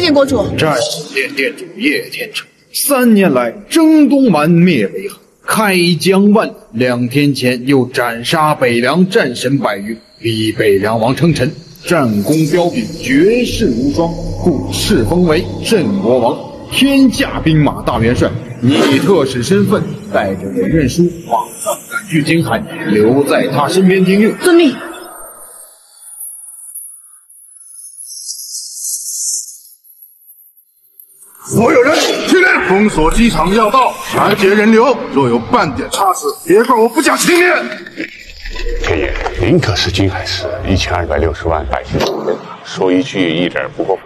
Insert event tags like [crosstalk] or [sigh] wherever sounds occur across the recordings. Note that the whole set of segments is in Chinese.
拜见国主。战神殿殿主叶天成，三年来征东蛮灭北韩，开疆万里。两天前又斩杀北凉战神百余，逼北凉王称臣，战功彪炳，绝世无双，故世封为镇国王，天下兵马大元帅。你以特使身份，带着委任书，马上赶去京海，留在他身边听令。遵命。封锁机场要道，拦截人流。若有半点差池，别怪我不讲情面。天爷，您可是金海市一千二百六十万百姓中人，说一句一点不过分。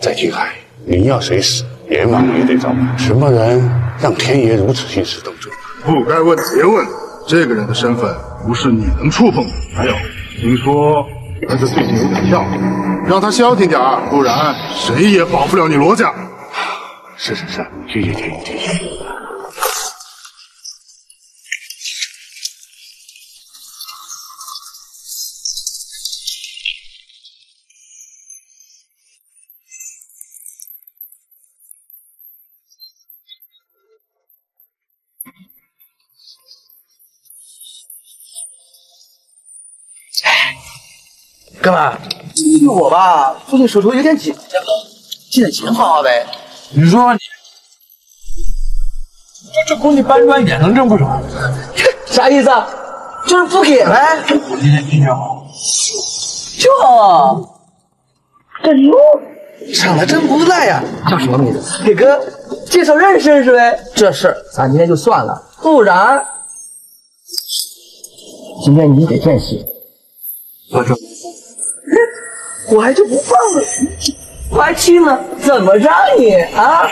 在金海，您要谁死，阎王也得照办。什么人让天爷如此兴师动众？不该问别问，这个人的身份不是你能触碰的。还有，听说儿子最近有点跳，让他消停点不然谁也保不了你罗家。是是是，谢谢谢谢。哥们，就我吧，最近手头有点紧，借点钱花花呗。你说你这这工地搬砖也能挣不少？啥意思？就是不给呗。我今天心情好，就好。这哟，长得真不赖呀，叫什么名字？给哥介绍认识认识呗。这事咱今天就算了，不然今天你得见血。我这我还就不放了，我还气呢，怎么着你啊？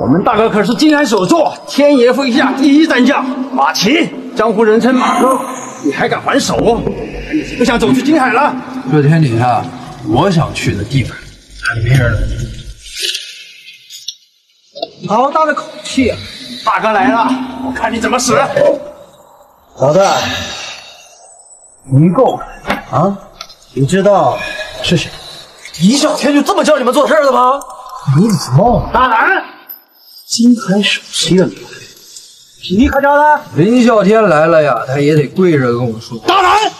我们大哥可是金海首座天爷麾下第一战将马奇，江湖人称马哥，你还敢还手？你不想走去金海了？这天底下，我想去的地方还没人来。好大的口气啊！大哥来了，我看你怎么死！老大，你够啊！你知道是谁？李小天就这么教你们做事的吗？你礼貌。大胆！金海首席的你可招的？林啸天来了呀，他也得跪着跟我说。大胆！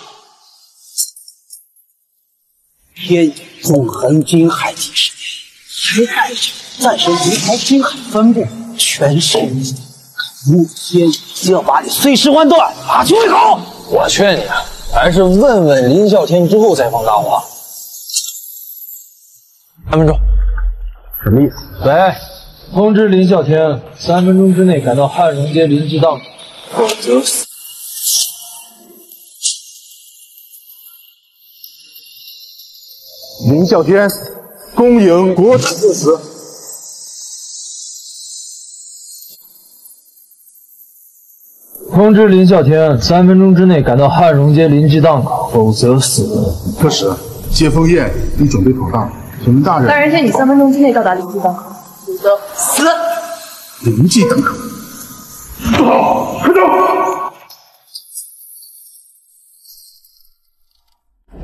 天爷纵横金海几十年，一代人战神离开金海分部，全是你。穆天爷就要把你碎尸万段，把酒一口。我劝你啊，还是问问林啸天之后再放大话。三分钟，什么意思？喂，通知林啸天，三分钟之内赶到汉荣街林记档口，否则死。林啸天，恭迎国主赐死。通知林啸天，三分钟之内赶到汉荣街林记档口，否则死。特使，接风宴已准备妥当，请问大人。大人限你三分钟之内到达林记档口，死。临济档口。好，快走！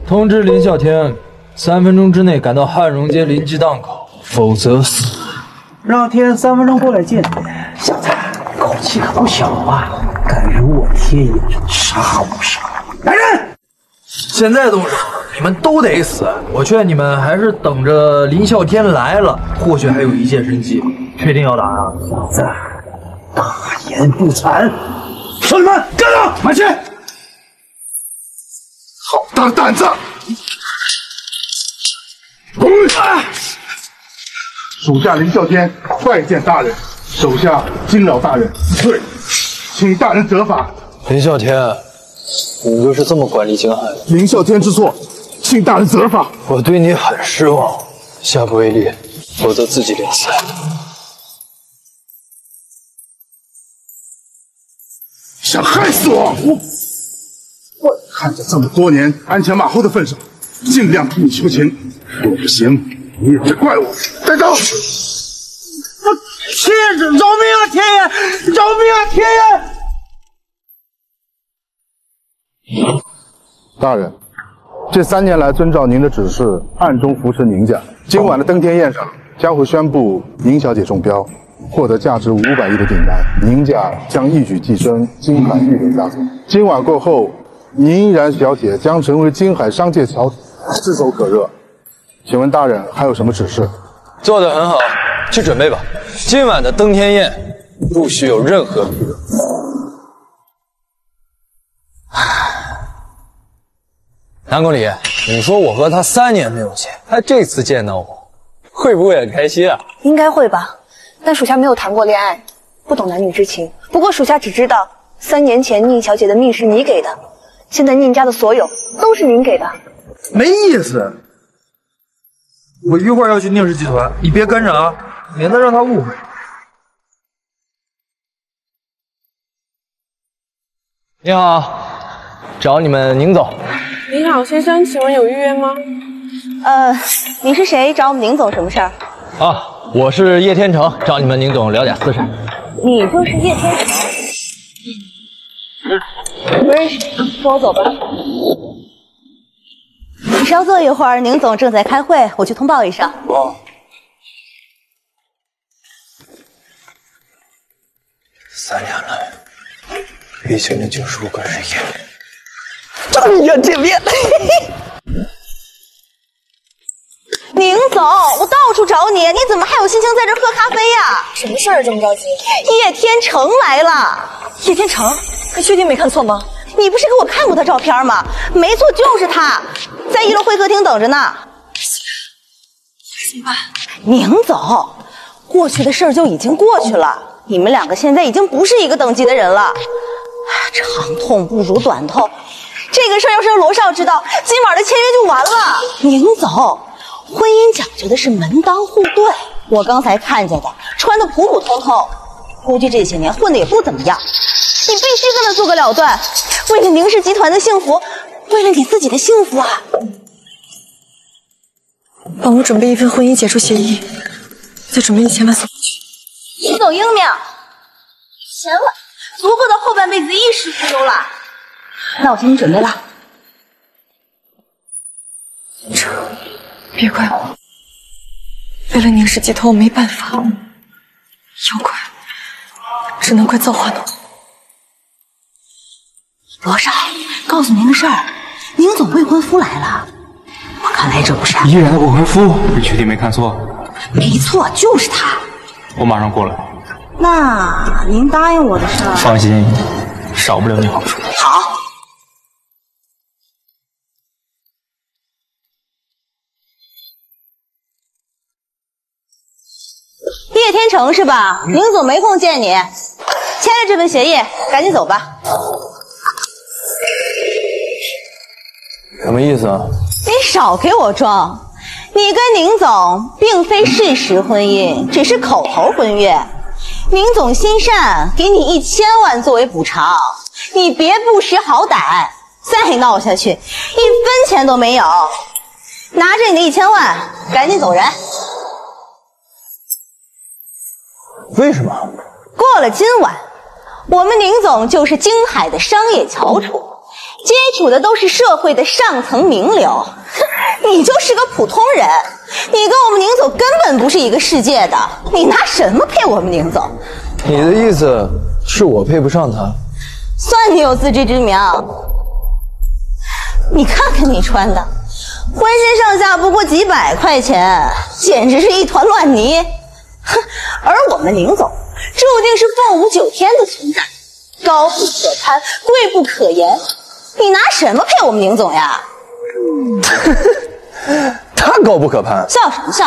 通知林啸天，三分钟之内赶到汉荣街临济档口，否则死。让天三分钟过来见你，小子，口气可不小啊！敢辱我天爷，杀不杀？来人！现在动手，你们都得死！我劝你们还是等着林啸天来了，或许还有一线生机。确定要打啊？小子，大言不惭！兄弟们，干了！马去！好大的胆子！滚！属下林啸天拜见大人，手下金老大人，罪，请大人责罚。林啸天，你就是这么管理金海的？林啸天之错，请大的责罚。我对你很失望，下不为例，否则自己领死。想害死我！我看在这么多年鞍前马后的份上，尽量替你求情。若不行，你也别怪我。带走！天爷，饶命啊！天爷，饶命啊！天爷！大人，这三年来遵照您的指示，暗中扶持宁家。今晚的登天宴上，将会宣布宁小姐中标，获得价值五百亿的订单，宁家将一举晋升金海玉林家族。今晚过后，宁然小姐将成为金海商界翘楚，炙手可热。请问大人还有什么指示？做得很好，去准备吧。今晚的登天宴不许有任何纰漏。南宫里，你说我和他三年没有见，他这次见到我，会不会很开心啊？应该会吧，但属下没有谈过恋爱，不懂男女之情。不过属下只知道，三年前宁小姐的命是你给的，现在宁家的所有都是您给的。没意思。我一会儿要去宁氏集团，你别跟着啊，免得让他误会。你好，找你们宁总。你好，先生，请问有预约吗？呃，你是谁？找我们宁总什么事儿？啊，我是叶天成，找你们宁总聊点私事。你就是叶天成？嗯不认识，跟我走吧。你稍坐一会儿，宁总正在开会，我去通报一声。哦。三年了，一见的就是五个人也。终于要见面了，宁总，我到处找你，你怎么还有心情在这喝咖啡呀？什么事儿这么着急？叶天成来了。叶天成，你确定没看错吗？你不是给我看过他照片吗？没错，就是他，在一楼会客厅等着呢。怎么办？宁总，过去的事儿就已经过去了，你们两个现在已经不是一个等级的人了。长痛不如短痛。这个事儿要是让罗少知道，今晚的签约就完了。宁总，婚姻讲究的是门当户对。我刚才看见的，穿的普普通通，估计这些年混的也不怎么样。你必须跟他做个了断，为了宁氏集团的幸福，为了你自己的幸福啊！帮我准备一份婚姻解除协议，再准备一千万送过去。宁总英明，一千万足够他后半辈子衣食无忧了。那我替你准备了。这，别怪我，为了宁氏集团，我没办法。要怪，只能怪造化弄。罗少，告诉您个事儿，宁总未婚夫来了。我看来这不是依然的未婚夫，你确定没看错？没错，就是他。我马上过来。那您答应我的事儿，放心，少不了你好处。好。成是吧？宁总没空见你，签了这份协议，赶紧走吧。什么意思啊？你少给我装！你跟宁总并非事实婚姻，只是口头婚约。宁总心善，给你一千万作为补偿，你别不识好歹，再闹下去一分钱都没有。拿着你的一千万，赶紧走人。为什么？过了今晚，我们宁总就是京海的商业翘楚，接触的都是社会的上层名流。[laughs] 你就是个普通人，你跟我们宁总根本不是一个世界的，你拿什么配我们宁总？你的意思是我配不上他？算你有自知之明。你看看你穿的，浑身上下不过几百块钱，简直是一团乱泥。哼，[laughs] 而我们宁总注定是凤舞九天的存在，高不可攀，贵不可言。你拿什么配我们宁总呀？[laughs] 他高不可攀，笑什么笑？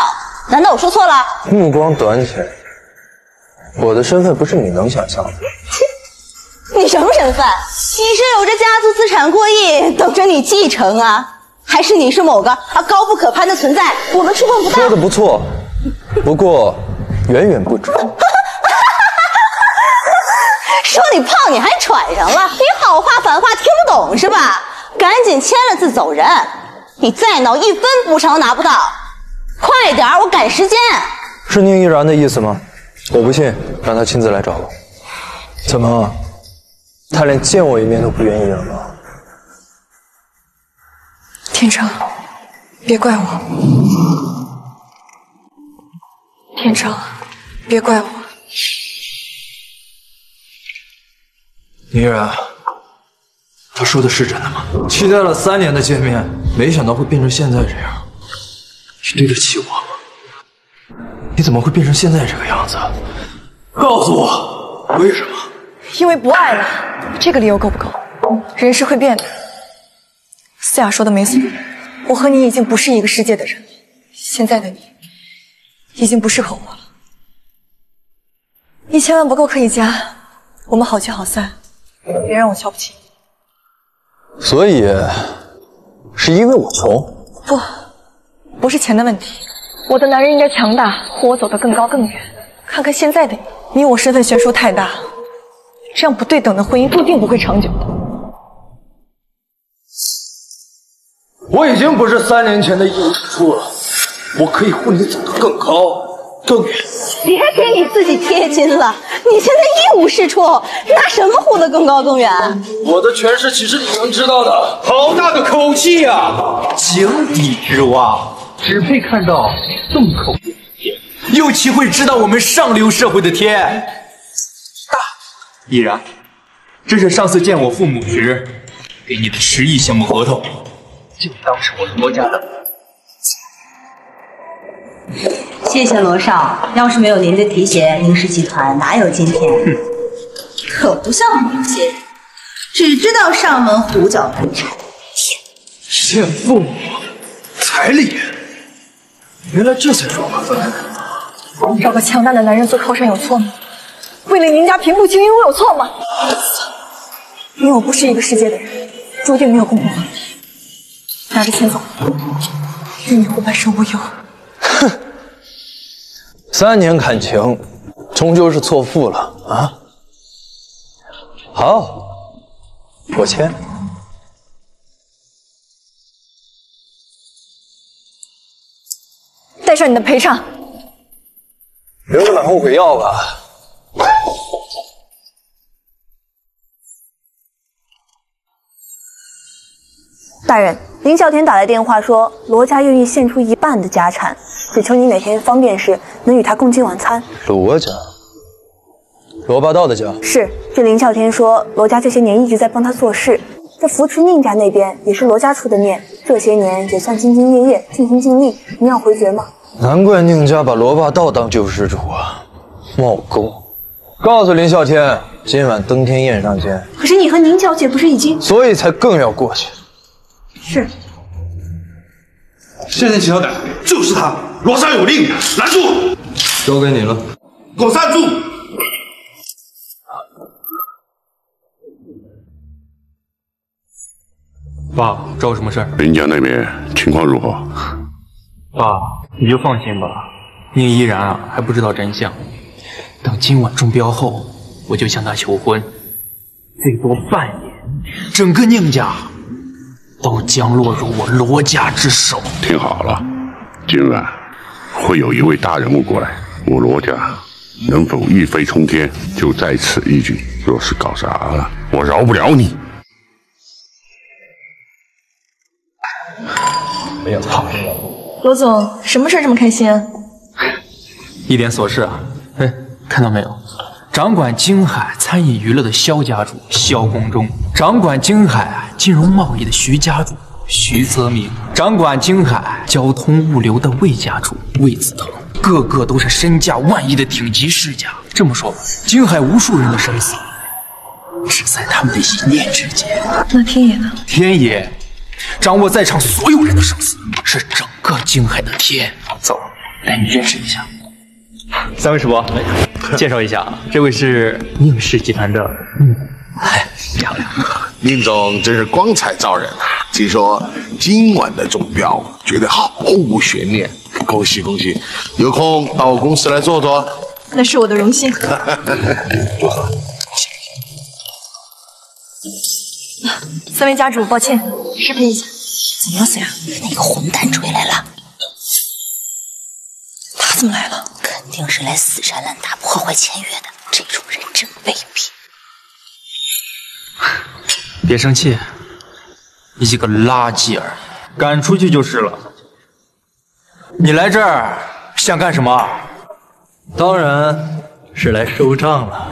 难道我说错了？目光短浅，我的身份不是你能想象的。你什么身份？你是有着家族资产过亿，等着你继承啊？还是你是某个啊高不可攀的存在，我们触碰不到？说的不错，不过远远不止。是 [laughs] 说你胖，你还喘上了？你好话反话听不懂是吧？赶紧签了字走人！你再闹一分补偿都拿不到，快点儿，我赶时间。是宁依然的意思吗？我不信，让他亲自来找我。怎么，他连见我一面都不愿意了吗？天成，别怪我。天成，别怪我。宁依然，他说的是真的吗？期待了三年的见面，没想到会变成现在这样。你对得起我吗？你怎么会变成现在这个样子？告诉我，为什么？因为不爱了。这个理由够不够？人是会变的。思雅说的没错，我和你已经不是一个世界的人了。现在的你，已经不适合我了。一千万不够可以加，我们好聚好散，别让我瞧不起你。所以，是因为我穷？不，不是钱的问题。我的男人应该强大，护我走得更高更远。看看现在的你，你我身份悬殊太大，这样不对等的婚姻注定不会长久的。我已经不是三年前的一无是处了，我可以护你走得更高别给你自己贴金了，你现在一无是处，拿什么护得更高更远？我的权势岂是你能知道的？好大的口气呀！井底之蛙只配看到洞口的天，又岂会知道我们上流社会的天？大，依然，这是上次见我父母时给你的十亿项目合同，就当是我罗家的。谢谢罗少，要是没有您的提携，宁氏集团哪有今天？可不像我们这些人，只知道上门胡搅蛮缠。见父母，彩礼，原来这才是我们分开的。找个强大的男人做靠山有错吗？为了宁家平步青云，我有错吗？因为我不是一个世界的人，注定没有共同话题。拿着钱走，愿你护半生无忧。哼，三年感情，终究是错付了啊！好，我签。带上你的赔偿，留着买后悔药吧。大人，林啸天打来电话说，罗家愿意献出一半的家产，只求你哪天方便时能与他共进晚餐。罗家，罗霸道的家。是，这林啸天说，罗家这些年一直在帮他做事，这扶持宁家那边也是罗家出的面，这些年也算兢兢业业，尽心尽力。你要回绝吗？难怪宁家把罗霸道当救世主啊！冒功！告诉林啸天，今晚登天宴上见。可是你和宁小姐不是已经……所以才更要过去。是。现在几条胆，就是他！罗刹有令，拦住！交给你了。给我站住！爸，找我什么事儿？林家那边情况如何？爸，你就放心吧，宁依然啊还不知道真相。等今晚中标后，我就向她求婚，最多半年，整个宁家都将落入我罗家之手。听好了，今晚会有一位大人物过来，我罗家能否一飞冲天，就在此一举。若是搞砸了，我饶不了你。没有操！罗总，什么事这么开心啊？一点琐事啊。哎，看到没有？掌管京海餐饮娱乐的萧家主萧公中，掌管京海金融贸易的徐家主徐泽明，掌管京海交通物流的魏家主魏子腾，个个都是身价万亿的顶级世家。这么说吧，京海无数人的生死，只在他们的一念之间。那天野呢？天野掌握在场所有人的生死，是整个京海的天。走，带你认识一下。[laughs] 三位主播，[laughs] 介绍一下，这位是宁氏集团的，嗯，哎，漂亮。宁总真是光彩照人啊！听说今晚的中标绝对毫无悬念，恭喜恭喜！有空到我公司来坐坐。那是我的荣幸。[laughs] 三位家主，抱歉，失陪一下。怎么了，思然？那个混蛋追来了。他怎么来了？定是来死缠烂打、破坏签约的。这种人真卑鄙。[laughs] 别生气，你几个垃圾而已，赶出去就是了。你来这儿想干什么？当然是来收账了。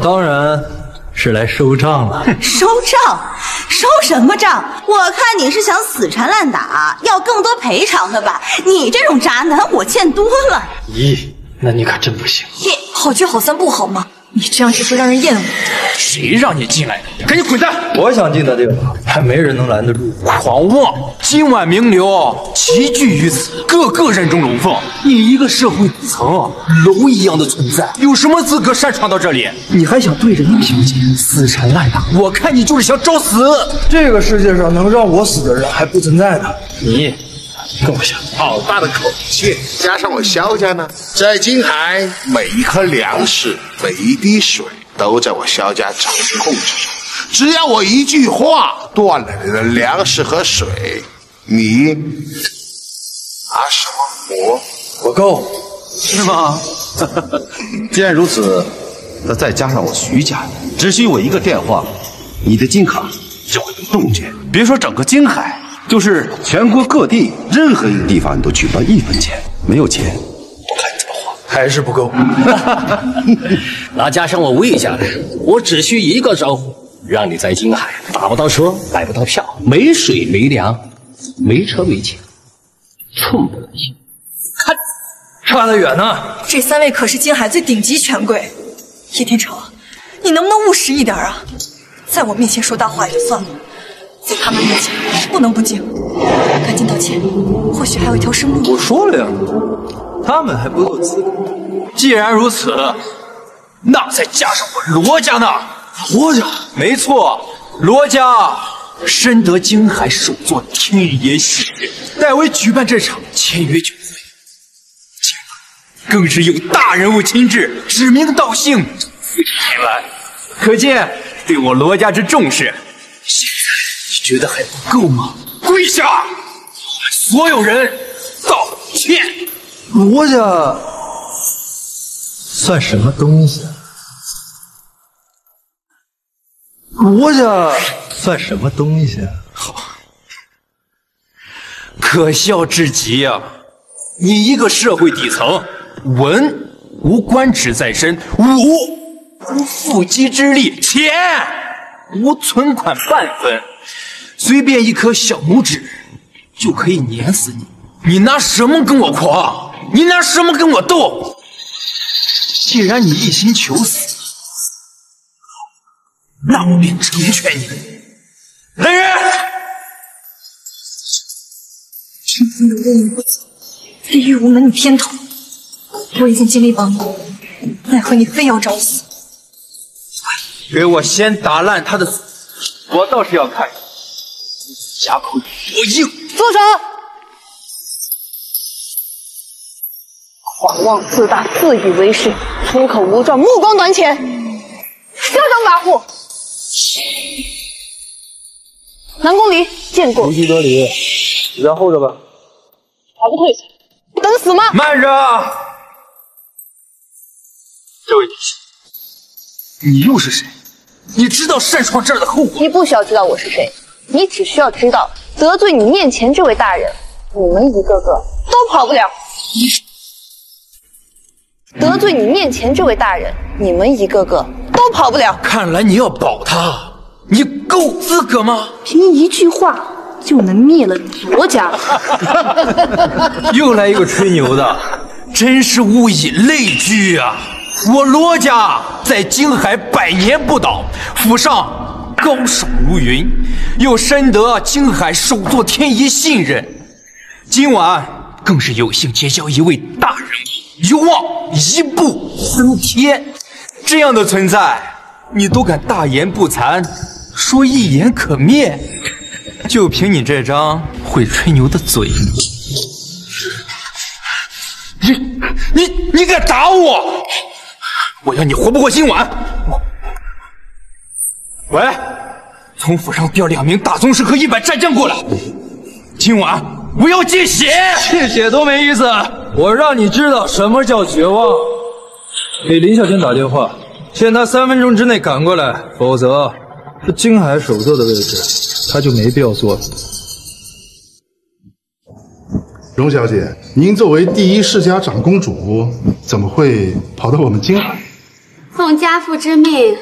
当然是来收账了。收账？收什么账？我看你是想死缠烂打，要更多赔偿的吧？你这种渣男，我见多了。咦，那你可真不行。耶，好聚好散不好吗？你这样只会让人厌恶。谁让你进来的？赶紧滚蛋！我想进的地方，还没人能拦得住。狂妄！今晚名流齐聚于此，个个人中龙凤。你一个社会底层蝼一样的存在，有什么资格擅闯到这里？你还想对着宁小姐死缠烂打？我看你就是想找死！这个世界上能让我死的人还不存在呢。你跟我下，好大的口气！加上我萧家呢，在金海每一颗粮食、每一滴水都在我萧家掌控之中。只要我一句话断了你的粮食和水，你拿什么活？我够，是吗？[laughs] 既然如此，那再加上我徐家，只需我一个电话，你的金卡就会被冻结。别说整个金海，就是全国各地任何一个地方，你都取不到一分钱。没有钱，我看你怎么花。还是不够。那加上我魏家的，我只需一个招呼，让你在金海打不到车，买不到票，没水没粮，没车没钱，寸步难行。看，差得远呢。这三位可是金海最顶级权贵，叶天成，你能不能务实一点啊？在我面前说大话也就算了，在他们面前不能不敬。赶紧道歉，或许还有一条生路。我说了呀，他们还不够资格。既然如此，那再加上我罗家呢？罗家，没错，罗家深得京海首座天爷信任，代为举办这场签约酒会。今晚更是有大人物亲至，指名道姓前来，可见对我罗家之重视。觉得还不够吗？跪下，所有人道歉。罗家算什么东西？罗家算什么东西？好可笑至极呀、你一个社会底层，文无官职在身，武无缚鸡之力，钱无存款半分，随便一颗小拇指就可以碾死你。你拿什么跟我狂？你拿什么跟我斗？既然你一心求死，那我便成全你。来人！今天留着你不走，地狱无门你偏逃。我已经尽力帮你，奈何你非要找死。给我先打烂他的嘴！我倒是要看你哑口多硬。住手！狂妄自大，自以为是，粗口无状，目光短浅，嚣张跋扈。南宫离见过，无需多礼，你在候着吧。还不退下？等死吗？慢着！这位女士，你又是谁？你知道擅闯这儿的后果？你不需要知道我是谁，你只需要知道得罪你面前这位大人，你们一个个都跑不了。得罪你面前这位大人，你们一个个都跑不了。看来你要保他，你够资格吗？凭一句话就能灭了你罗家？[laughs] 又来一个吹牛的，真是物以类聚啊！我罗家在京海百年不倒，府上高手如云，又深得京海首座天爷信任。今晚更是有幸结交一位大人物，有望一步登天。这样的存在，你都敢大言不惭，说一言可灭？就凭你这张会吹牛的嘴，你你你敢打我？我要你活不过今晚！喂，从府上调两名大宗师和一百战将过来，今晚我要见血。见血多没意思，我让你知道什么叫绝望。给林小天打电话，限他三分钟之内赶过来，否则这金海首座的位置他就没必要坐了。荣小姐，您作为第一世家长公主，怎么会跑到我们金海？奉家父之命，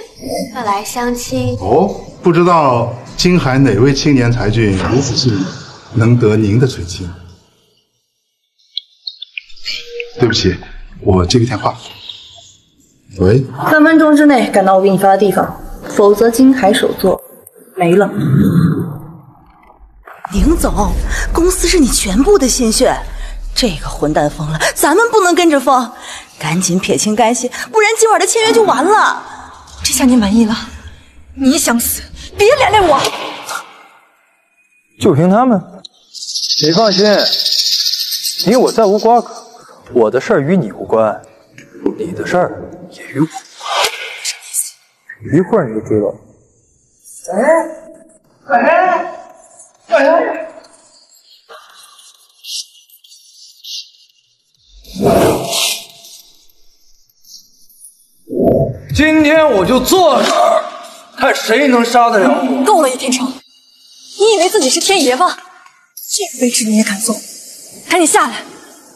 特来相亲。哦，不知道金海哪位青年才俊如此幸运，能得您的垂青？对不起，我接个电话。喂，三分钟之内赶到我给你发的地方，否则金海首座没了。宁总，公司是你全部的心血，这个混蛋疯了，咱们不能跟着疯，赶紧撇清干系，不然今晚的签约就完了。这下你满意了？你想死，别连累我。就凭他们？你放心，你我再无瓜葛，我的事儿与你无关，你的事儿也与我无关。一会儿你就知道了。哎哎哎！今天我就坐这儿，看谁能杀得了我。够了，叶天成，你以为自己是天爷吗？这个位置你也敢坐？赶紧下来，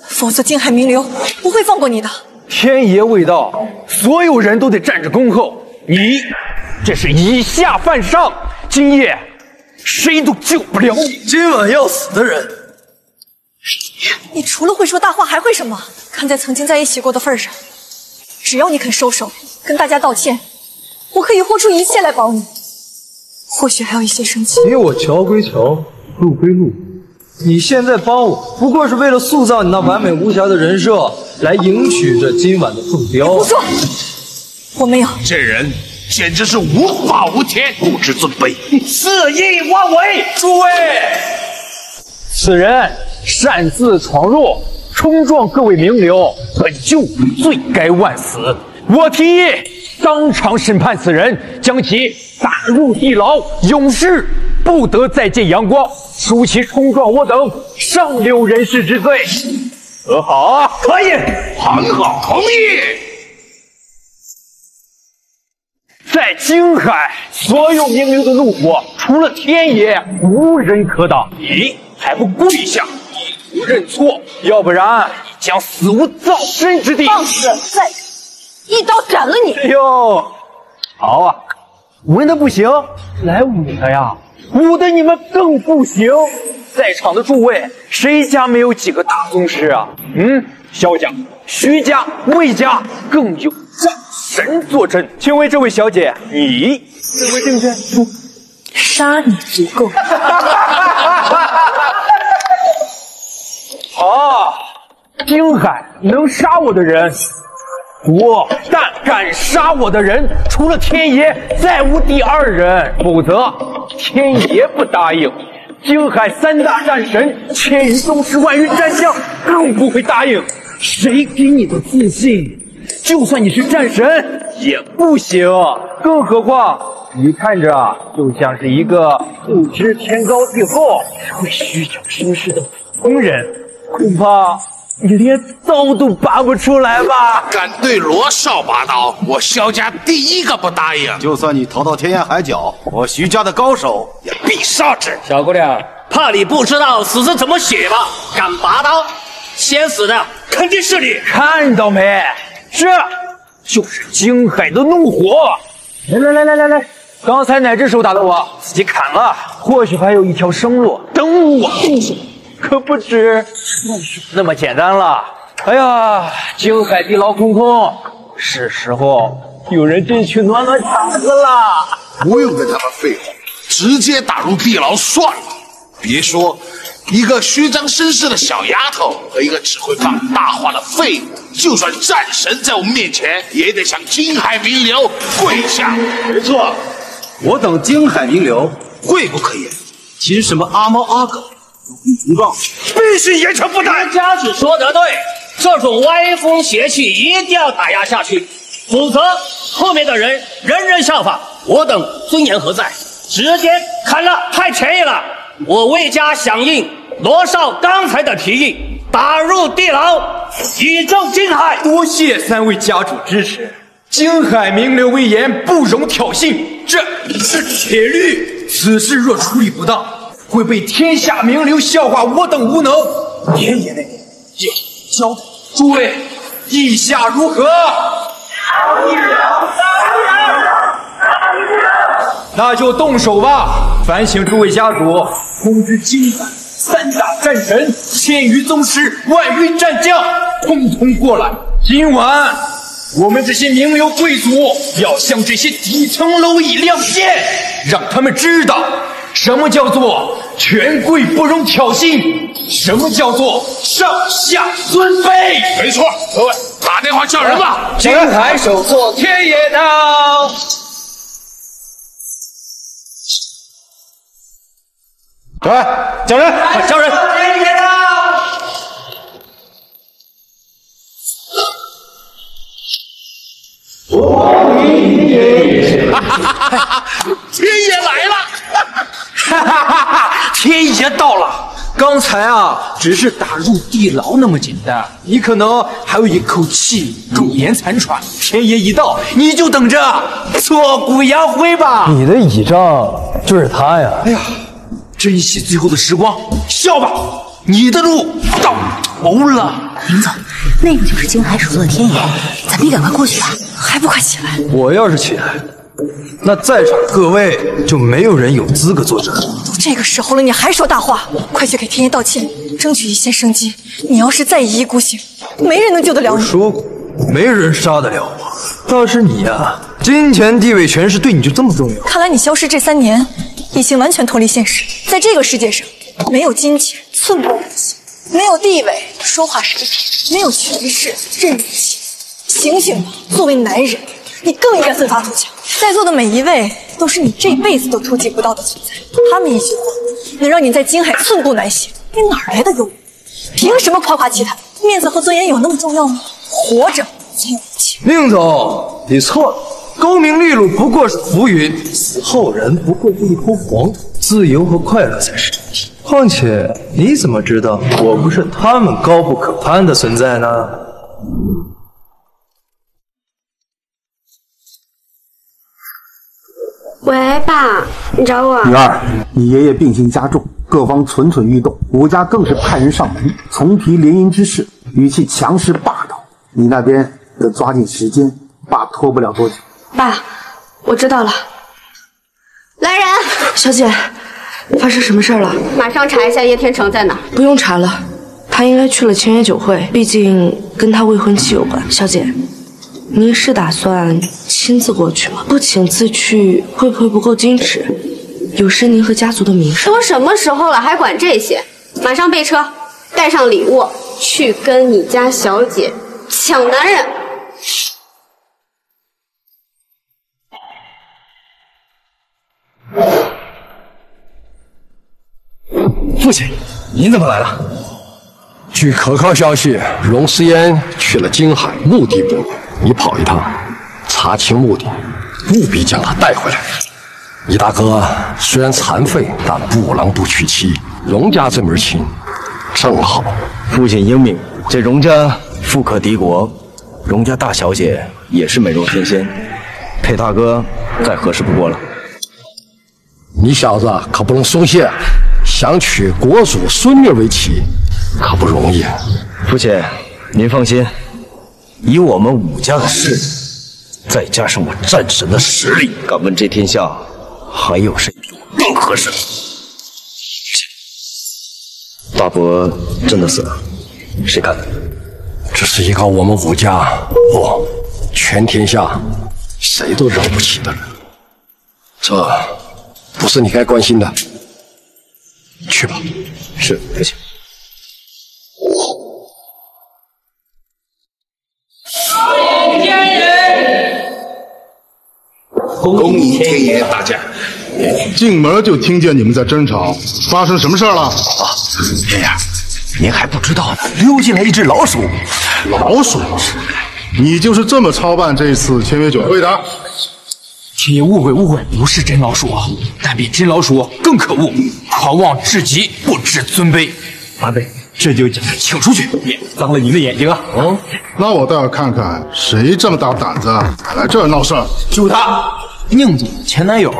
否则金海名流不会放过你的。天爷未到，所有人都得站着恭候。你这是以下犯上，今夜谁都救不了你。今晚要死的人，你除了会说大话还会什么？看在曾经在一起过的份上，只要你肯收手，跟大家道歉，我可以豁出一切来保你。或许还有一些生气。你我桥归桥，路归路。你现在帮我，不过是为了塑造你那完美无瑕的人设，来迎娶这今晚的凤雕。胡说！我没有。这人简直是无法无天，不知尊卑，肆意妄为！诸位，此人擅自闯入，冲撞各位名流，本就罪该万死。我提议当场审判此人，将其打入地牢，永世不得再见阳光，处其冲撞我等上流人士之罪，可好啊？可以，很好，同意。在京海，所有名流的怒火，除了天爷，无人可挡。你还不跪下，认错？要不然，你将死无葬身之地。放肆！再一刀斩了你！哎呦，好啊，文的不行，来武的呀！武的你们更不行。在场的诸位，谁家没有几个大宗师啊？嗯，萧家、徐家、魏家更有战神坐镇。请问这位小姐，你认为正确？不，杀你足够。[laughs] 啊，京海能。杀我的人多，但敢杀我的人，除了天爷，再无第二人。否则，天爷不答应，京海三大战神、千余宗师、万余战将更不会答应。谁给你的自信？就算你是战神也不行。更何况，你看着就像是一个不知天高地厚、会虚张声势的普通人，恐怕你连刀都拔不出来吧？敢对罗少拔刀，我萧家第一个不答应。就算你逃到天涯海角，我徐家的高手也必杀之。小姑娘，怕你不知道死字怎么写吧？敢拔刀，先死的肯定是你。看到没？这就是惊海的怒火！来来来来来来，刚才哪只手打的我？自己砍了，或许还有一条生路等我动手。可不止那么简单了。哎呀，京海地牢空空，是时候有人进去暖暖场子了。不用跟他们废话，直接打入地牢算了。别说一个虚张声势的小丫头和一个只会放大话的废物，就算战神在我们面前，也得向京海名流跪下。没错，我等京海名流跪不可言。其实什么阿猫阿狗，不告，必须严惩不贷。家主说得对，这种歪风邪气一定要打压下去，否则后面的人人人效仿，我等尊严何在？直接砍了，太便宜了。我魏家响应罗少刚才的提议，打入地牢，以正金海。多谢三位家主支持，京海名流威严，不容挑衅，这是铁律。此事若处理不当，会被天下名流笑话我等无能。天爷那边要交代，诸位意下如何？那就动手吧！烦请诸位家主通知京海三大战神、千余宗师、万余战将，通通过来。今晚我们这些名流贵族要向这些底层蝼蚁亮剑，让他们知道什么叫做权贵不容挑衅，什么叫做上下尊卑。没错，各位打电话叫人吧。金牌首座天爷到。各位，叫人，叫人。天爷来了！哈哈哈哈！天爷到了。刚才啊，只是打入地牢那么简单，你可能还有一口气苟延残喘。天爷一到，你就等着挫骨扬灰吧。你的倚仗就是他呀！哎呀，珍惜最后的时光，笑吧，你的路到头了。林总，那个就是京海首座的天爷，咱们也赶快过去吧。还不快起来！我要是起来，那在场各位就没有人有资格作证。都这个时候了，你还说大话？快去给天爷道歉，争取一线生机。你要是再一意孤行，没人能救得了你。我说过，没人杀得了我。倒是你呀，金钱、地位、权势对你就这么重要？看来你消失这三年，已经完全脱离现实。在这个世界上，没有金钱，寸步难行；没有地位，说话是一品；没有权势，任人欺。醒醒吧，作为男人，你更应该奋发图强。在座的每一位都是你这辈子都触及不到的存在，他们一句话能让你在京海寸步难行。你哪来的优越？凭什么夸夸其谈？面子和尊严有那么重要吗？活着才有一切。宁总，你错了。功名利禄不过是浮云，死后人不过是一头黄土，自由和快乐才是真谛。况且你怎么知道我不是他们高不可攀的存在呢？喂，爸，你找我？女儿，你爷爷病情加重，各方蠢蠢欲动，吴家更是派人上门，重提联姻之事，语气强势霸道。你那边得抓紧时间，爸拖不了多久。爸，我知道了。来人，小姐，发生什么事了？马上查一下叶天成在哪。不用查了，他应该去了签约酒会，毕竟跟他未婚妻有关。小姐。您是打算亲自过去吗？不请自去会不会不够矜持？有失您和家族的名声。都什么时候了，还管这些？马上备车，带上礼物，去跟你家小姐抢男人。父亲，您怎么来了？据可靠消息，龙思嫣去了京海，目的不明。你跑一趟，查清目的，务必将他带回来。你大哥虽然残废，但不能不娶妻。荣家这门亲，正好。父亲英明，这荣家富可敌国，荣家大小姐也是美若天仙，配大哥再合适不过了。你小子可不能松懈，想娶国主孙女为妻，可不容易。父亲，您放心。以我们武家的势力，再加上我战神的实力，敢问这天下还有谁比我更合适？大伯真的死了，谁干的？这是一个我们武家不，全天下谁都惹不起的人。这不是你该关心的。去吧。是，父亲。恭迎天爷大驾！进门就听见你们在争吵，发生什么事了？啊，天爷，您还不知道呢，溜进来一只老鼠。老鼠？你就是这么操办这次签约酒会的？天爷误会误会，不是真老鼠，但比真老鼠更可恶，狂妄至极，不知尊卑。晚辈这就将他请出去，免脏了您的眼睛啊！哦，那我倒要看看谁这么大胆子敢来这儿闹事儿。就他，宁总的前男友，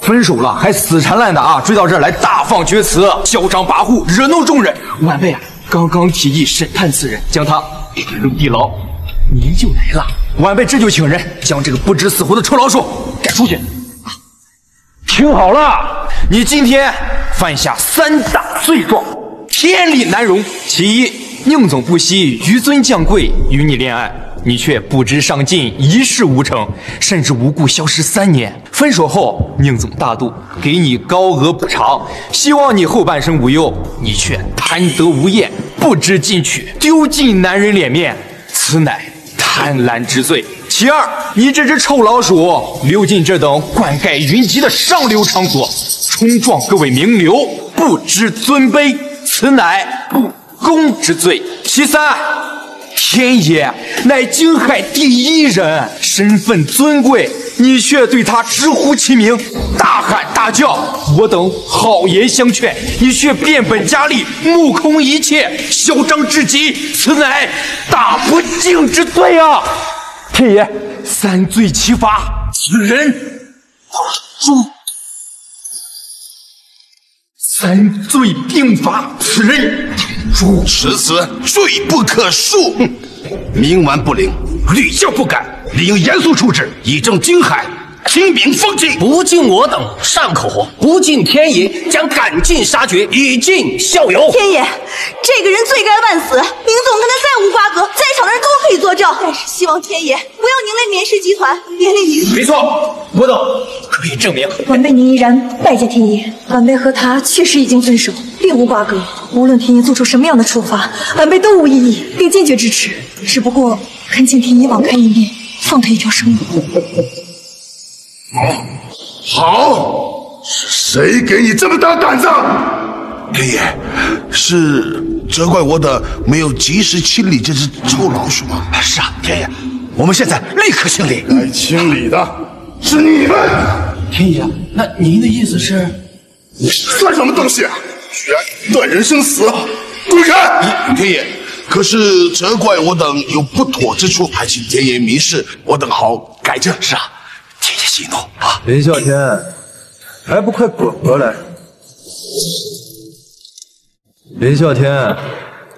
分手了还死缠烂打，追到这儿来大放厥词，嚣张跋扈，惹怒众人。晚辈啊，刚刚提议审判此人，将他判入地牢，您就来了。晚辈这就请人将这个不知死活的臭老鼠赶出去。听好了，你今天犯下三大罪状，天理难容。其一，宁总不惜纡尊降贵与你恋爱，你却不知上进，一事无成，甚至无故消失三年。分手后，宁总大度，给你高额补偿，希望你后半生无忧，你却贪得无厌，不知进取，丢尽男人脸面，此乃贪婪之罪。其二，你这只臭老鼠溜进这等冠盖云集的上流场所，冲撞各位名流，不知尊卑，此乃不公之罪。其三，天爷乃京海第一人，身份尊贵，你却对他直呼其名，大喊大叫，我等好言相劝，你却变本加厉，目空一切，嚣张至极，此乃大不敬之罪啊！天爷，三罪齐罚，此人诛。三罪并罚，此人诛。此子罪不可恕，哼！冥顽不灵，屡教不改，理应严肃处置，以正京海清明风气。不敬我等尚可活，不敬天爷，将赶尽杀绝，以儆效尤。天爷，这个人罪该万死，明总跟他再无瓜葛，在场的人都可以作证。但是希望天爷不要连累棉氏集团，连累您。没错，我等可以证明。晚辈宁依然拜见天爷，晚辈和他确实已经分手，并无瓜葛。无论天爷做出什么样的处罚，晚辈都无异议，并坚决支持。只不过恳请天爷网开一面，放他一条生路。好，是谁给你这么大胆子？天爷，是责怪我等没有及时清理这只臭老鼠吗？是啊，天爷，我们现在立刻清理。该清理的是你们。天爷，那您的意思是？你算什么东西啊？居然断人生死！滚开！天爷，可是责怪我等有不妥之处，还请天爷明示，我等好改正。是啊，息怒啊！林啸天，还不快滚过来！林啸天，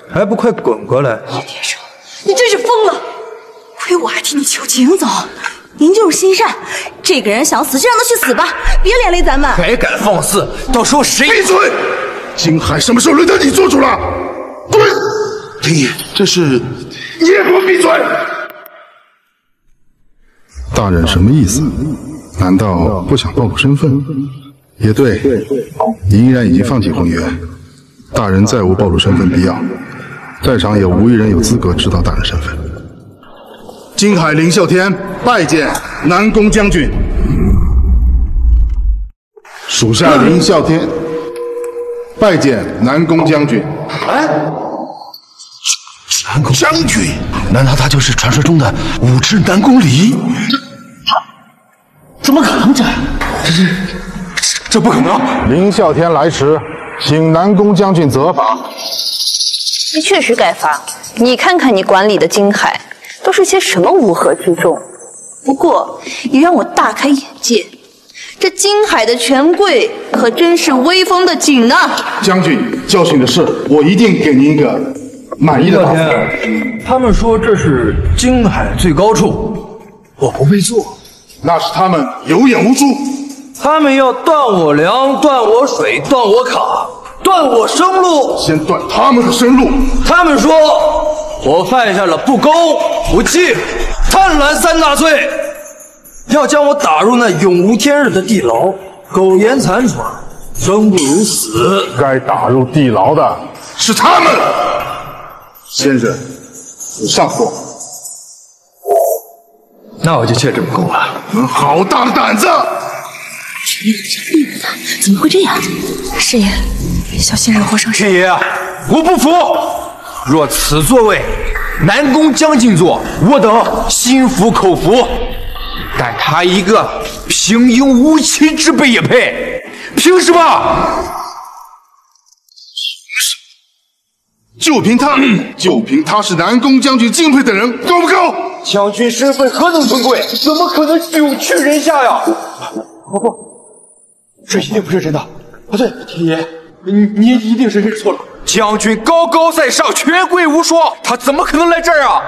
还不快滚过来！天生，你真是疯了！亏我还替你求情。宁总，您就是心善，这个人想死就让他去死吧，别连累咱们。还敢放肆，到时候谁闭嘴！金海什么时候轮到你做主了？滚！林爷，这是你也给我闭嘴！大人什么意思？难道不想暴露身份？也对，你依然已经放弃婚约，大人再无暴露身份必要，在场也无一人有资格知道大人身份。金海林啸天拜见南宫将军，属下林啸天拜见南宫将军。哎，南宫将军，难道他就是传说中的武痴南宫离？怎么可能？这这这这不可能！林啸天来迟，请南宫将军责罚。你确实该罚。你看看你管理的京海，都是些什么乌合之众？不过也让我大开眼界，这京海的权贵可真是威风的紧呢。将军教训的是，我一定给您一个满意的答复。他们说这是京海最高处，我不配做。那是他们有眼无珠。他们要断我粮，断我水，断我卡，断我生路。先断他们的生路。他们说我犯下了不公、不敬、贪婪三大罪，要将我打入那永无天日的地牢。苟延残喘，生不如死。该打入地牢的是他们。先生，你上诉。那我就切这么够了。好大的胆子！怎么会这样？师爷，小心惹祸上身。师爷，我不服！若此座位南宫将军坐，我等心服口服。但他一个平庸无奇之辈也配？凭什么？就凭他，就凭他是南宫将军敬佩的人，够不够？将军身份何等尊贵，怎么可能扭曲人下呀？不不，这一定不是真的。不对，天爷，你你一定是认错了。将军高高在上，权贵无双，他怎么可能来这儿啊？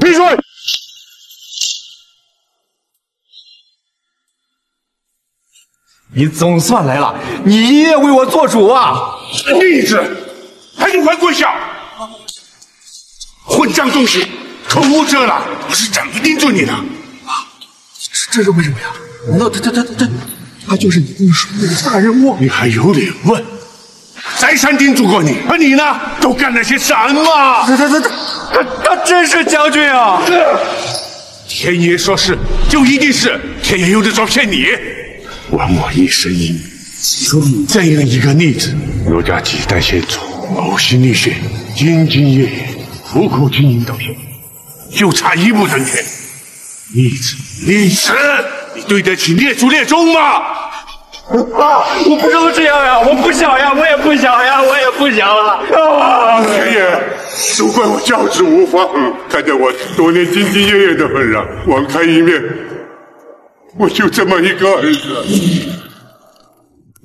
闭嘴！你总算来了，你一定为我做主啊！逆子，还不快跪下！混账东西，口无遮拦，我是怎么盯住你的？这这是为什么呀？难道他他他他他就是你跟我说的那个大人物？你还有脸问？再三叮嘱过你，而你呢，都干了些什么？他他他他他他真是将军啊！天爷说是，就一定是。天爷用这招骗你，枉我一生一命。这样一个逆子，罗家几代先祖呕心沥血、兢兢业业、苦苦经营到现在，就差一步登天。逆子，逆子，你对得起列祖列宗吗？爸，我不能这样呀！我不想呀，我也不想呀，我也不想了。啊！天爷，都怪我教子无方，看在我多年兢兢业业的份上，网开一面。我就这么一个儿子，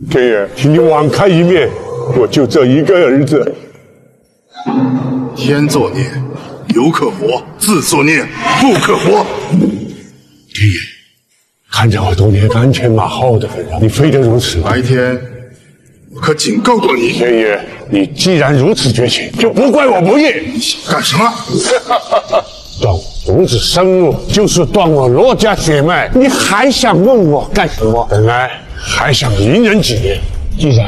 天爷，请你网开一面，我就这一个儿子。天作孽，犹可活；自作孽，不可活。天爷，看在我多年鞍前马后的份上，你非得如此。白天，我可警告过你。天爷，你既然如此绝情，就不怪我不义。你想干什么？断我种子生路，就是断我罗家血脉。你还想问我干什么？本来还想隐忍几年，既然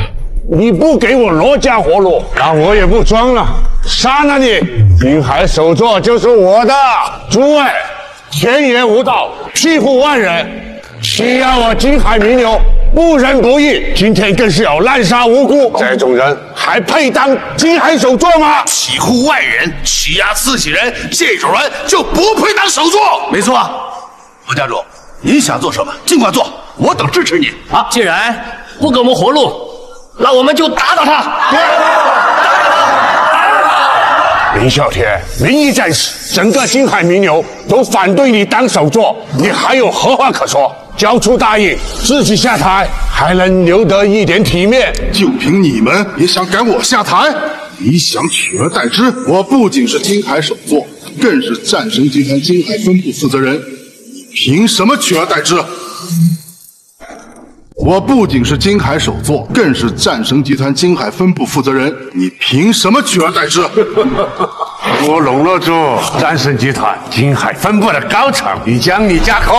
你不给我罗家活路，那我也不装了，杀了你。金海首座就是我的。诸位，天言无道，庇护万人，欺压我金海名流，不仁不义。今天更是要滥杀无辜，这种人还配当金海首座吗？欺护外人，欺压自己人，这种人就不配当首座。没错，罗家主，你想做什么尽管做，我等支持你。啊，既然不给我们活路，那我们就打倒他。林啸天，名义战士，整个金海名流都反对你当首座，你还有何话可说？交出大印，自己下台，还能留得一点体面。就凭你们也想赶我下台？你想取而代之？我不仅是金海首座，更是战神集团金海分部负责人，凭什么取而代之？我不仅是金海首座，更是战神集团金海分部负责人，你凭什么取而代之？我笼络住战神集团金海分部的高层，你将你架空，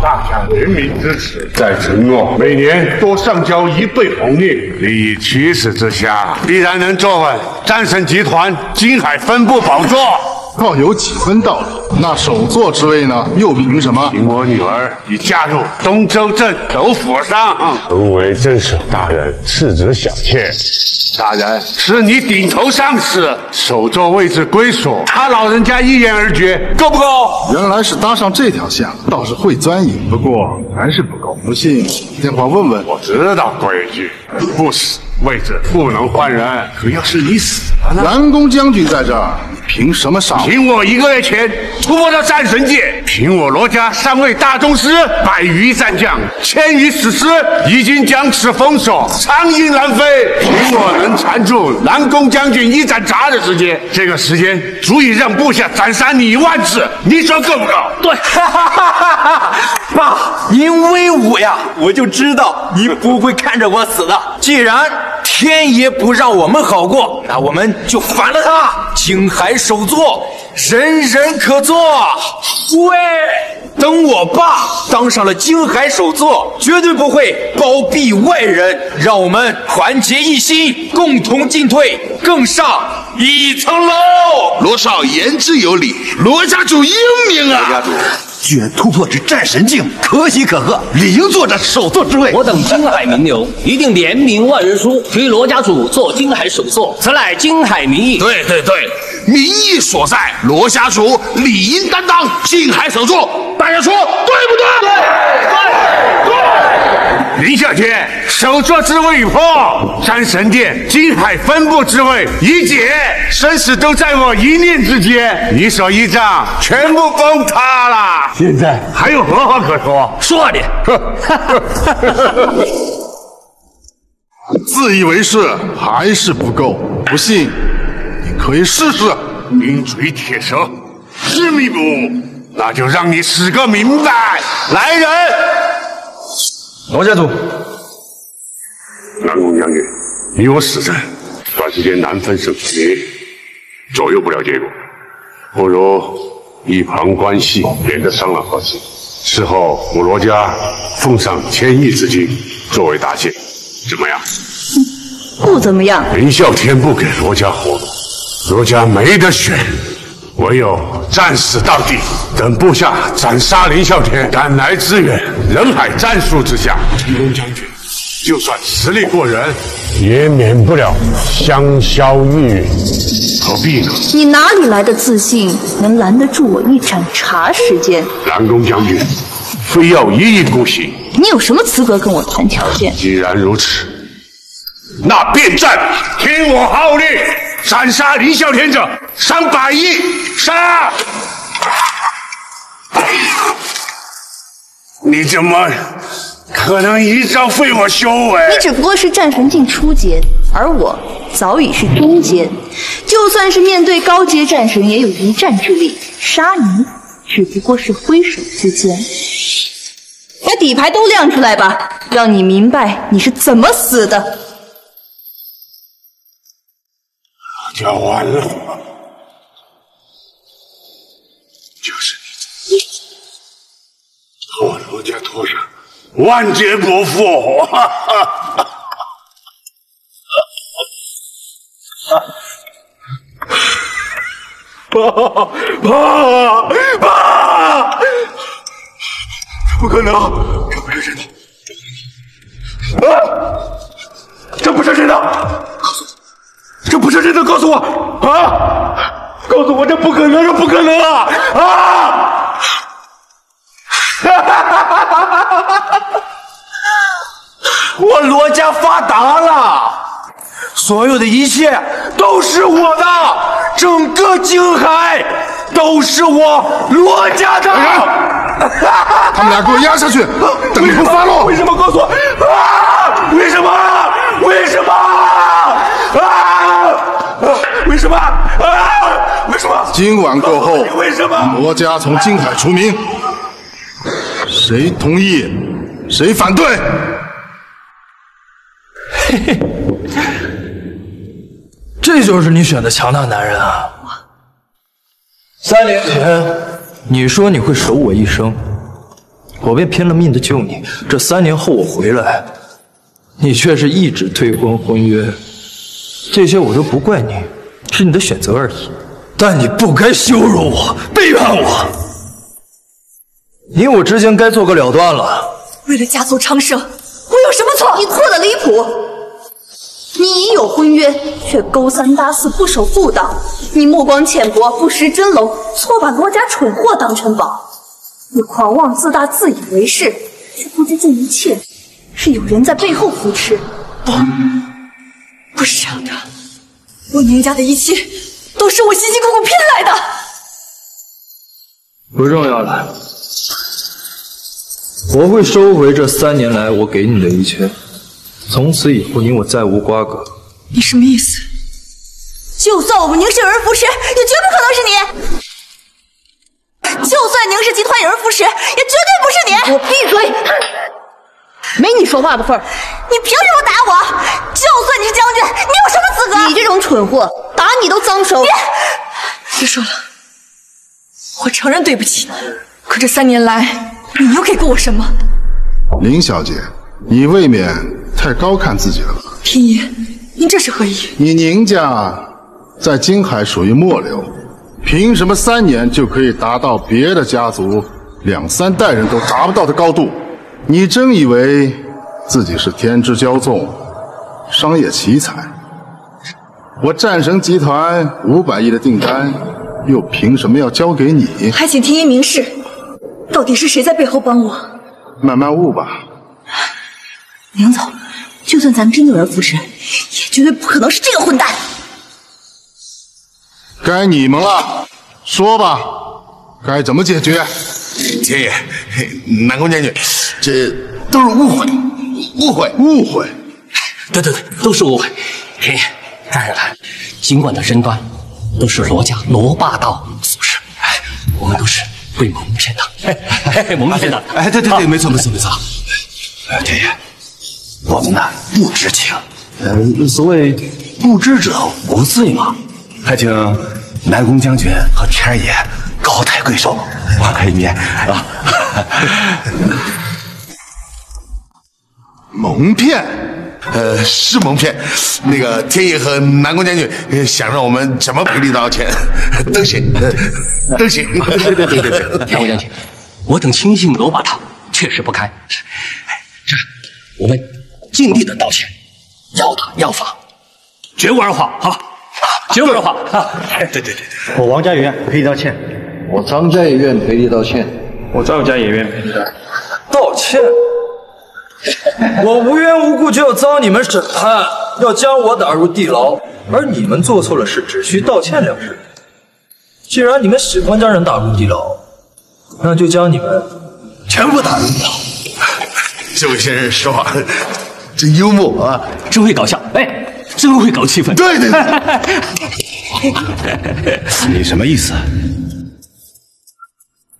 大家人民支持，再承诺每年多上交一倍红利，利益驱使之下，必然能坐稳战神集团金海分部宝座。倒有几分道理。那首座之位呢？又凭什么？凭我女儿已嫁入东州镇首府上，成为镇守大人次子小妾。大人是你顶头上司，首座位置归属他老人家一言而决，够不够？原来是搭上这条线了，倒是会钻营，不过还是不够。不信，电话问问。我知道规矩，不死位置不能换人。可要是你死了呢？南宫将军在这儿，你凭什么杀我？凭我一个月前突破到战神界，凭我罗家三位大宗师、百余战将、千余死尸，已经将此封锁，苍鹰南飞。凭我能缠住南宫将军一盏茶的时间，这个时间足以让部下斩杀你一万次，你说够不够？对，爸，您威武呀！我就知道你不会看着我死的。既然天爷不让我们好过，那我们就反了他。青海首座，人人可做。喂，等我爸当上了京海首座，绝对不会包庇外人，让我们团结一心，共同进退，更上一层楼。罗少言之有理，罗家主英明啊！罗家主居然突破至战神境，可喜可贺，理应坐着首座之位。我等金海名流一定联名万人书，推罗家主做金海首座，此乃金海民意。对对对，民意所在，罗家主理应担当金海首座。大家说对不对？对对林小天，首座之位已破，山神殿金海分部之位已解，生死都在我一念之间，你所依仗全部崩塌了。现在还有何话可说？说啊你！[laughs] 自以为是还是不够，不信你可以试试。鹰嘴铁舌，是弥补，那就让你死个明白。来人！罗家主，南宫将军，你我死战，短时间难分胜负，左右不了结果，不如一旁观戏，免得伤了和气。事后我罗家奉上千亿资金作为答谢，怎么样？不怎么样。林啸天不给罗家活路，罗家没得选，唯有战死到底。等部下斩杀林啸天，赶来支援。人海战术之下，陈宫将军就算实力过人，也免不了香消玉殒，何必呢？你哪里来的自信，能拦得住我一盏茶时间？南宫将军，非要一意孤行。你有什么资格跟我谈条件？既然如此，那便战！听我号令，斩杀林啸天者，伤百亿！杀！你怎么可能一招废我修为？你只不过是战神境初阶，而我早已是中阶。就算是面对高阶战神，也有一战之力。杀你只不过是挥手之间。把底牌都亮出来吧，让你明白你是怎么死的。就完了，就是你，和我罗家拖上万劫不复！哈哈哈爸爸爸！不可能，这不是真的！啊！这不是真的！这不是真的！告诉我啊！告诉我，这不可能，这不可能啊！啊！哈哈哈哈哈哈！我罗家发达了，所有的一切都是我的，整个京海都是我罗家的。[laughs] 他们俩给我压下去，等你不发落。为什么告诉我？啊！为什么？为什么？今晚过后，为什么？罗家从金海除名，谁同意，谁反对？嘿嘿，这就是你选的强大男人啊！三年前你说你会守我一生，我便拼了命的救你。这三年后我回来，你却是一纸退婚婚约。这些我都不怪你，是你的选择而已。但你不该羞辱我，背叛我。你我之间该做个了断了。为了家族昌盛，我有什么错？你错的离谱。你已有婚约，却勾三搭四，不守妇道。你目光浅薄，不识真龙，错把罗家蠢货当成宝。你狂妄自大，自以为是，却不知这一切是有人在背后扶持。不，不是这样的。我宁家的一切都是我辛辛苦苦拼来的。不重要了，我会收回这三年来我给你的一切。从此以后，你我再无瓜葛。你什么意思？就算我们宁氏有人扶持，也绝不可能是你。就算宁氏集团有人扶持，也绝对不是你。我闭嘴！没你说话的份儿。你凭什么打我？就算你是将军，你有什么资格？你这种蠢货，打你都脏手。别别说了，我承认对不起你。可这三年来，你又给过我什么？林小姐，你未免太高看自己了吧？天爷，您这是何意？你宁家在京海属于末流，凭什么三年就可以达到别的家族两三代人都达不到的高度？你真以为自己是天之骄纵、商业奇才？我战神集团五百亿的订单，又凭什么要交给你？还请天一明示，到底是谁在背后帮我？慢慢悟吧。梁总，就算咱们真有人扶持，也绝对不可能是这个混蛋。该你们了，说吧，该怎么解决？天爷，南宫将军，这都是误会，误会，误会。对对对，都是误会。天爷，当然了，尽管的身段都是罗家罗霸道所施，哎，我们都是被蒙骗的，蒙骗的。哎，对对对，没错没错没错。哎，天爷，我们呢不知情，呃，所谓不知者无罪嘛。还请南宫将军和天爷高抬贵手，网开一面啊！[laughs] 蒙骗，呃，是蒙骗。那个天爷和南宫将军呃想让我们怎么赔礼道歉，[laughs] 都行，呃都行。[laughs] 对对对对对，南宫将军，我等轻信罗把他，确实不该。哎，这我们尽力的道歉，要打要罚，绝无二话，好吧？绝无二话啊！对对对对，我王家元赔礼道歉，我张家也愿赔礼道歉。我赵家也愿赔礼道歉。道歉？我无缘无故就要遭你们审判，要将我打入地牢，而你们做错了事，只需道歉了事。既然你们喜欢将人打入地牢，那就将你们全部打入地牢。这位先生说话真幽默啊，真会搞笑，哎，真会搞气氛。对对对，[laughs] 你什么意思？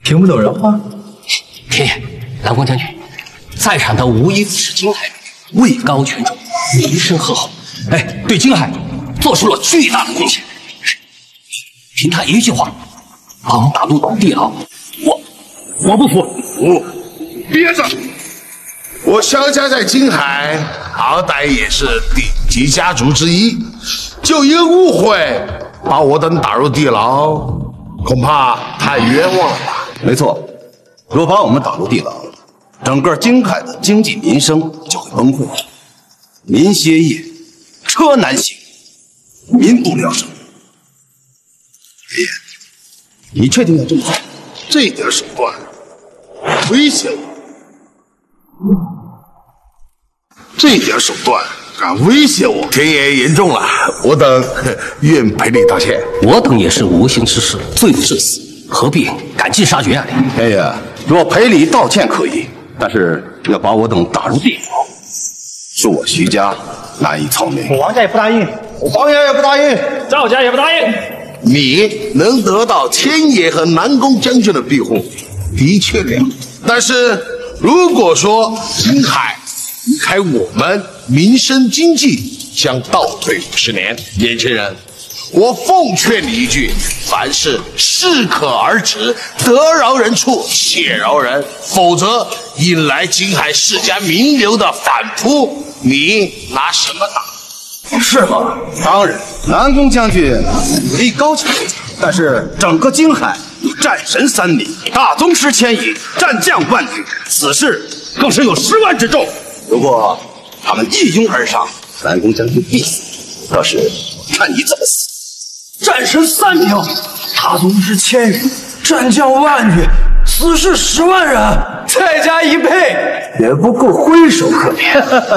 听不懂人话。天爷，蓝光将军，在场的无一是金海，位高权重，名声赫厚，哎，对金海做出了巨大的贡献。凭他一句话，把我们打入地牢，我我不服。我憋着。我萧家在金海，好歹也是顶级家族之一，就因误会把我等打入地牢，恐怕太冤枉了吧？没错，若把我们打入地牢，整个京海的经济民生就会崩溃，民歇业，车难行，民不聊生。爷爷，你确定要这么做？这点手段威胁我？这点手段敢威胁我？天爷言重了，我等愿赔礼道歉。我等也是无心之事，罪不至死，何必赶尽杀绝啊？天爷，若赔礼道歉可以，但是要把我等打入地牢，恕我徐家难以操命。我王家也不答应，我黄家也不答应，赵家也不答应。你能得到天爷和南宫将军的庇护，的确了。但是如果说金海离开我们，民生经济将倒退五十年。年轻人，我奉劝你一句：凡事适可而止，得饶人处且饶人，否则引来京海世家名流的反扑，你拿什么打？是吗？当然，南宫将军武力高强，但是整个京海有战神三名，大宗师千亿，战将万计，此事更是有十万之众。如果他们一拥而上，南宫将军必死。可是看你怎么死！战神三名，大宗师千余，战将万计，死士十万人，再加一倍，也不够挥手可灭。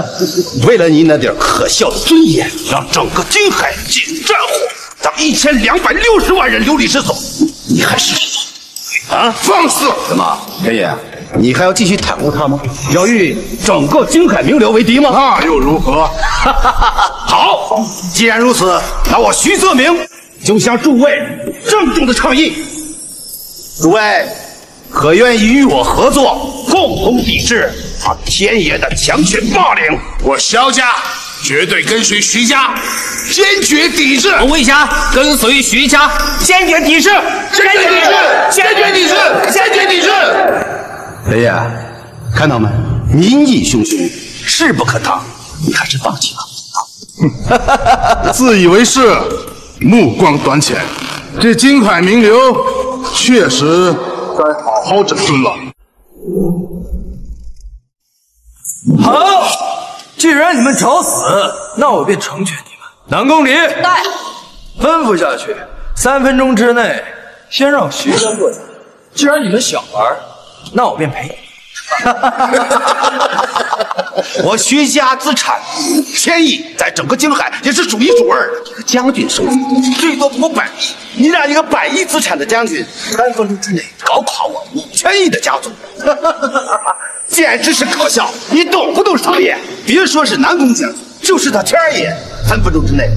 [laughs] 为了你那点可笑的尊严，让整个京海尽战火，咱们一千两百六十万人流离失所，你还是啊？放肆！怎么，天野，你还要继续袒护他吗？要与整个京海名流为敌吗？那又如何？[laughs] 好，既然如此，那我徐泽明就向诸位郑重的倡议：诸位可愿意与我合作，共同抵制他天爷的强权霸凌？我萧家绝对跟随徐家，坚决抵制。我魏家跟随徐家，坚决抵制，坚决抵制，坚决抵制，坚决抵制。雷爷，看到没？民意汹汹，势不可挡，你还是放弃吧。自以为是，目光短浅。这金海名流确实该好好整顿了。好，既然你们找死，那我便成全你们。南宫离，带。吩咐下去，三分钟之内先让徐家破产。既然你们想玩，那我便陪你。哈哈哈。好 [laughs] 我徐家资产千亿，在整个京海也是数一数二的。一个将军收入最多不过百亿，你让一个百亿资产的将军三分钟之内搞垮我五千亿的家族，[laughs] 简直是可笑！你懂不懂商业？别说是南宫将军，就是他天爷，三分钟之内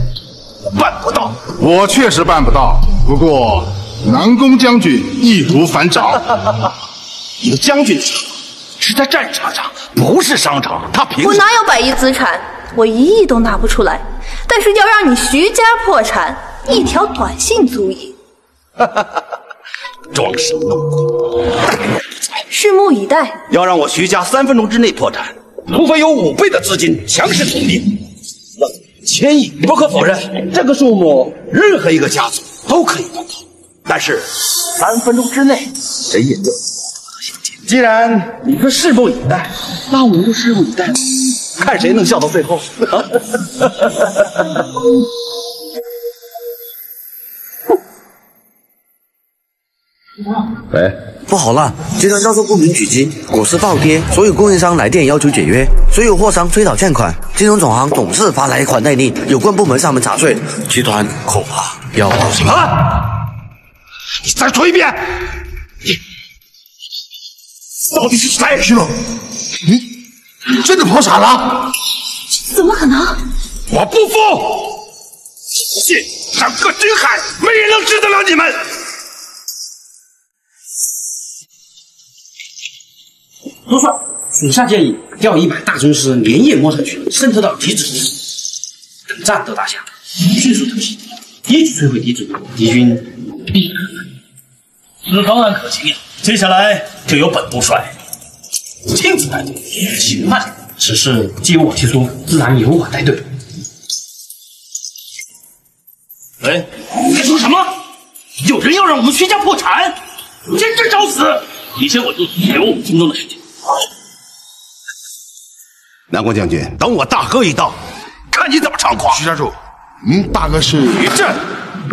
办不到。我确实办不到，不过南宫将军易如反掌。[laughs] 一个将军是在战场上，不是商场。他凭我哪有百亿资产？我一亿都拿不出来。但是要让你徐家破产，一条短信足矣。[laughs] 装神弄鬼，[laughs] 拭目以待。要让我徐家三分钟之内破产，除非有五倍的资金强势统领，那千亿不可否认，这个数目任何一个家族都可以办到。但是三分钟之内，谁也没有既然你说拭目以待，那我们就拭目以待，看谁能笑到最后。喂，不好了，集团遭受不明狙击，股市暴跌，所有供应商来电要求解约，所有货商催讨欠款，金融总行董事发来款待令，有关部门上门查税，集团恐怕要什么？你再说一遍！你到底是谁？徐总，你你真的跑傻了？怎么可能？我不服！不信，整个京海没人能治得了你们！督帅，属下建议调一百大军师连夜摸上去，渗透到敌子之中，等战斗打响，迅速突袭，一举摧毁敌主，敌军必然反应。此方案可行呀！接下来就由本部帅亲自带队行犯。此事既有我提出，自然由我带队。喂，你在说什么？有人要让我们徐家破产，简直找死！你先稳住，给我五分钟的时间。南宫将军，等我大哥一到，看你怎么猖狂！徐家主，您大哥是于震，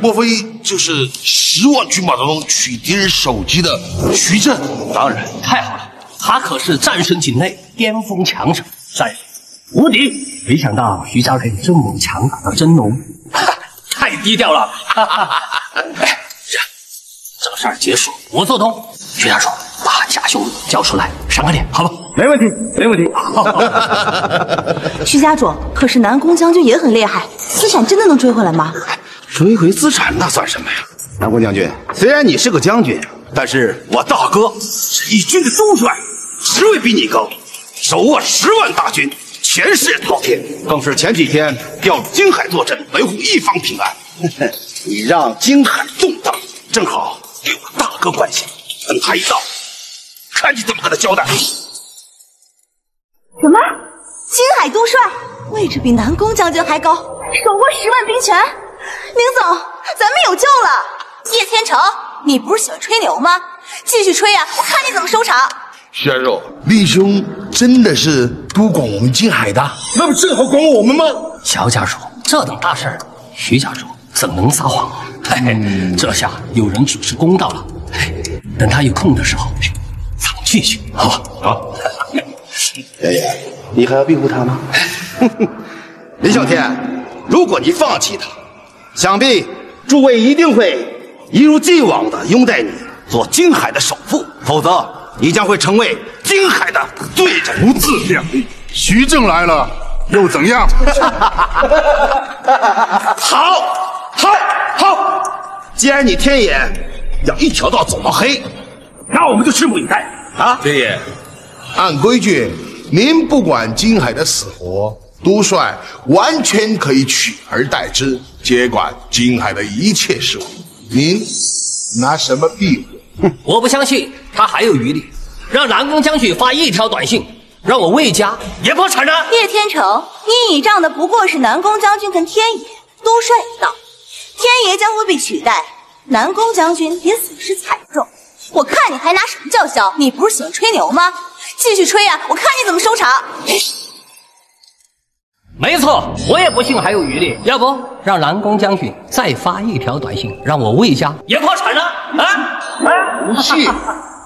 莫非就是十万军马当中取敌人首级的徐震？当然，太好了，他可是战神境内巅峰强者，战神无敌。没想到徐家可以这么强大的真龙，[laughs] 太低调了。[laughs] 哎，这这事儿结束，我做东。徐家主，把贾兄交出来赏个脸，好吧？没问题，没问题。[laughs] 徐家主，可是南宫将军也很厉害，资产真的能追回来吗？追回资产那算什么呀？南宫将军，虽然你是个将军，但是我大哥是义军的都帅，职位比你高，手握十万大军，权势滔天，更是前几天调入京海坐镇，维护一方平安。[laughs] 你让京海动荡，正好给我大哥关系。等他一到，看你怎么跟他交代。什么？金海都帅，位置比南宫将军还高，手握十万兵权。宁总，咱们有救了！叶天成，你不是喜欢吹牛吗？继续吹呀、我看你怎么收场！徐家主，令兄真的是督管我们金海的，那不正好管我们吗？小家主，这等大事儿，徐家主怎能撒谎？嘿嘿，这下有人主持公道了。等他有空的时候，咱们继续，好吧？好。爷爷，你还要庇护他吗？[laughs] 林啸天，如果你放弃他，想必诸位一定会一如既往的拥戴你做金海的首富，否则你将会成为金海的罪人。不自量力！徐正来了又怎样？[laughs] 好，好，好！既然你天眼要一条道走到黑，那我们就拭目以待啊！天爷，按规矩，您不管金海的死活，都帅完全可以取而代之，接管京海的一切事务。您拿什么庇护？我不相信他还有余力，让南宫将军发一条短信，让我魏家也破产呢。叶天成，你倚仗的不过是南宫将军跟天爷。都帅一到，天爷将会被取代，南宫将军也损失惨重。我看你还拿什么叫嚣？你不是喜欢吹牛吗？继续吹呀、我看你怎么收场。没错，我也不信还有余力。要不让南宫将军再发一条短信，让我魏家也破产了啊？[laughs] 不信。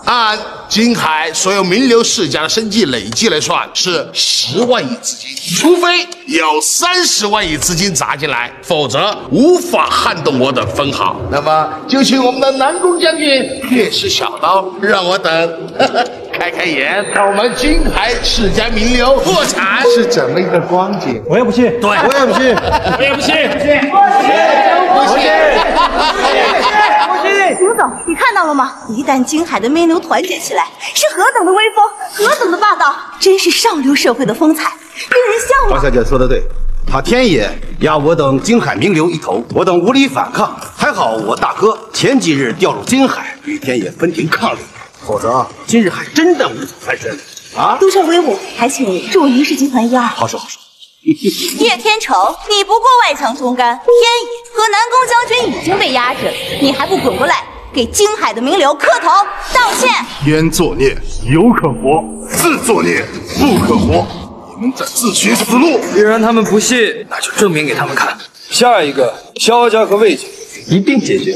按金海所有名流世家的生计累计来算，是十万亿资金，除非有三十万亿资金砸进来，否则无法撼动我等分毫。那么就请我们的南宫将军略施小刀，让我等。[laughs] 开开眼，看我们金海世家名流。破产。是怎么一个光景。我也不信，对，我也不信，我也不信，不信，不信，不信。吴总，你看到了吗？一旦金海的名流团结起来，是何等的威风，何等的霸道，真是上流社会的风采，令人向往。王小姐说的对，他天爷压我等金海名流一头，我等无力反抗。还好我大哥前几日调入金海，与天野分庭抗礼，否则今日还真的无法翻身。啊！都胜威武，还请祝于氏集团一二。好说好说。[laughs] 叶天成，你不过外强中干，天野和南宫将军已经被压制了，你还不滚过来给京海的名流磕头道歉？冤作孽犹可活，自作孽不可活。你们在自寻死路。既然他们不信，那就证明给他们看。下一个，萧家和魏家一并解决。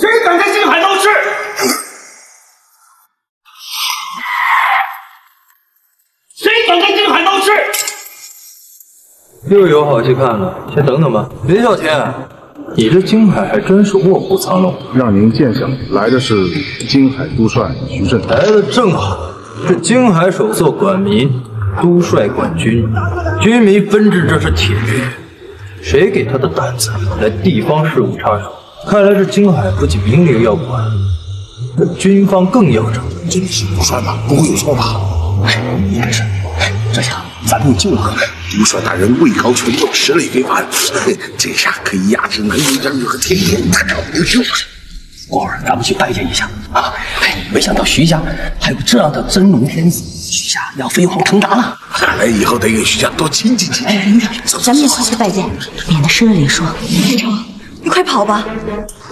谁敢在京海闹事？谁敢在金海闹事？又有好戏看了，先等等吧。林啸天，你这京海还真是卧虎藏龙。让您见笑，来的是京海都帅徐振。来的正好，这京海首座管民，都帅管军，军民分治，这是铁律。谁给他的胆子来地方事务插手？看来这京海不仅民流要管，这军方更要整。真是不帅吗？不会有错吧？哎，应该是。哎，这下咱们就和都帅大人位高权重，实力非凡，这下可以压制南宫将军和天野。他找不就是？过会儿咱们去拜见一下啊！哎，没想到徐家还有这样的真龙天子，徐家要飞黄腾达了。看来以后得给徐家多亲近亲近。哎，林长，咱们也快去拜见，免得失了礼数。天成，你快跑吧！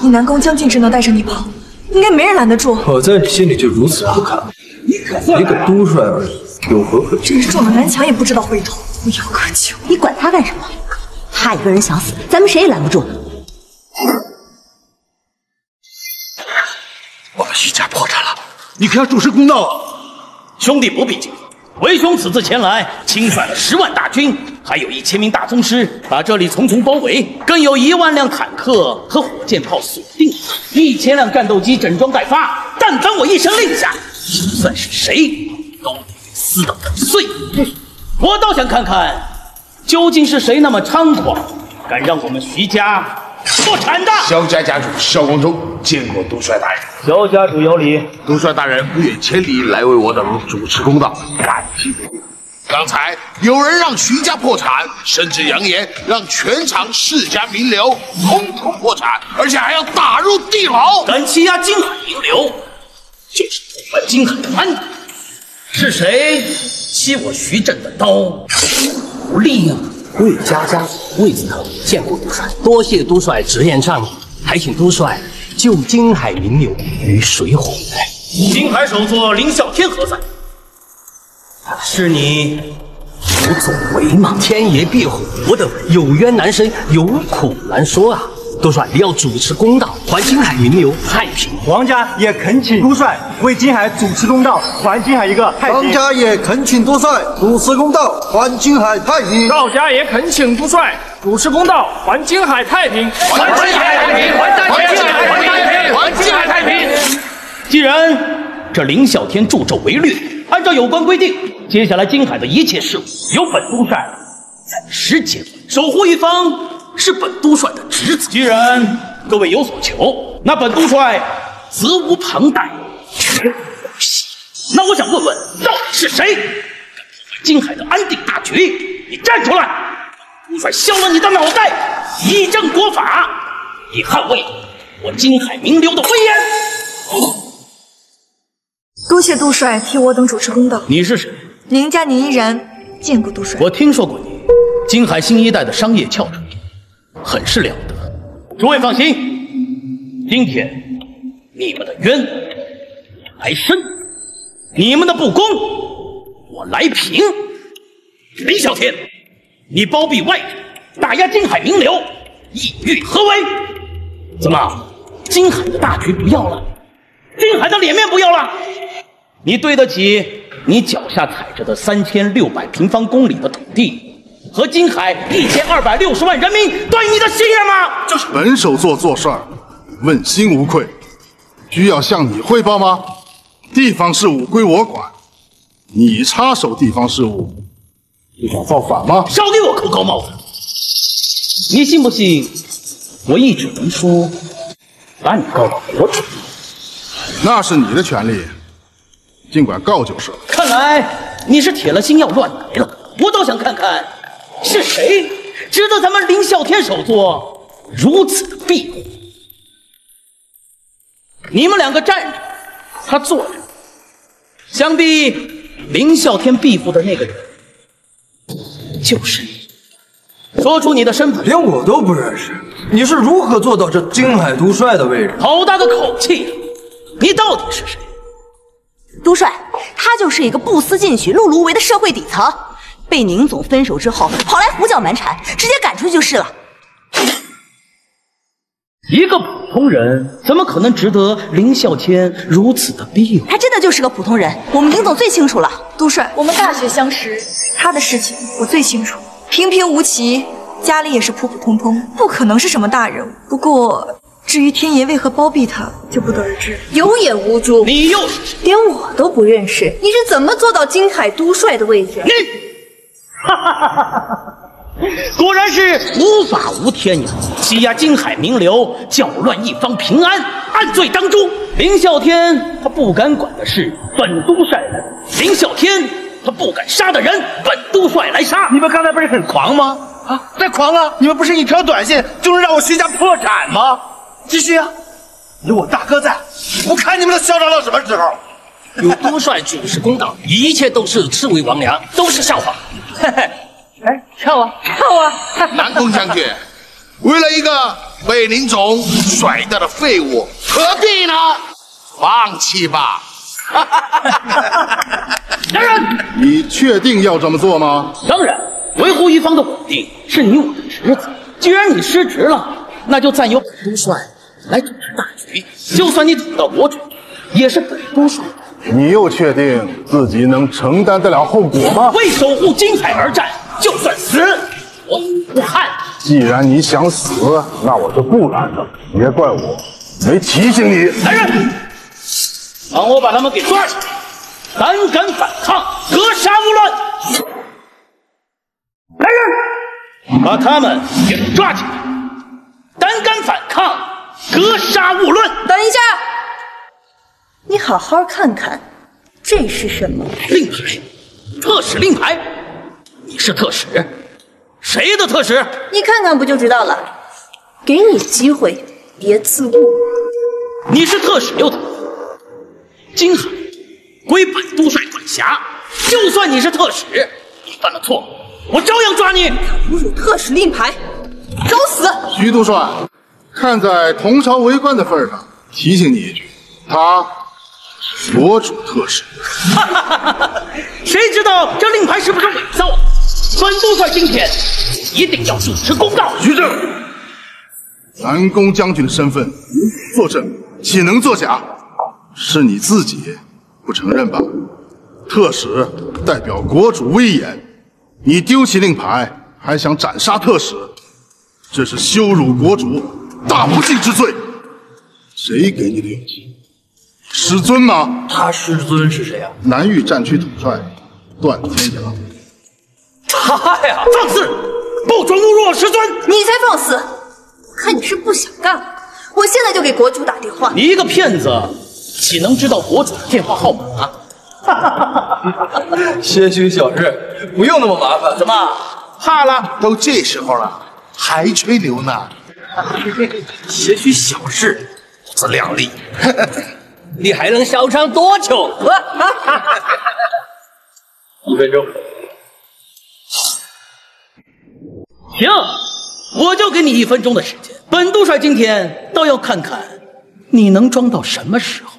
你南宫将军只能带着你跑，应该没人拦得住。我在你心里就如此不堪，一个都帅而已。有何可惧？真是撞了南墙也不知道回头，无药可救。你管他干什么？他一个人想死，咱们谁也拦不住。我们徐家破产了，你可要主持公道啊！兄弟不必惊慌，为兄此次前来，亲率了十万大军，还有一千名大宗师，把这里重重包围，更有一万辆坦克和火箭炮锁定，一千辆战斗机整装待发。但凡我一声令下，就算是谁都得撕得粉碎。我倒想看看，究竟是谁那么猖狂，敢让我们徐家破产的？萧家家主萧光忠见过督帅大人。萧家主有礼。督帅大人不远千里来为我等主持公道，感激不尽。刚才有人让徐家破产，甚至扬言让全场世家名流通通破产，而且还要打入地牢。敢欺压金海名流，就是破坏金海的安定。是谁欺我徐震的刀？狐狸啊！魏家家主魏子腾见过都帅，多谢都帅直言仗义，还请都帅救金海名流于水火。金海首座林啸天何在？是你胡作为吗？天爷庇护，我等有冤难伸，有苦难说啊！都帅，你要主持公道，还金海名流太平。皇家也恳请都帅为金海主持公道，还金海一个太平。皇家也恳请都帅主持公道，还金海太平。道家也恳请都帅主持公道，还金海太平。还金海太平，还金海太平，还金海太平。既然这林啸天助纣为虐，按照有关规定，接下来金海的一切事务由本都帅暂时接管，守护一方。是本都帅的职责。既然各位有所求，那本都帅责无旁贷，绝不姑息。那我想问问，到底是谁敢破坏金海的安定大局？你站出来！本都帅削了你的脑袋，以正国法，以捍卫我金海名流的威严。多谢杜帅替我等主持公道。你是谁？宁家宁依然见过杜帅。我听说过你，金海新一代的商业翘楚。很是了得，诸位放心，今天你们的冤我来伸，你们的不公我来平。林小天，你包庇外人，打压金海名流，意欲何为？怎么，金海的大局不要了？金海的脸面不要了？你对得起你脚下踩着的三千六百平方公里的土地和金海一千二百六十万人民对你的信任吗？就是本首座做事儿，问心无愧，需要向你汇报吗？地方事务归我管，你插手地方事务，你想造反吗？少给我扣高帽子！你信不信？我一纸文书把你告到国主。那是你的权利，尽管告就是了。看来你是铁了心要乱来了。我倒想看看是谁值得咱们林啸天首座如此的庇护。你们两个站着，他坐着，想必林啸天庇护的那个人就是你。说出你的身份，连我都不认识，你是如何做到这金海都帅的位置？好大的口气！你到底是谁？都帅，他就是一个不思进取、碌碌无为的社会底层，被宁总分手之后，跑来胡搅蛮缠，直接赶出去就是了。一个普通人怎么可能值得林啸天如此的庇护？他真的就是个普通人，我们宁总最清楚了。都帅，我们大学相识，他的事情我最清楚，平平无奇，家里也是普普通通，不可能是什么大人物。不过。至于天爷为何包庇他，就不得而知。有眼无珠，你又是谁？连我都不认识，你是怎么做到金海都帅的位置？你！[laughs] 果然是无法无天呀！欺压金海名流，搅乱一方平安，按罪当诛。林啸天他不敢管的事，本都帅来；林啸天他不敢杀的人，本都帅来杀。你们刚才不是很狂吗？啊，再狂啊！你们不是一条短信就能让我徐家破产吗？继续啊！有我大哥在，我看你们能嚣张到什么时候？有都帅主持公道，一切都是赤为王良，都是笑话。嘿嘿，哎，跳啊跳啊！[laughs] 南宫将军，为了一个被林总甩掉的废物，何必呢？放弃吧。来人！你确定要这么做吗？当然，维护一方的稳定是你我的职责。既然你失职了，那就暂由本都帅。来主持大局，就算你捅到国主，也是本都帅。你又确定自己能承担得了后果吗？为守护金海而战，就算死我不憾。既然你想死，那我就不拦着。别怪我没提醒你。来人，帮我把他们给抓起来！胆敢反抗，格杀勿论。来人，把他们给抓起来！胆敢反抗！格杀勿论！等一下，你好好看看，这是什么？令牌，特使令牌。你是特使？谁的特使？你看看不就知道了。给你机会，别自误。你是特使又怎么，金海归本都帅管辖。就算你是特使，你犯了错，我照样抓你。侮辱特使令牌，找死！徐都帅。看在同朝为官的份上，提醒你一句，他是国主特使。[laughs] 谁知道这令牌是不是伪造？本督帅今天一定要主持公道。徐正，南宫将军的身份作证，岂能作假？是你自己不承认吧？特使代表国主威严，你丢弃令牌，还想斩杀特使，这是羞辱国主。大不敬之罪，谁给你的勇气？师尊吗？他师尊是谁啊？南域战区统帅段天涯。他呀！放肆！不准侮辱我师尊！你才放肆！看你是不想干了，我现在就给国主打电话。你一个骗子，岂能知道国主的电话号码啊？[laughs] 些许小事，不用那么麻烦。怎么怕了？都这时候了，还吹牛呢？[laughs] 些许小事，不自量力，[laughs] 你还能嚣张多久？[laughs] 一分钟。行，我就给你一分钟的时间。本督帅今天倒要看看你能装到什么时候。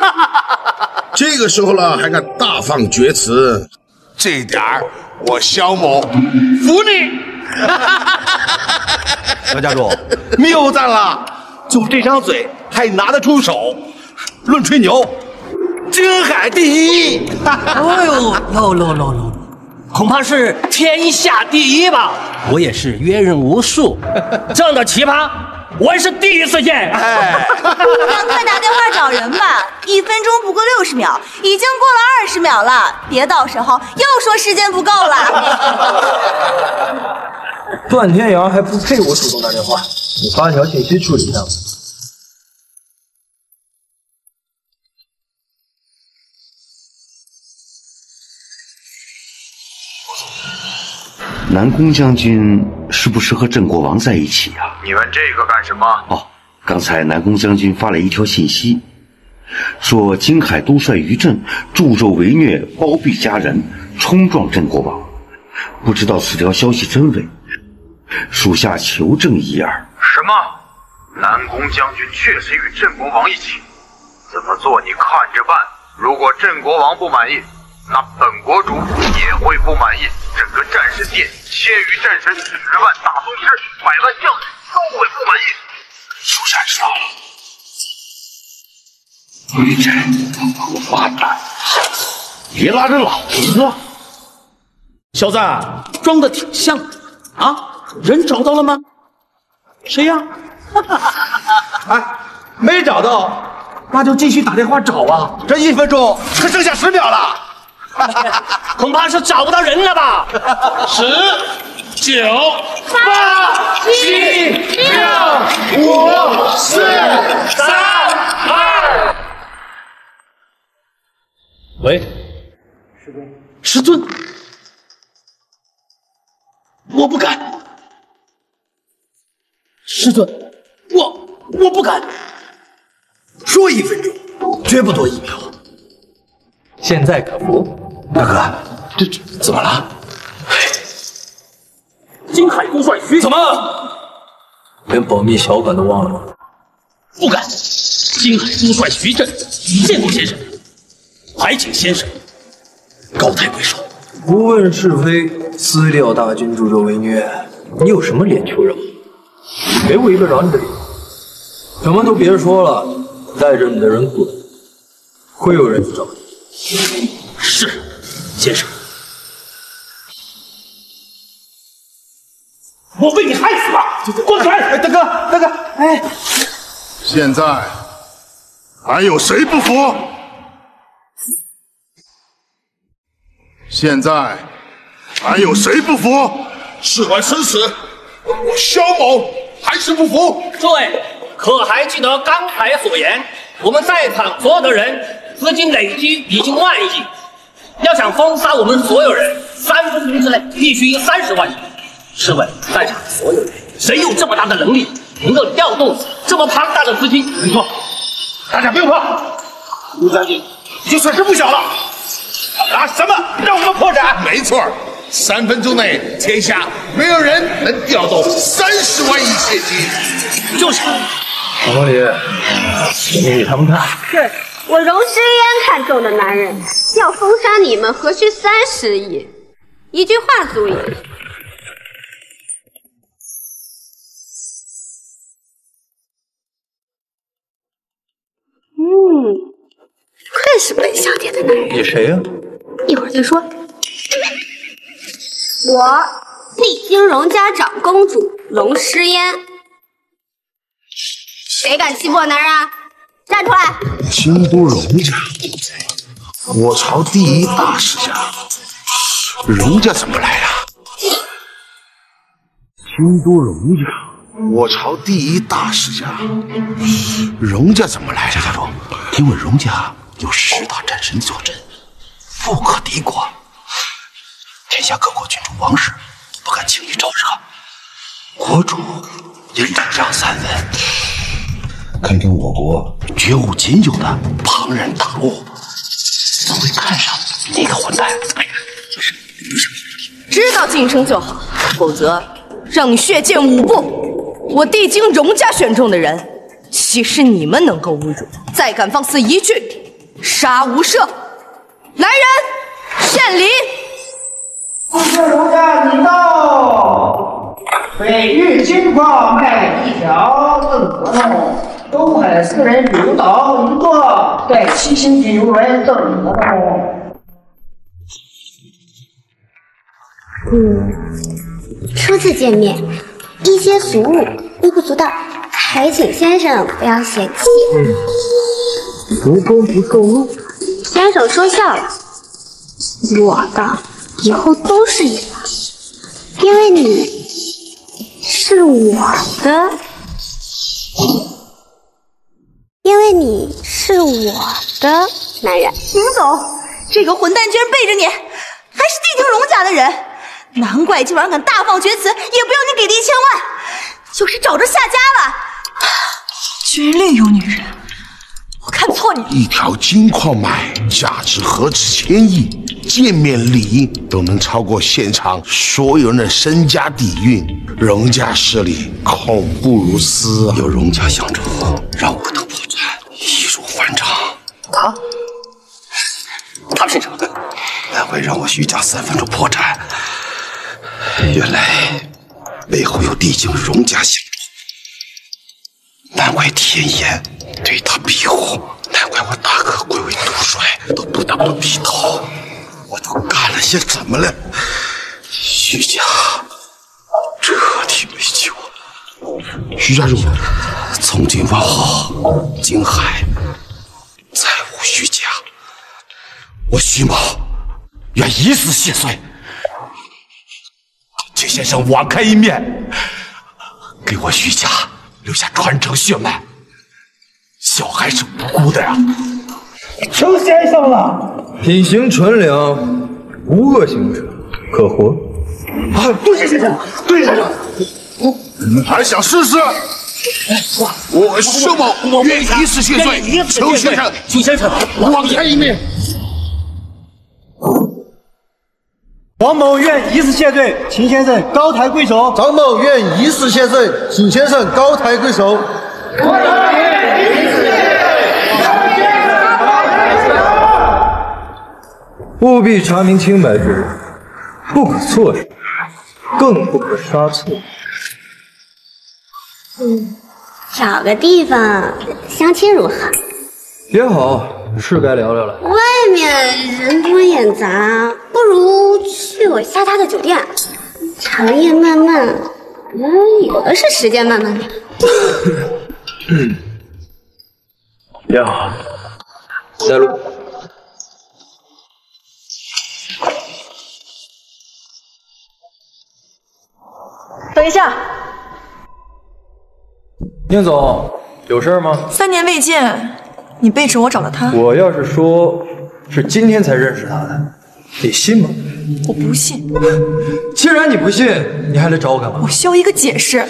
[laughs] 这个时候了，还敢大放厥词，这点儿我萧某服你。[laughs] 萧家主，谬赞了，就这张嘴还拿得出手？论吹牛，京海第一。[laughs] 哎呦，喽喽喽喽，恐怕是天下第一吧？我也是阅人无数，这样的奇葩，我也是第一次见。哎，赶快打电话找人吧，一分钟不过六十秒，已经过了二十秒了，别到时候又说时间不够了。[laughs] 段天阳还不配我主动打电话，你发条信息处理一下吧。南宫将军是不是和镇国王在一起呀、你问这个干什么？哦，刚才南宫将军发了一条信息，说金海都帅于震助纣为虐，包庇家人，冲撞镇国王。不知道此条消息真伪，属下求证一二。什么？南宫将军确实与镇国王一起，怎么做你看着办。如果镇国王不满意，那本国主也会不满意。整个战神殿，千余战神，十万大宗师，百万将士都会不满意。属下知道了。于震，王八蛋，别拉着老子！小子，装的挺像的啊！人找到了吗？谁呀？[laughs] 哎，没找到，那就继续打电话找啊！这一分钟可剩下十秒了，[laughs] 恐怕是找不到人了吧？十、九、八、七、六、五、四、三、二。喂，师尊，我不敢。师尊，我我不敢。说一分钟，绝不多一秒。现在可不？大哥，这这怎么了？金海公帅徐怎么？连保密小本都忘了吗？不敢。金海都帅徐震，见过先生。还请先生高抬贵手。不问是非，私料大军助纣为虐，你有什么脸求饶？给我一个饶你的理由。什么都别说了，带着你的人滚，会有人去找你。是，先生。我被你害死了！滚开！哎，大哥，大哥，哎，现在还有谁不服？现在还有谁不服？事关生死，我萧某还是不服。诸位，可还记得刚才所言？我们在场所有的人资金累积已经万亿，要想封杀我们所有人，三分钟之内必须三十万亿。试问在场所有人，谁有这么大的能力，能够调动这么庞大的资金？没错，大家不用怕，吴将军已经损失不小了。拿什么让我们破产？没错，三分钟内，天下没有人能调动三十万亿现金。就是，老经理，你给他们看。是我荣师烟看中的男人，要封杀你们何须三十亿？一句话足矣。嗯，不愧是本小姐的男人。你谁呀、一会儿再说。我历经荣家长公主荣诗嫣，谁敢欺负我男人啊？站出来！京都荣家，我朝第一大世家，荣家怎么来了？京都荣家，我朝第一大世家，荣家怎么来了？家主，听闻荣家有十大战神坐镇，富可敌国，天下各国君主王室不敢轻易招惹，国主也忍让三分，堪称我国绝无仅有的庞然大物，怎会看上那个混蛋？哎呀，知道晋升就好，否则让你血溅五步。我帝京荣家选中的人，岂是你们能够侮辱？再敢放肆一句，杀无赦！来人，献礼！谢荣家你到，北域金矿卖一条，赠合同。东海四人领导一个，对七星锦游轮赠合同。嗯，初次见面，一些俗务微不足道，还请先生不要嫌弃。不攻不受禄。先生说笑了，我的以后都是你的，因为你是我的，因为你是我的男人。宁总，这个混蛋居然背着你，还是帝庭荣家的人，难怪今晚敢大放厥词，也不要你给的一千万，就是找着下家了。居然另有女人，我看错你了。一条金矿脉价值何止千亿，见面礼都能超过现场所有人的身家底蕴。荣家势力恐怖如斯啊！有荣家相助，让我的破产易如反掌。他，他骗成的，难怪让我徐家三分钟破产，原来背后有帝京荣家相助。难怪天颜对他庇护，难怪我大哥贵为督帅都不得不低头。我都干了些什么了？徐家彻底没救了。徐家主，从今往后，京海徐家，我徐某愿以死谢罪。请先生网开一面，给我徐家留下传承血脉。小孩是无辜的呀！求先生了。品行纯良，无恶行者可活。啊，多谢先生，多谢先生。你们还想试试？我修某愿以死谢罪，求先生，求先生网开一面。王某愿以死谢罪，秦先生高抬贵手。张某愿以死谢罪，请先生高抬贵手。务必查明清白之人，不可错杀，更不可杀错。嗯，找个地方相亲如何？也好，是该聊聊了。外面人多眼杂，不如去我下榻的酒店，长夜漫漫，嗯，有的是时间慢慢聊。嗯，也好。带路。等一下，宁总，有事吗？三年未见，你背着我找了他？我要是说是今天才认识他的，你信吗？我不信。[laughs] 既然你不信，你还来找我干嘛？我需要一个解释。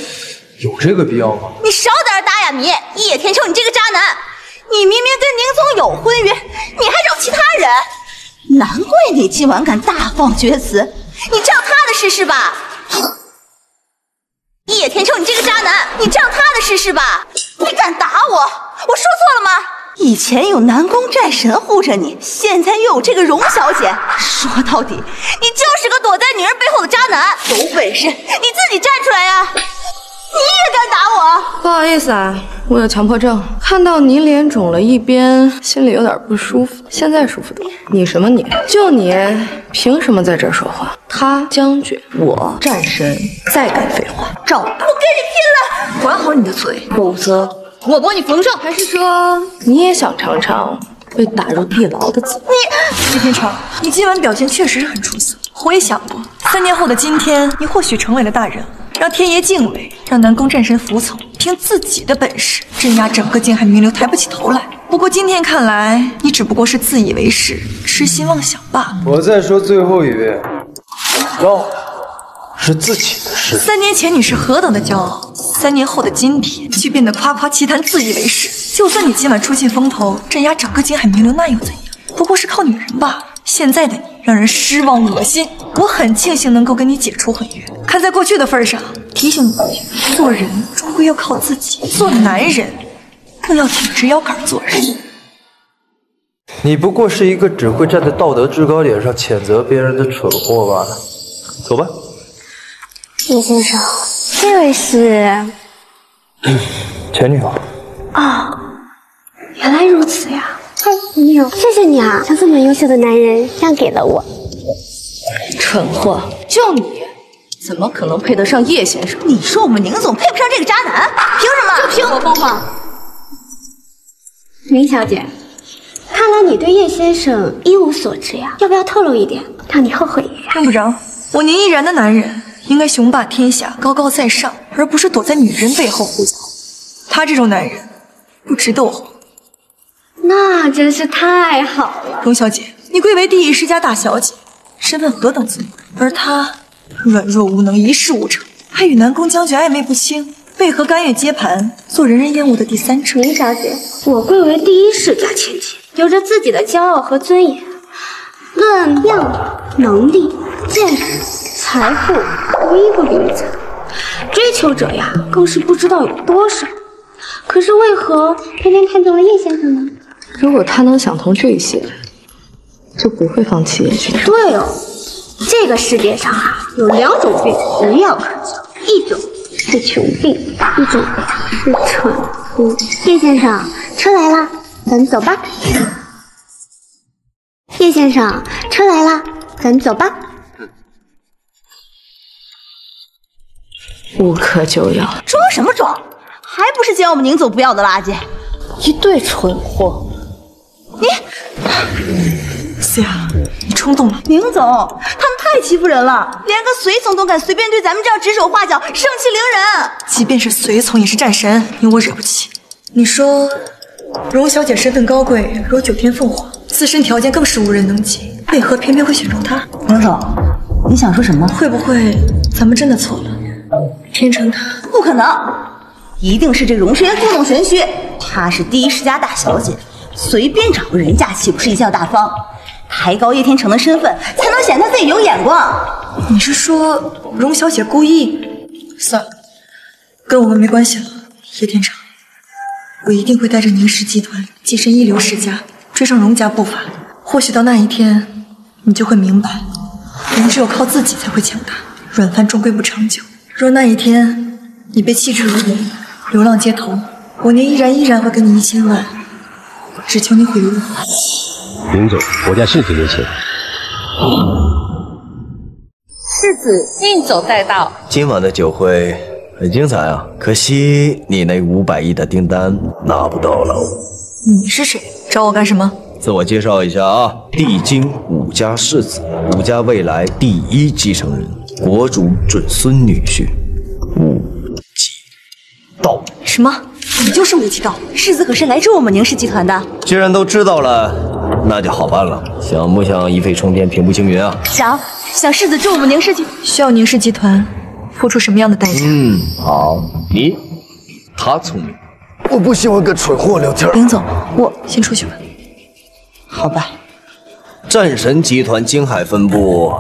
有这个必要吗？你少在这打哑谜！叶天秋，你这个渣男，你明明跟宁总有婚约，你还找其他人，难怪你今晚敢大放厥词。你知道他的事是吧？叶天秋，你这个渣男，你知道他的事是吧？你敢打我？我说错了吗？以前有南宫战神护着你，现在又有这个荣小姐，说到底，你就是个躲在女人背后的渣男。有本事你自己站出来呀！你也敢打我？不好意思啊，我有强迫症，看到你脸肿了一边，心里有点不舒服。现在舒服多了。你什么你？就你凭什么在这儿说话？他将军，我战神，再敢废话，照打我跟你拼了！管好你的嘴，否则我帮你缝上。还是说你也想尝尝被打入地牢的滋味？你叶天成，你今晚表现确实是很出色。我也想过，三年后的今天，你或许成为了大人，让天爷敬畏，让南宫战神服从，凭自己的本事镇压整个京海名流，抬不起头来。不过今天看来，你只不过是自以为是，痴心妄想罢了。我再说最后一遍，骄傲是自己的事。三年前你是何等的骄傲，三年后的今天却变得夸夸其谈，自以为是。就算你今晚出尽风头，镇压整个金海名流，那又怎样？不过是靠女人罢了。现在的你让人失望恶心，我很庆幸能够跟你解除婚约。看在过去的份上，提醒你一句：做人终归要靠自己，做男人更要挺直腰杆做人。你不过是一个只会站在道德制高点上谴责别人的蠢货罢了。走吧。叶先生，这位是 [clears throat] 前女友。哦、原来如此呀！哎，没有，谢谢你啊，将这么优秀的男人让给了我。蠢货，就你，怎么可能配得上叶先生？你说我们宁总配不上这个渣男，凭什么？就凭我帮忙。林小姐，看来你对叶先生一无所知呀，要不要透露一点，让你后悔一下？用不着，我宁毅然的男人应该雄霸天下，高高在上，而不是躲在女人背后胡搅。他这种男人不值得我哄。那真是太好了。荣小姐，你贵为第一世家大小姐，身份何等尊贵，而他软弱无能，一事无成，还与南宫将军暧昧不清，为何甘愿接盘，做人人厌恶的第三者？林小姐，我贵为第一世家千金，有着自己的骄傲和尊严。论样貌、能力、见识、财富，无一不比你强。追求者呀，更是不知道有多少。可是为何偏偏看中了叶先生呢？如果他能想通这些，就不会放弃叶先生。对哦，这个世界上啊，有两种病无药可救，一种是穷病，一种是蠢夫。叶先生，车来了，咱们走吧。叶先生，车来了，咱们走吧。无可救药。装什么装？还不是捡我们宁总不要的垃圾？一对蠢货！你，思雅，你冲动了。宁总，他们太欺负人了，连个随从都敢随便对咱们这样指手画脚，盛气凌人。即便是随从，也是战神，你我惹不起。你说，荣小姐身份高贵，如九天凤凰，自身条件更是无人能及，为何偏偏会选中她？明总，你想说什么？会不会咱们真的错了？天成她？不可能，一定是这荣世渊故弄玄虚。她是第一世家大小姐，随便找个人嫁岂不是贻笑大方？抬高叶天成的身份，才能显得自己有眼光。你是说荣小姐故意？算了，跟我们没关系了。叶天成，我一定会带着宁氏集团跻身一流世家，追上荣家步伐。或许到那一天，你就会明白，人只有靠自己才会强大，软饭终归不长久。若那一天你被弃之如饴，流浪街头，我宁依然依然会给你一千万，只求你毁于我。林总，我家世子有请。世子敬走带到。今晚的酒会很精彩啊，可惜你那五百亿的订单拿不到了。你是谁？找我干什么？自我介绍一下啊，帝京武家世子，武家未来第一继承人，国主准孙女婿，武继道。什么？你就是武继道？世子可是来自我们宁氏集团的。既然都知道了，那就好办了。想不想一飞冲天，平步青云啊？想想世子助我们宁氏集，需要宁氏集团付出什么样的代价？嗯，好，你比他聪明。我不喜欢跟蠢货聊天。林总，我先出去吧。好吧。战神集团京海分部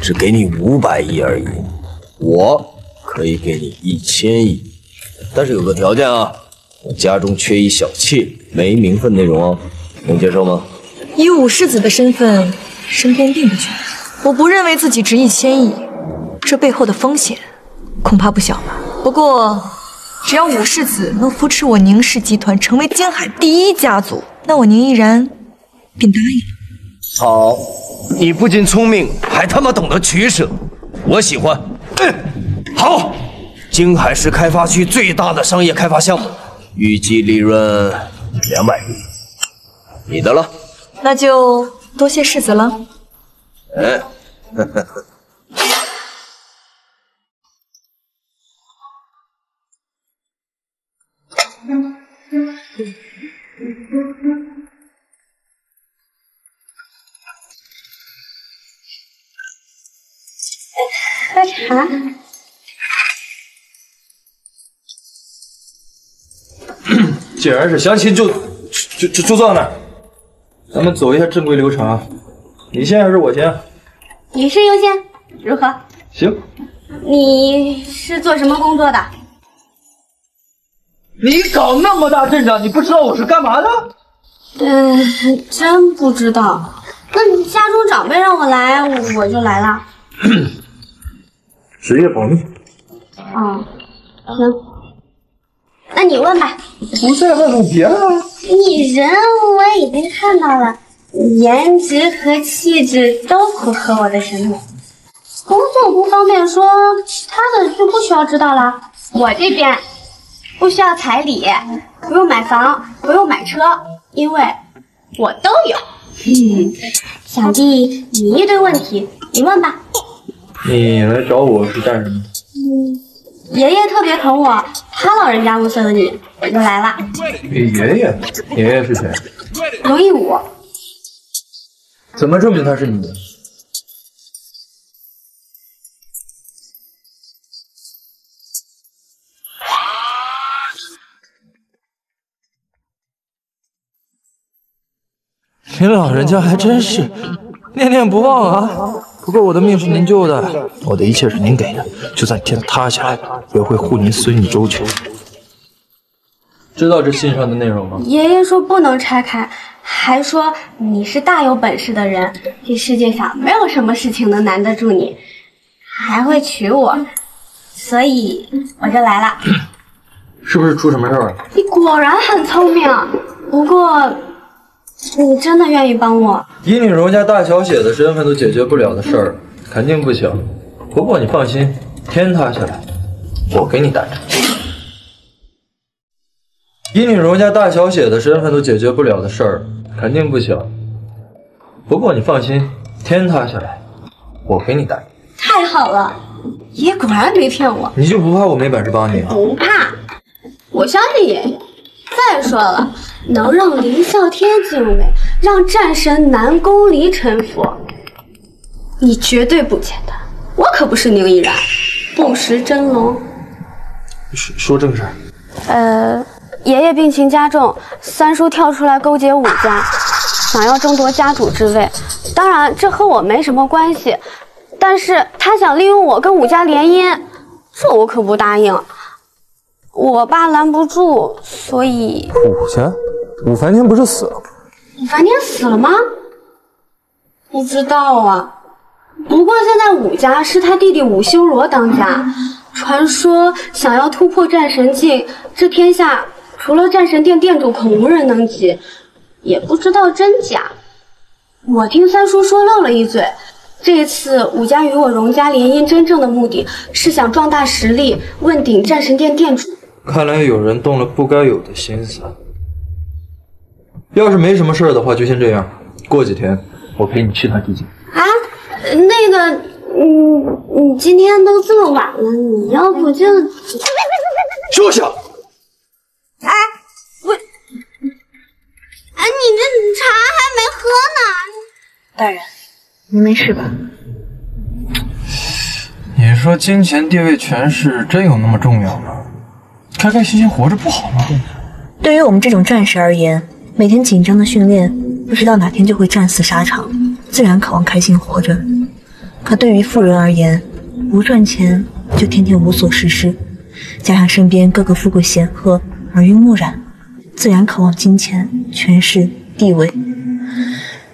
只给你五百亿而已，我可以给你一千亿，但是有个条件啊，我家中缺一小妾，没名分内容哦，能接受吗？以武世子的身份，身边并不缺。我不认为自己值一千亿，这背后的风险恐怕不小吧。不过，只要武世子能扶持我宁氏集团成为京海第一家族，那我宁依然便答应了。好，你不仅聪明，还他妈懂得取舍，我喜欢。嗯，好，京海市开发区最大的商业开发项目，预计利润两百亿，你的了。那就多谢世子了。哎，呵呵呵。既然是相亲，就就就就坐那儿。咱们走一下正规流程啊，你先还是我先？女士优先，如何？行。你是做什么工作的？你搞那么大阵仗，你不知道我是干嘛的？呃，真不知道。那你家中长辈让我来，我就来了。[coughs] 职业保密。哦，行，那你问吧。不是，问问别人啊。你人我已经看到了，颜值和气质都符合我的审美。工作不方便说，其他的就不需要知道了。我这边不需要彩礼，不用买房，不用买车，因为我都有。嗯，想必你一堆问题，你问吧。你来找我是干什么？嗯，爷爷特别疼我，他老人家物色了你，我就来了。你爷爷？爷爷是谁？龙一武，怎么证明他是你的？您老人家还真是念念不忘啊！不过我的命是您救的，我的一切是您给的，就算天塌下来，也会护您孙女周全。知道这信上的内容吗？爷爷说不能拆开，还说你是大有本事的人，这世界上没有什么事情能难得住你，还会娶我，所以我就来了。是不是出什么事儿了？你果然很聪明，不过你真的愿意帮我？以你荣家大小姐的身份都解决不了的事儿，肯定不行。不过你放心，天塌下来，我给你担着。以你荣家大小姐的身份都解决不了的事儿，肯定不行。不过你放心，天塌下来，我给你担着。太好了，爷果然没骗我，你就不怕我没本事帮你吗？不怕，我相信爷爷。再说了，能让林啸天敬畏，让战神南宫离臣服，你绝对不简单。我可不是宁毅然，不识真龙。说说正事儿。呃，爷爷病情加重，三叔跳出来勾结武家，想要争夺家主之位。当然，这和我没什么关系，但是他想利用我跟武家联姻，这我可不答应。我爸拦不住，所以武家，武凡天不是死了吗？武凡天死了吗？不知道啊。不过现在武家是他弟弟武修罗当家，传说想要突破战神境，这天下除了战神殿殿主，恐无人能及。也不知道真假。我听三叔说漏了一嘴，这次武家与我荣家联姻，真正的目的是想壮大实力，问鼎战神殿殿主。看来有人动了不该有的心思。要是没什么事儿的话，就先这样。过几天我陪你去趟地界。啊，那个，你，你今天都这么晚了，你要不就 [laughs] 休息！哎，我，哎，你这茶还没喝呢。大人，您没事吧？你说金钱、地位、权势真有那么重要吗？开开心心活着不好吗？对于我们这种战士而言，每天紧张的训练，不知道哪天就会战死沙场，自然渴望开心活着。可对于富人而言，不赚钱就天天无所事事，加上身边各个富贵显赫，耳濡目染，自然渴望金钱、权势、地位。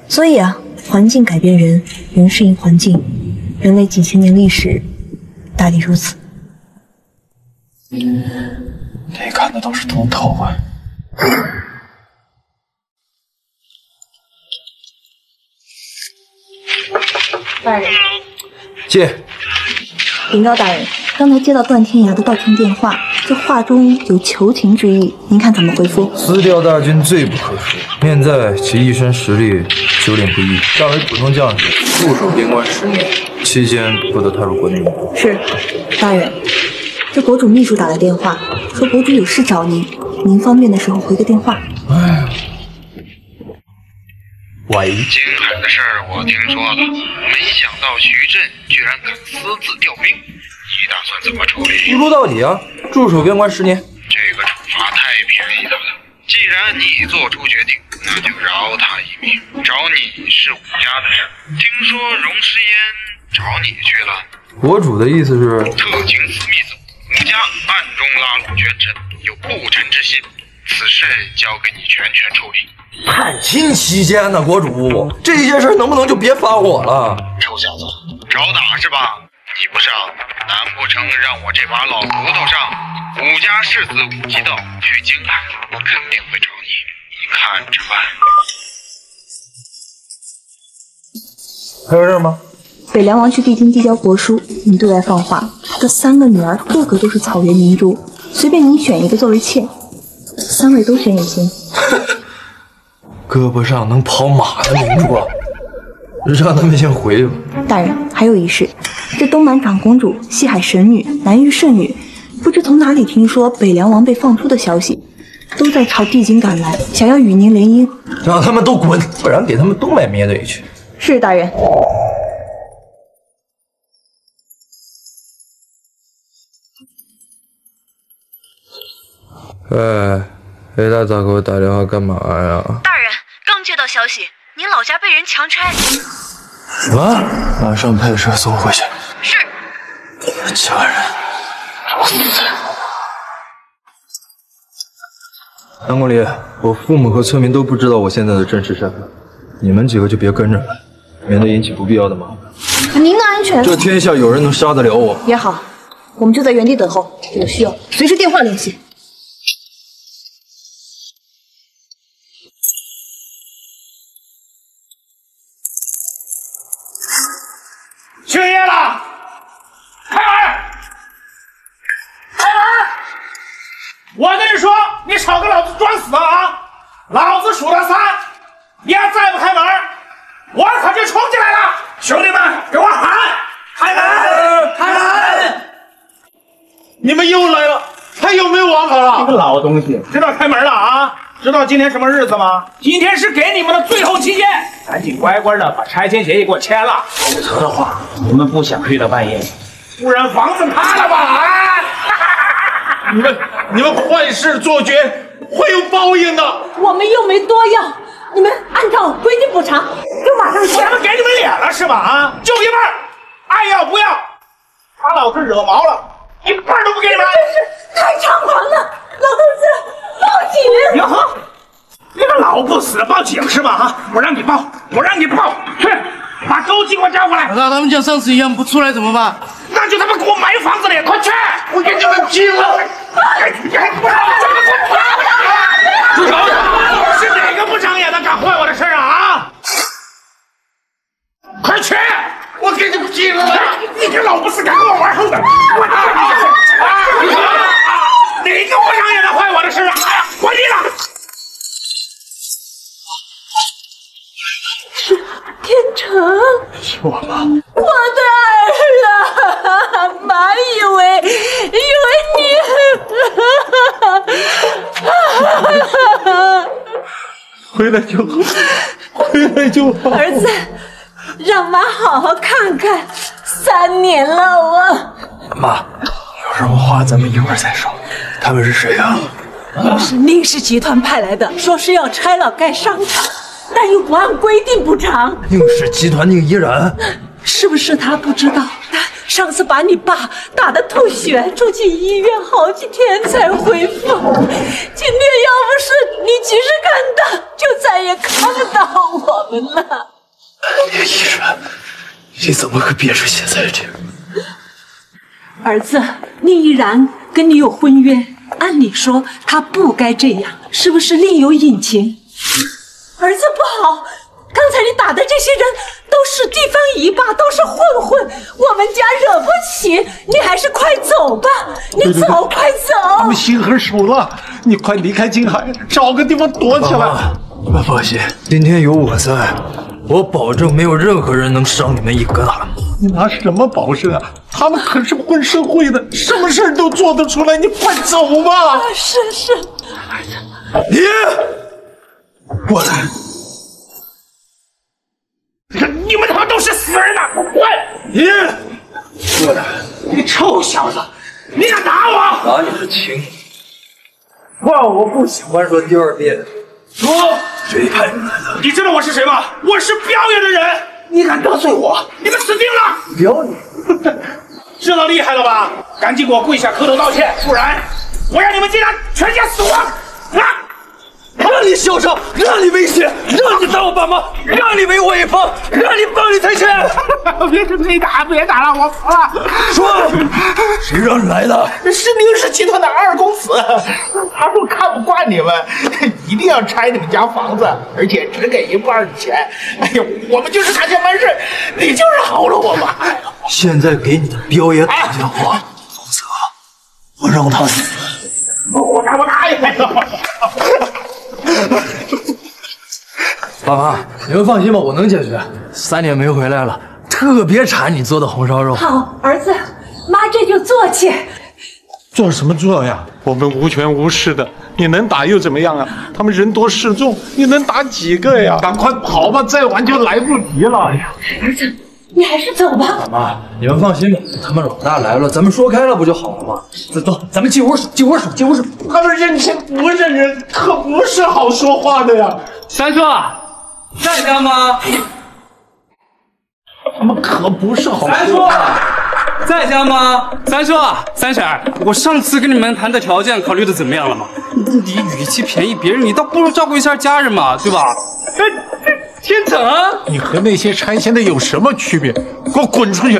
所以啊，环境改变人，人适应环境，人类几千年历史，大抵如此。你看的倒是通透啊！[coughs] 大人，接。禀告大人，刚才接到段天涯的道歉电话，这话中有求情之意，您看怎么回复？私调大军罪不可恕。念在其一身实力，修炼不易，暂为普通将士，驻守边关十年，期间不得踏入国内。是，大人。这国主秘书打来电话，说国主有事找您，您方便的时候回个电话。哎，喂。金海的事儿我听说了，没想到徐震居然敢私自调兵，你打算怎么处理？一路到底啊！驻守边关十年。这个处罚太便宜他了。既然你做出决定，那就饶他一命。找你是武家的事，听说荣师焉找你去了。国主的意思是特请此密奏。武家暗中拉拢权臣，有不臣之心，此事交给你全权处理。探亲期间呢，国主，这件事能不能就别烦我了？臭小子，找打是吧？你不上，难不成让我这把老骨头上武家世子武吉道去京海？我肯定会找你，你看着办。还有事吗？北凉王去帝京递交国书，你对外放话，他的三个女儿个个都是草原明珠，随便你选一个作为妾，三位都选也行。[laughs] 胳膊上能跑马的明珠啊，让他们先回去吧。大人，还有一事，这东南长公主、西海神女、南域圣女，不知从哪里听说北凉王被放出的消息，都在朝帝京赶来，想要与您联姻。让他们都滚，不然给他们都埋灭队去。是大人。喂，一大早给我打电话干嘛呀？大人，刚接到消息，您老家被人强拆。什么？马上派车送回去。是。家人，找死！南宫里，我父母和村民都不知道我现在的真实身份，你们几个就别跟着了，免得引起不必要的麻烦。您的安全，这天下有人能杀得了我？也好，我们就在原地等候，有需要随时电话联系。你们又来了，还有没有王法了？你个老东西，知道开门了啊？知道今天什么日子吗？今天是给你们的最后期限，赶紧乖乖的把拆迁协议给我签了，否则的话，你们不想睡到半夜，不然房子塌了吧？啊！[laughs] 你们你们坏事做绝，会有报应的。我们又没多要，你们按照规定补偿，就马上签。我们给你们脸了是吧？啊，就一半，爱要不要？把老子惹毛了，一半都不给你们。真是太猖狂了，老头子，报警！哟呵，你个老不死的报警是吧？啊，我让你报，我让你报，去把周记给我叫过来。那他们像上次一样不出来怎么办？那就他妈给我埋房子里，快去！我给你们拼了！你还不让我这么滚！住手！是哪个不长眼的敢坏我的事啊？啊！快去！我给你们拼了！你个老不死敢跟我玩后的！我你！哪个不长眼的坏我的事啊？哎呀，滚地了！是天成，是我吗？我的儿啊！妈以为以为你，[laughs] 回来就好，回来就好。儿子，让妈好好看看，三年了我。妈，有什么话咱们一会儿再说。他们是谁啊？是宁氏集团派来的，说是要拆了盖商场，但又不按规定补偿。宁氏集团宁依然，是不是他不知道？他上次把你爸打得吐血，住进医院好几天才恢复。今天要不是你及时赶到，就再也看不到我们了。宁依然，你怎么会变成现在这样？儿子，宁依然跟你有婚约，按理说他不该这样，是不是另有隐情？儿子不好，刚才你打的这些人都是地方一霸，都是混混，我们家惹不起，你还是快走吧，你走，快走。他们心狠手辣，你快离开金海，找个地方躲起来。你们放心，今天有我在，我保证没有任何人能伤你们一根汗毛。你拿什么保证啊？他们可是混社会的，什么事都做得出来。你快走吧。是是。你过来。你们他妈都是死人呐！滚！你过来。你臭小子，你敢打我？打你是情，话我不喜欢说第二遍。说谁派你来的？你知道我是谁吗？我是表演的人。你敢得罪我，你们死定了！表演，[laughs] 知道厉害了吧？赶紧给我跪下磕头道歉，不然我让你们今天全家死光！啊！让你嚣张，让你威胁，让你打我爸妈，让你为我一方，让你暴力财权。[laughs] 别别打，别打了，我服了。说，谁让你来的？是宁氏集团的二公子，他说看不惯你们，一定要拆你们家房子，而且只给一半的钱。哎呦，我们就是拿钱办事，你就是好了我们。现在给你的彪爷打电话，否则我让他死。我打我打呀！[laughs] 爸妈，你们放心吧，我能解决。三年没回来了，特别馋你做的红烧肉。好，儿子，妈这就做去。做什么做呀？我们无权无势的，你能打又怎么样啊？他们人多势众，你能打几个呀？赶快跑吧，再晚就来不及了。哎呀，儿子，你还是走吧。妈，你们放心吧，他们老大来了，咱们说开了不就好了吗？走走，咱们进屋数，进屋数，进屋数。他们认亲不认人，可不是好说话的呀。三叔，在家吗？他们可不是好三叔说话。，在家吗？三叔，三婶，我上次跟你们谈的条件考虑的怎么样了吗？你与其便宜别人，你倒不如照顾一下家人嘛，对吧？哎，天成，你和那些拆迁的有什么区别？给我滚出去！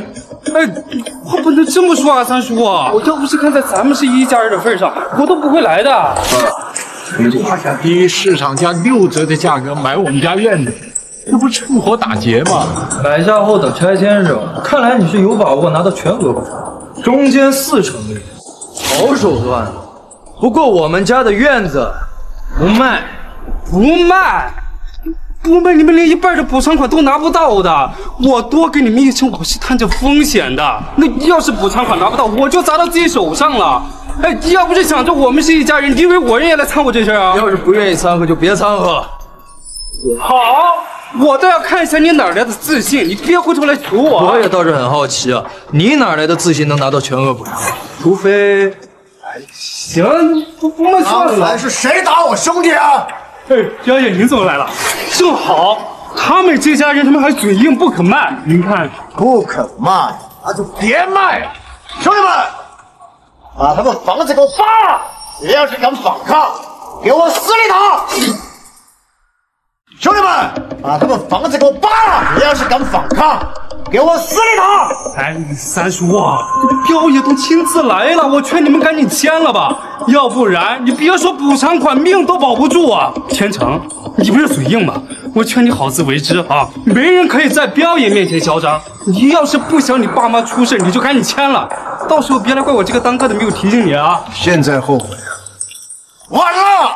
哎，话不能这么说啊，三叔，我要不是看在咱们是一家人的份上，我都不会来的。花下低于市场价六折的价格买我们家院子，这不趁火打劫吗？买下后等拆迁时候，看来你是有把握拿到全额补偿，中间四成利，好手段啊！不过我们家的院子不卖，不卖，不卖，你们连一半的补偿款都拿不到的。我多给你们一成，我是摊着风险的。那要是补偿款拿不到，我就砸到自己手上了。哎，要不是想着我们是一家人，你以为我愿意来掺和这事儿啊？要是不愿意掺和，就别掺和。好，我倒要看一下你哪来的自信，你别回头来求我。我也倒是很好奇啊，你哪来的自信能拿到全额补偿？除非……哎，行，不不卖算了。是谁打我兄弟啊？哎，表姐，您怎么来了？正好，他们这家人他们还嘴硬不肯卖。您看，不肯卖，那就别卖。兄弟们，把他们房子给我扒了！谁要是敢反抗，给我死里打！兄弟们，把他们房子给我扒了！谁要是敢反抗，给我死里打！哎，三叔啊，这个彪爷都亲自来了，我劝你们赶紧签了吧，要不然你别说补偿款，命都保不住啊！天成，你不是嘴硬吗？我劝你好自为之啊！没人可以在彪爷面前嚣张。你要是不想你爸妈出事，你就赶紧签了，到时候别来怪我这个当哥的没有提醒你啊！现在后悔啊？晚了！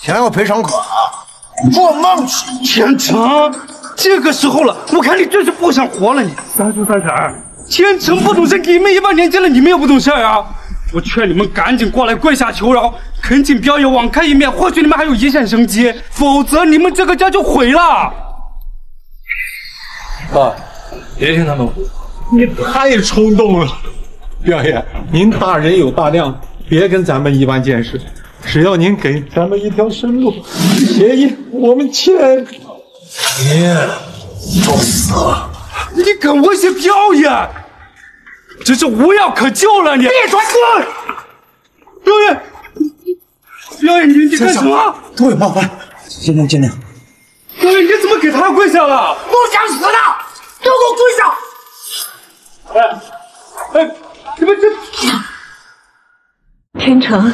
想要赔偿款啊？做梦去！天成，这个时候了，我看你真是不想活了你。三叔三婶儿，天成不懂事，你们一把年纪了，你们也不懂事啊！我劝你们赶紧过来跪下求饶，恳请彪爷网开一面，或许你们还有一线生机，否则你们这个家就毁了。爸，别听他们胡说。你太冲动了，表爷，您大人有大量，别跟咱们一般见识。只要您给咱们一条生路，协议我们签。你找死！你敢威胁彪爷，真是无药可救了！你闭嘴！滚！彪爷，彪爷，你你干什么？都有冒犯，见谅见谅。彪爷，你怎么给他跪下了？不想死的，都给我跪下！哎哎，你们这……天成，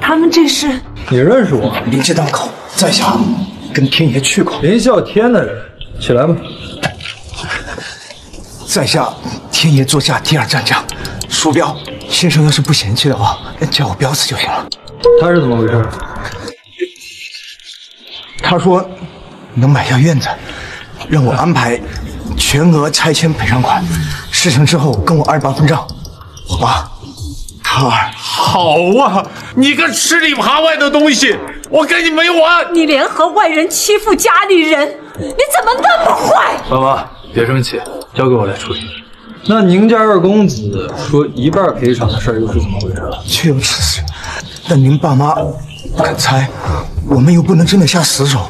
他们这是……你认识我？临界档口，在下跟天爷去过。临笑天的人，起来吧。在下天爷座下第二战将，鼠标。先生要是不嫌弃的话，叫我彪子就行了。他是怎么回事？他说能买下院子，让我安排全额拆迁赔偿款，事成之后跟我二八分账。我爸，他二。好啊，你个吃里扒外的东西，我跟你没完！你联合外人欺负家里人，你怎么那么坏？爸妈，别生气，交给我来处理。那宁家二公子说一半赔偿的事儿又是怎么回事？确有此事，但您爸妈不肯猜，我们又不能真的下死手，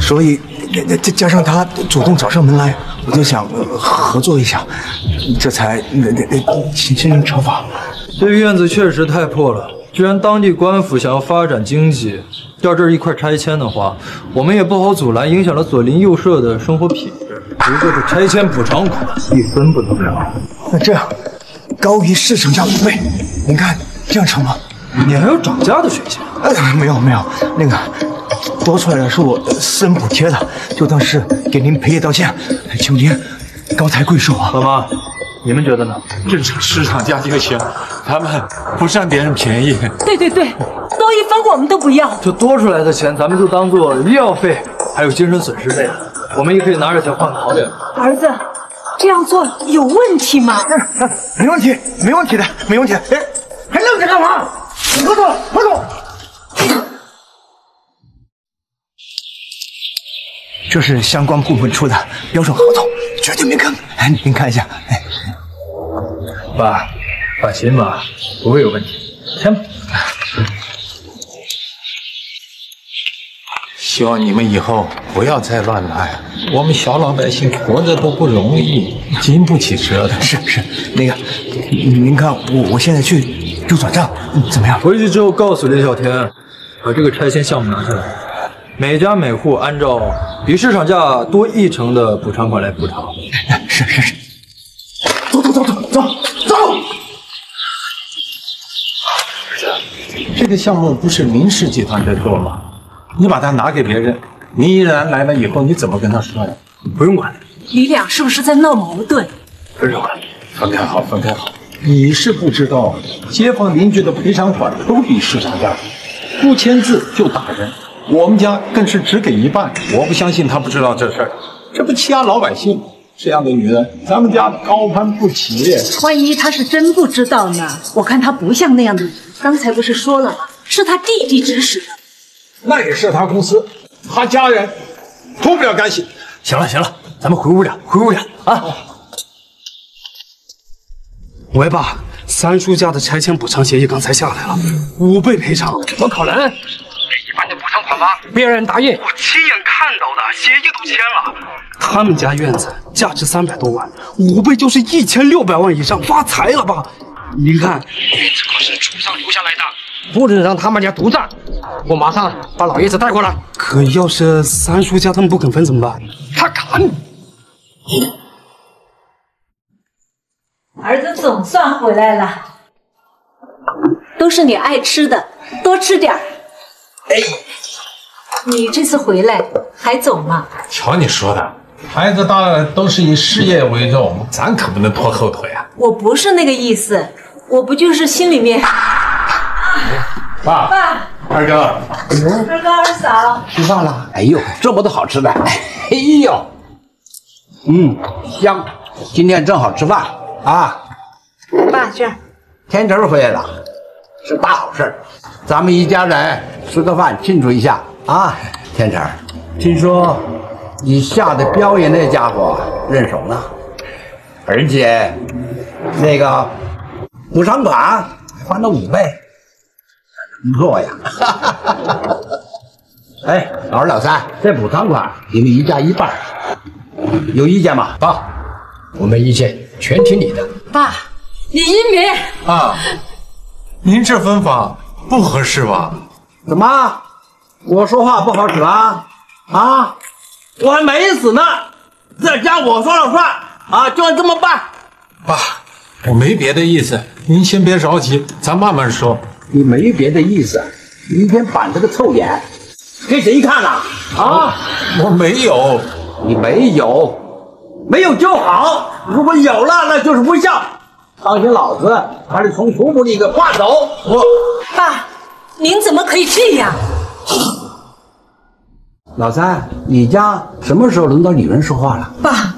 所以再加上他主动找上门来，我就想、呃合作一下，这才那那那请先生惩罚。这院子确实太破了，既然当地官府想要发展经济，要这儿一块拆迁的话，我们也不好阻拦，影响了左邻右舍的生活品质。不过这拆迁补偿款一分不能少。那这样，高于市场价五倍，您看这样成吗？你还有涨价的选项？哎，没有没有，那个多出来的是我私人补贴的，就当是给您赔礼道歉，请您高抬贵手啊！爸妈，你们觉得呢？正常市场价就行，咱们不占别人便宜。对对对，多一分我们都不要。这多出来的钱，咱们就当做医药费，还有精神损失费，我们也可以拿着钱换个好点。儿子，这样做有问题吗？没问题，没问题的，没问题。哎，还愣着干嘛？合同，合同。这是相关部门出的标准合同，绝对没坑。哎，您看一下。哎，爸，放心吧，不会有问题。签吧。希望你们以后不要再乱来，我们小老百姓活着都不容易，经不起折腾。是是，那个，您看我我现在去就转账，怎么样？回去之后告诉林小天，把这个拆迁项目拿下来，每家每户按照比市场价多一成的补偿款来补偿。[laughs] 是是是。走走走走走走。儿子，这个项目不是林氏集团在做吗？你把它拿给别人，林依然来了以后，你怎么跟他说呀？不用管，你俩是不是在闹矛盾？不用管，分开好，分开好。你是不知道，街坊邻居的赔偿款都比市场价低，不签字就打人。我们家更是只给一半，我不相信他不知道这事儿，这不欺压老百姓吗？这样的女人，咱们家高攀不起。万一他是真不知道呢？我看他不像那样的人。刚才不是说了吗？是他弟弟指使的。那也是他公司，他家人脱不了干系。行了行了，咱们回屋点，回屋点啊！喂，爸，三叔家的拆迁补偿协议刚才下来了，五倍赔偿。怎么可能？这一般的补偿款吗？别人答应。我亲眼看到的，协议都签了。他们家院子价值三百多万，五倍就是一千六百万以上，发财了吧？您看，院子可是祖上留下来的。不能让他们家独占，我马上把老爷子带过来。可要是三叔家他们不肯分怎么办？他敢！儿子总算回来了，都是你爱吃的，多吃点儿。哎，你这次回来还走吗？瞧你说的，孩子大了都是以事业为重，咱可不能拖后腿啊。我不是那个意思，我不就是心里面。爸，爸，二哥，二哥二嫂，吃饭了。哎呦，这么多好吃的！哎呦，嗯，香。今天正好吃饭啊。爸，这儿。天成回来了，是大好事咱们一家人吃个饭庆祝一下啊。天成，听说你下的标爷那家伙认怂了，而且那个补偿款还翻了五倍。不错呀！哎，老二、老三，这补偿款你们一家一半，有意见吗？爸，我没意见，全听你的。爸，李一鸣啊，[laughs] 您这分法不合适吧？怎么，我说话不好使啊？啊，我还没死呢，这家我说了算啊，就按这么办。爸，我没别的意思，您先别着急，咱慢慢说。你没别的意思，你一天板着个臭脸，给谁看呢？啊，我没有，你没有，没有就好。如果有了，那就是不孝。当心老子把你从祖母里给划走！我爸，您怎么可以这样？老三，你家什么时候轮到女人说话了？爸，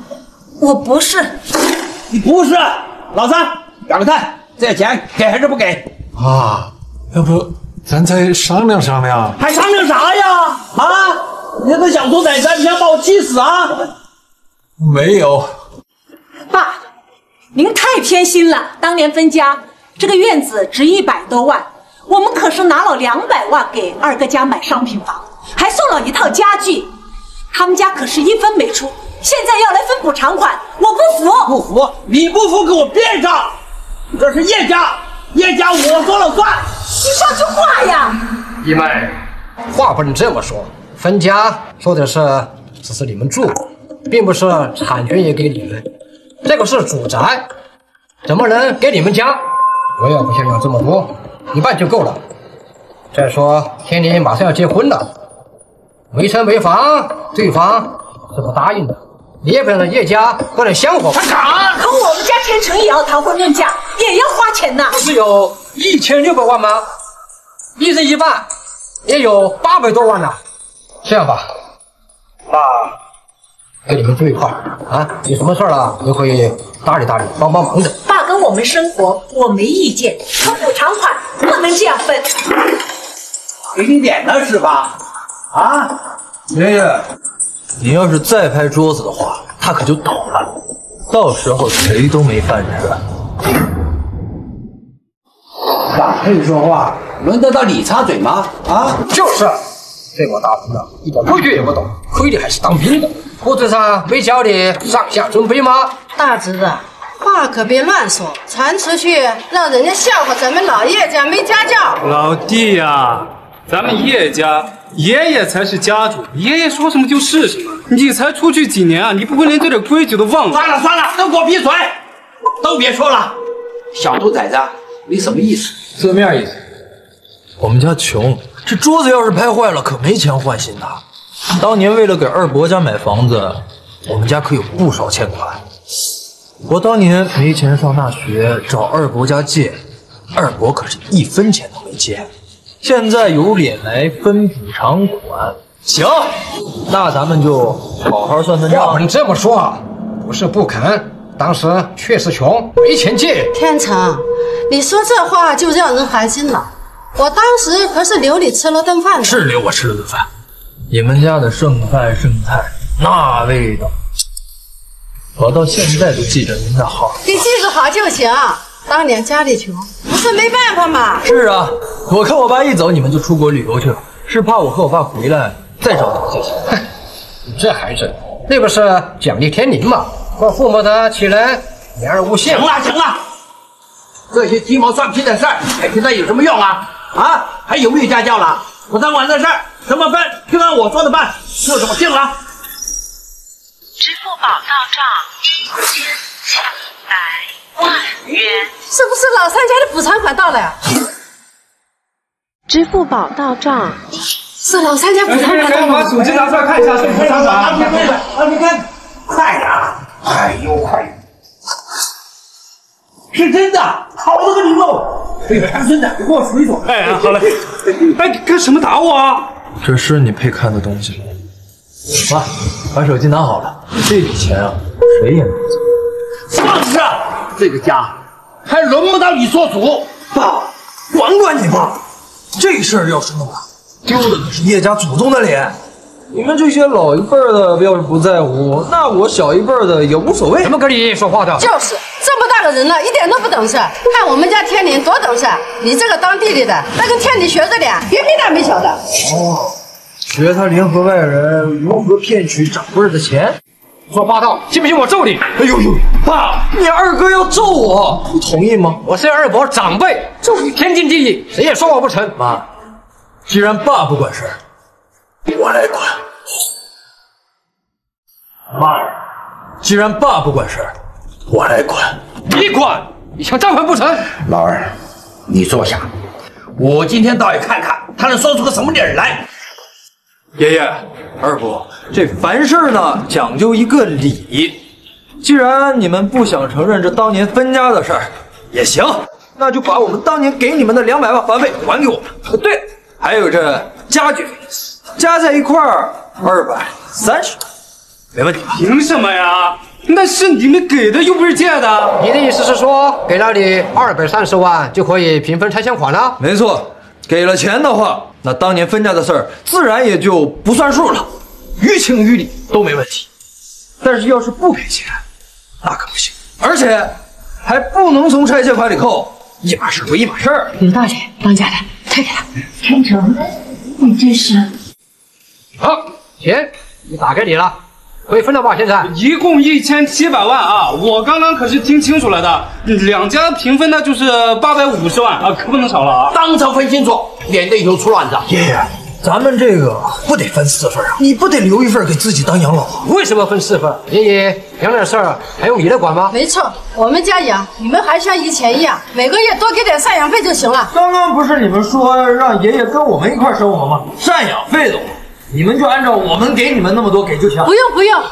我不是，你不是。老三，表个态，这钱给还是不给？啊。要不咱再商量商量？还商量啥呀？啊！你这小兔崽子，你想把我气死啊？没有，爸，您太偏心了。当年分家，这个院子值一百多万，我们可是拿了两百万给二哥家买商品房，还送了一套家具，他们家可是一分没出。现在要来分补偿款，我不服！不服！你不服，给我变上！这是叶家。叶家我说了算。你说句话呀！弟妹，话不能这么说。分家说的是只是你们住，并不是产权也给你们，这个是祖宅，怎么能给你们家？我也不想要这么多，一半就够了。再说天林马上要结婚了，没车没房，对方是不答应的。你也不能叶家过来香火。可我们家天成也要谈婚论嫁，也要花钱呐。不是有一千六百万吗？一人一半，也有八百多万呢。这样吧，爸跟你们住一块儿啊，有什么事儿了都可以搭理搭理，帮帮忙的。爸跟我们生活，我没意见，可补偿款不能这样分。给你脸了是吧？啊，爷爷，你要是再拍桌子的话，他可就倒了，到时候谁都没饭吃。咋配说话？轮得到你插嘴吗？啊，就是。这我大侄子，一点规矩也不懂，亏的还是当兵的。裤子上没教你上下尊卑吗？大侄子，话可别乱说，传出去让人家笑话咱们老叶家没家教。老弟呀，咱们叶家爷爷才是家主，爷爷说什么就是什么。你才出去几年啊，你不会连这点规矩都忘了？算了算了，都给我闭嘴，都别说了。小兔崽子，你什么意思？字面意思，我们家穷。这桌子要是拍坏了，可没钱换新的。当年为了给二伯家买房子，我们家可有不少欠款。我当年没钱上大学，找二伯家借，二伯可是一分钱都没借。现在有脸来分补偿款，行，那咱们就好好算算账。要不能这么说，不是不肯，当时确实穷，没钱借。天成，你说这话就让人寒心了。我当时可是留你吃了顿饭，是留我吃了顿饭。你们家的剩饭剩菜那味道，我到现在都记着您的好。你记住好就行。当年家里穷，不是没办法吗？是啊，我看我爸一走，你们就出国旅游去了，是怕我和我爸回来再找你们借钱。哼，你这孩子，那不是奖励天宁吗？做父母的岂能言而无信？行了行了，这些鸡毛蒜皮的事儿，还现在有什么用啊？啊，还有没有家教了？补偿款的事儿，什么分就按我说的办，就这么定了。支付宝到账一千七百万元，是不是老三家的补偿款到了呀？支付宝到账，是老三家补偿款到了。把手机拿出来看一下，是补偿款。啊，你看，快点，哎呦快是真的，好了个你喽！这个长孙子，你给我数一数。哎，好嘞。哎，你干什么打我啊？这是你配看的东西吗？妈，把手机拿好了。这笔钱啊，谁也没走。放肆！这个家还轮不到你做主。爸，管管你吧。这事儿要是弄了，丢的可是叶家祖宗的脸。你们这些老一辈的要是不在乎，那我小一辈的也无所谓。怎么跟你爷爷说话的？就是这么大个人了，一点都不懂事。看我们家天林多懂事，你这个当弟弟的，那跟天林学着点，别没大没小的。哦，学他联合外人如何骗取长辈的钱，胡说八道，信不信我揍你？哎呦呦，爸，你二哥要揍我，不同意吗？我是二伯长辈，揍你天经地义，谁也说我不成。妈，既然爸不管事儿。我来管，妈。既然爸不管事儿，我来管。你管？你想造反不成？老二，你坐下，我今天倒要看看他能说出个什么理儿来。爷爷、二伯，这凡事呢讲究一个理。既然你们不想承认这当年分家的事儿，也行，那就把我们当年给你们的两百万房费还给我们。对，还有这家具费。加在一块儿二百三十万，没问题吧？凭什么呀？那是你们给的，又不是借的。你的意思是说，给了你二百三十万就可以平分拆迁款了？没错，给了钱的话，那当年分家的事儿自然也就不算数了，于情于理都没问题。但是要是不给钱，那可不行，而且还不能从拆迁款里扣，一码事归一码事。有道理，当家的退给他。天成，你这是？好，钱你打给你了，可以分了吧？现在一共一千七百万啊！我刚刚可是听清楚了的，两家平分呢就是八百五十万啊，可不能少了啊！当场分清楚，免得以后出乱子。爷爷，咱们这个不得分四份啊？你不得留一份给自己当养老啊？为什么分四份？爷爷，养点事儿还用你来管吗？没错，我们家养，你们还像以前一样，每个月多给点赡养费就行了。刚刚不是你们说让爷爷跟我们一块生活吗？赡养费的话，你们就按照我们给你们那么多给就行。不用不用，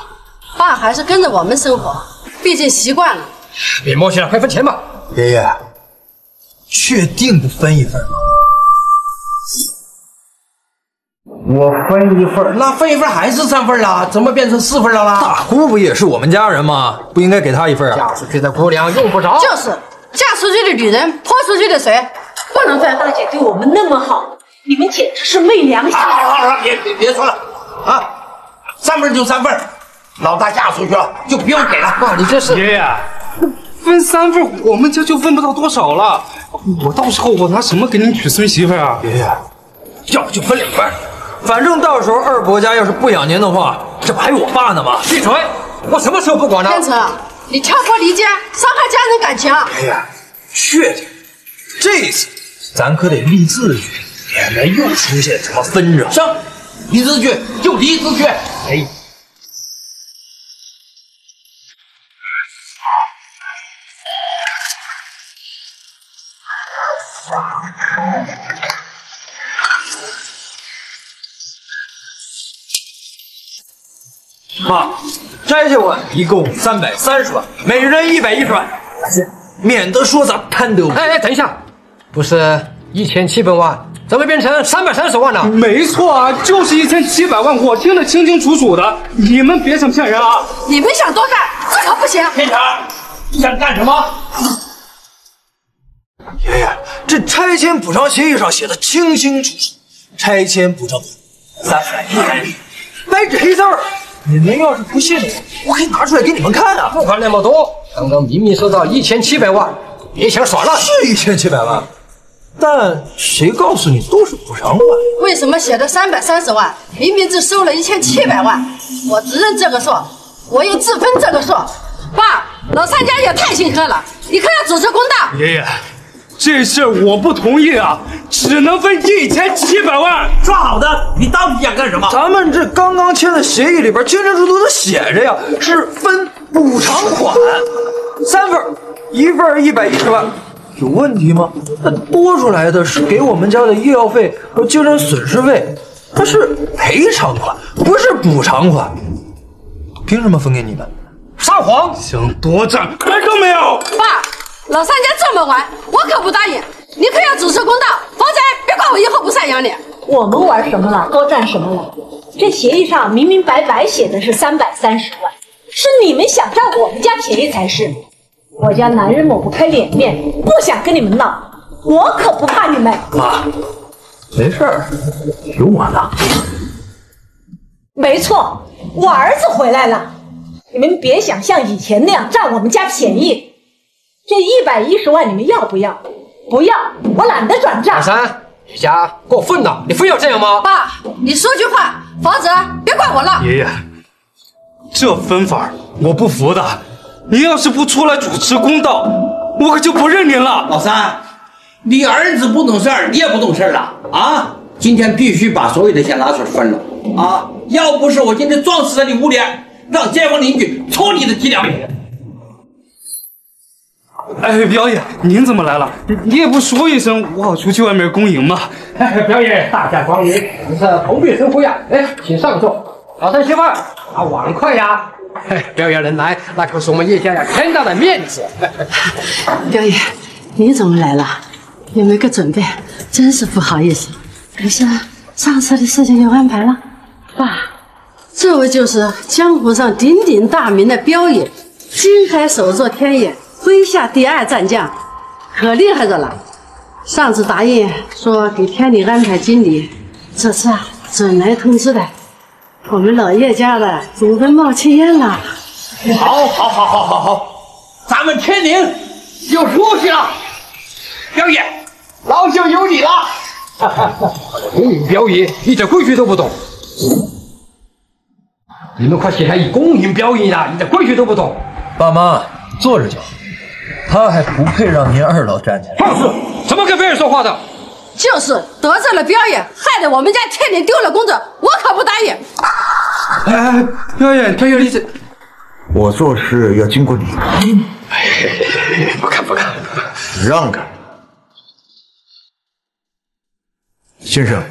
爸还是跟着我们生活，毕竟习惯了。别磨叽了，快分钱吧。爷爷，确定不分一份吗？我分一份，那分一份还是三份啦？怎么变成四份了啦？大姑不也是我们家人吗？不应该给她一份啊？嫁出去的姑娘用不着。就是嫁出去的女人泼出去的水，不能分。大姐对我们那么好，你们简直是昧良心。好了好了，别别别说了啊！三份就三份，老大嫁出去了就不用给了。爸，你这是爷爷分三份，我们家就分不到多少了。我到时候我拿什么给你娶孙媳妇啊？爷爷，要不就分两份。反正到时候二伯家要是不养您的话，这不还有我爸呢吗？闭嘴！我什么时候不管了？天成，你挑拨离间，伤害家人感情。爷爷，确定？这次咱可得立字据，免得又出现什么纷争。行，立字据就立字据。哎。妈，摘下我一共三百三十万，每人一百一十万，免得说咱贪得无。哎哎，等一下，不是一千七百万，怎么变成三百三十万了？没错啊，就是一千七百万，我听得清清楚楚的，你们别想骗人啊！你们想多干，这可不行。天成，你想干什么？爷爷，这拆迁补偿协议上写的清清楚楚，拆迁补偿三百一，白纸黑字儿。你们要是不信我，我可以拿出来给你们看啊！不管那么多，刚刚明明收到一千七百万，别想耍赖。是一千七百万，但谁告诉你都是补偿款？为什么写的三百三十万，明明只收了一千七百万？我只认这个数，我也只分这个数。爸，老三家也太心黑了，你可要主持公道。爷爷，这事我不同意啊，只能分一千七百万。说好的，你到底想干什么？咱们这刚刚签的协议里边清清楚楚的写着呀，是分补偿款，三份，一份一百一十万，有问题吗？那多出来的是给我们家的医药费和精神损失费，它是赔偿款，不是补偿款，凭什么分给你们？撒谎，想多占，看到没有？爸，老三家这么玩，我可不答应。你可要主持公道，否则别怪我以后不赡养你。我们玩什么了？多占什么了？这协议上明明白白写的是三百三十万，是你们想占我们家便宜才是。我家男人抹不开脸面，不想跟你们闹，我可不怕你们。妈，没事儿，有我呢。没错，我儿子回来了。你们别想像以前那样占我们家便宜。这一百一十万你们要不要？不要，我懒得转账。老三，你家过分了，你非要这样吗？爸，你说句话，否则别怪我了。爷爷，这分法我不服的。您要是不出来主持公道，我可就不认您了。老三，你儿子不懂事儿，你也不懂事儿了啊！今天必须把所有的钱拿出来分了啊！要不是我今天撞死在你屋里，让街坊邻居戳你的脊梁。哎，表爷，您怎么来了？你你也不说一声，我好出去外面恭迎嘛。哎，表爷，大驾光临，真是蓬荜生辉呀！哎，请上座。老三媳妇儿啊，碗筷呀。哎，[laughs] 表爷能来，那可是我们叶家呀天大的面子。[laughs] 表爷，你怎么来了？也没个准备，真是不好意思。可是上次的事情有安排了。爸，这位就是江湖上鼎鼎大名的彪爷，金海首座天眼。麾下第二战将，可厉害着了。上次答应说给天理安排经理，这次啊准来通知的。我们老叶家的祖坟冒青烟了。好，好，好，好，好，好，咱们天宁有出息了。表爷，老朽有礼了。无名表爷一点规矩都不懂。你们快写下以公平表演呀！一点规矩都不懂。爸妈坐着就好，他还不配让您二老站起来。放肆！怎么跟别人说话的？就是得罪了彪爷，害得我们家天天丢了工作，我可不答应。哎哎，表演，表演，你这我做事要经过你哎。不看不看，让开。先生，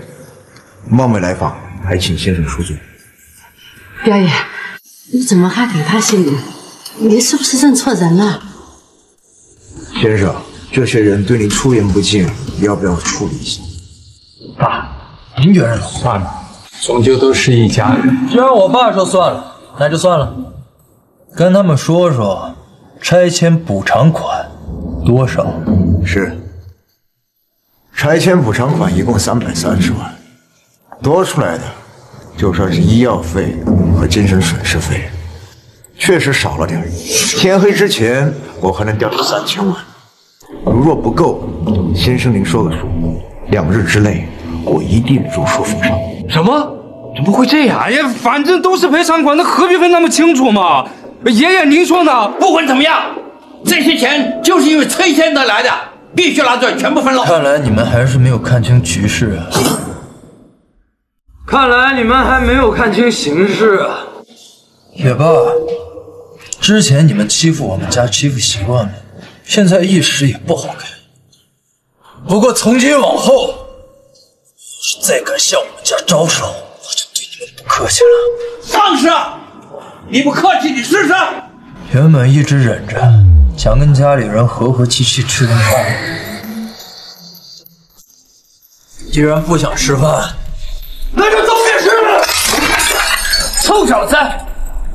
冒昧来访，还请先生恕罪。彪爷，你怎么还给他信呢？你是不是认错人了？先生，这些人对你出言不敬，要不要处理一下？爸，您觉得呢？算了，终究都是一家人。既然我爸说算了，那就算了。跟他们说说，拆迁补偿款多少？是。拆迁补偿款一共三百三十万，多出来的就算是医药费和精神损失费，确实少了点。天黑之前我还能调出三千万，如若不够，先生您说个数，两日之内我一定如数奉上。什么？怎么会这样？哎呀，反正都是赔偿款，那何必分那么清楚嘛？爷爷，您说呢？不管怎么样，这些钱就是因为拆迁得来的。必须拿出来，全部分了。看来你们还是没有看清局势啊！看来你们还没有看清形势啊！也罢，之前你们欺负我们家欺负习惯了，现在一时也不好改。不过从今往后，要是再敢向我们家招手，我就对你们不客气了。放肆！你不客气，你试试。原本一直忍着。想跟家里人和和气气吃顿饭，既然不想吃饭，那就早点吃。臭小子，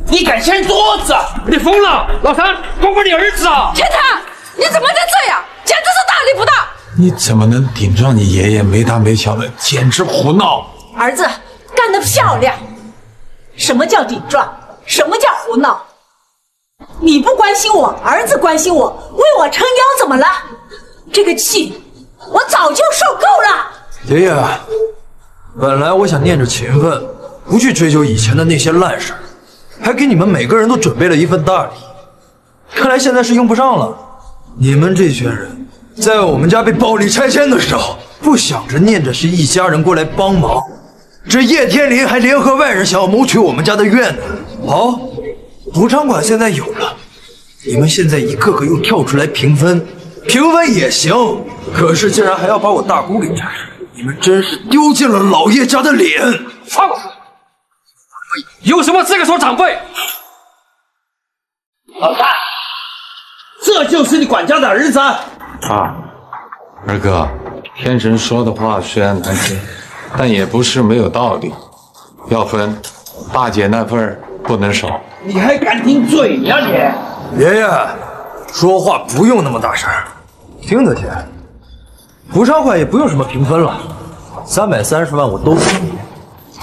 你敢掀桌子？你疯了！老三，管管你儿子啊！天堂，你怎么能这样？简直是大逆不道！你怎么能顶撞你爷爷没大没小的？简直胡闹！儿子干得漂亮！什么叫顶撞？什么叫胡闹？你不关心我，儿子关心我，为我撑腰，怎么了？这个气我早就受够了。爷爷，本来我想念着情分，不去追究以前的那些烂事还给你们每个人都准备了一份大礼。看来现在是用不上了。你们这群人，在我们家被暴力拆迁的时候，不想着念着是一家人过来帮忙，这叶天林还联合外人想要谋取我们家的院呢。好。补偿款现在有了，你们现在一个个又跳出来平分，平分也行。可是竟然还要把我大姑给炸死，你们真是丢尽了老叶家的脸！放肆！有什么资格说长辈？老大，这就是你管家的儿子。啊，二哥，天神说的话虽然难听，[laughs] 但也不是没有道理。要分，大姐那份不能少。你还敢顶嘴呀你！爷爷，说话不用那么大声，听得见。补偿款也不用什么平分了，三百三十万我都给你，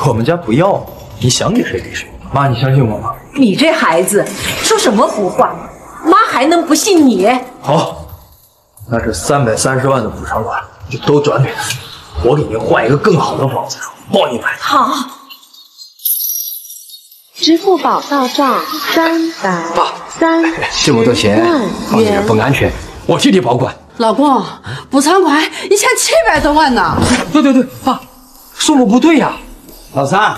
我们家不要，你想给谁给谁。妈，你相信我吗？你这孩子说什么胡话？妈还能不信你？好，那这三百三十万的补偿款就都转给他，我给您换一个更好的房子住，帮你买。好。支付宝到账三百三这么多钱放这不安全，我替你保管。老公，补偿款一千七百多万呢。对对对，爸，数目不对呀。老三，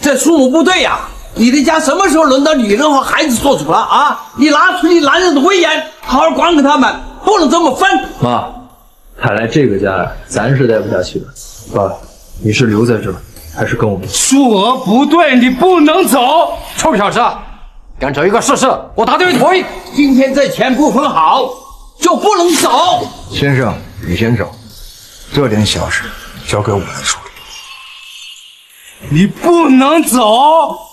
这数目不对呀！你的家什么时候轮到女人和孩子做主了啊？你拿出你男人的威严，好好管管他们，不能这么分。妈，看来这个家咱是待不下去了。爸，你是留在这儿？还是跟我们数额不对，你不能走，臭小子，敢走一个试试，我打断你腿！今天这钱不分好，就不能走。先生，你先走，这点小事交给我来处理。你不能走！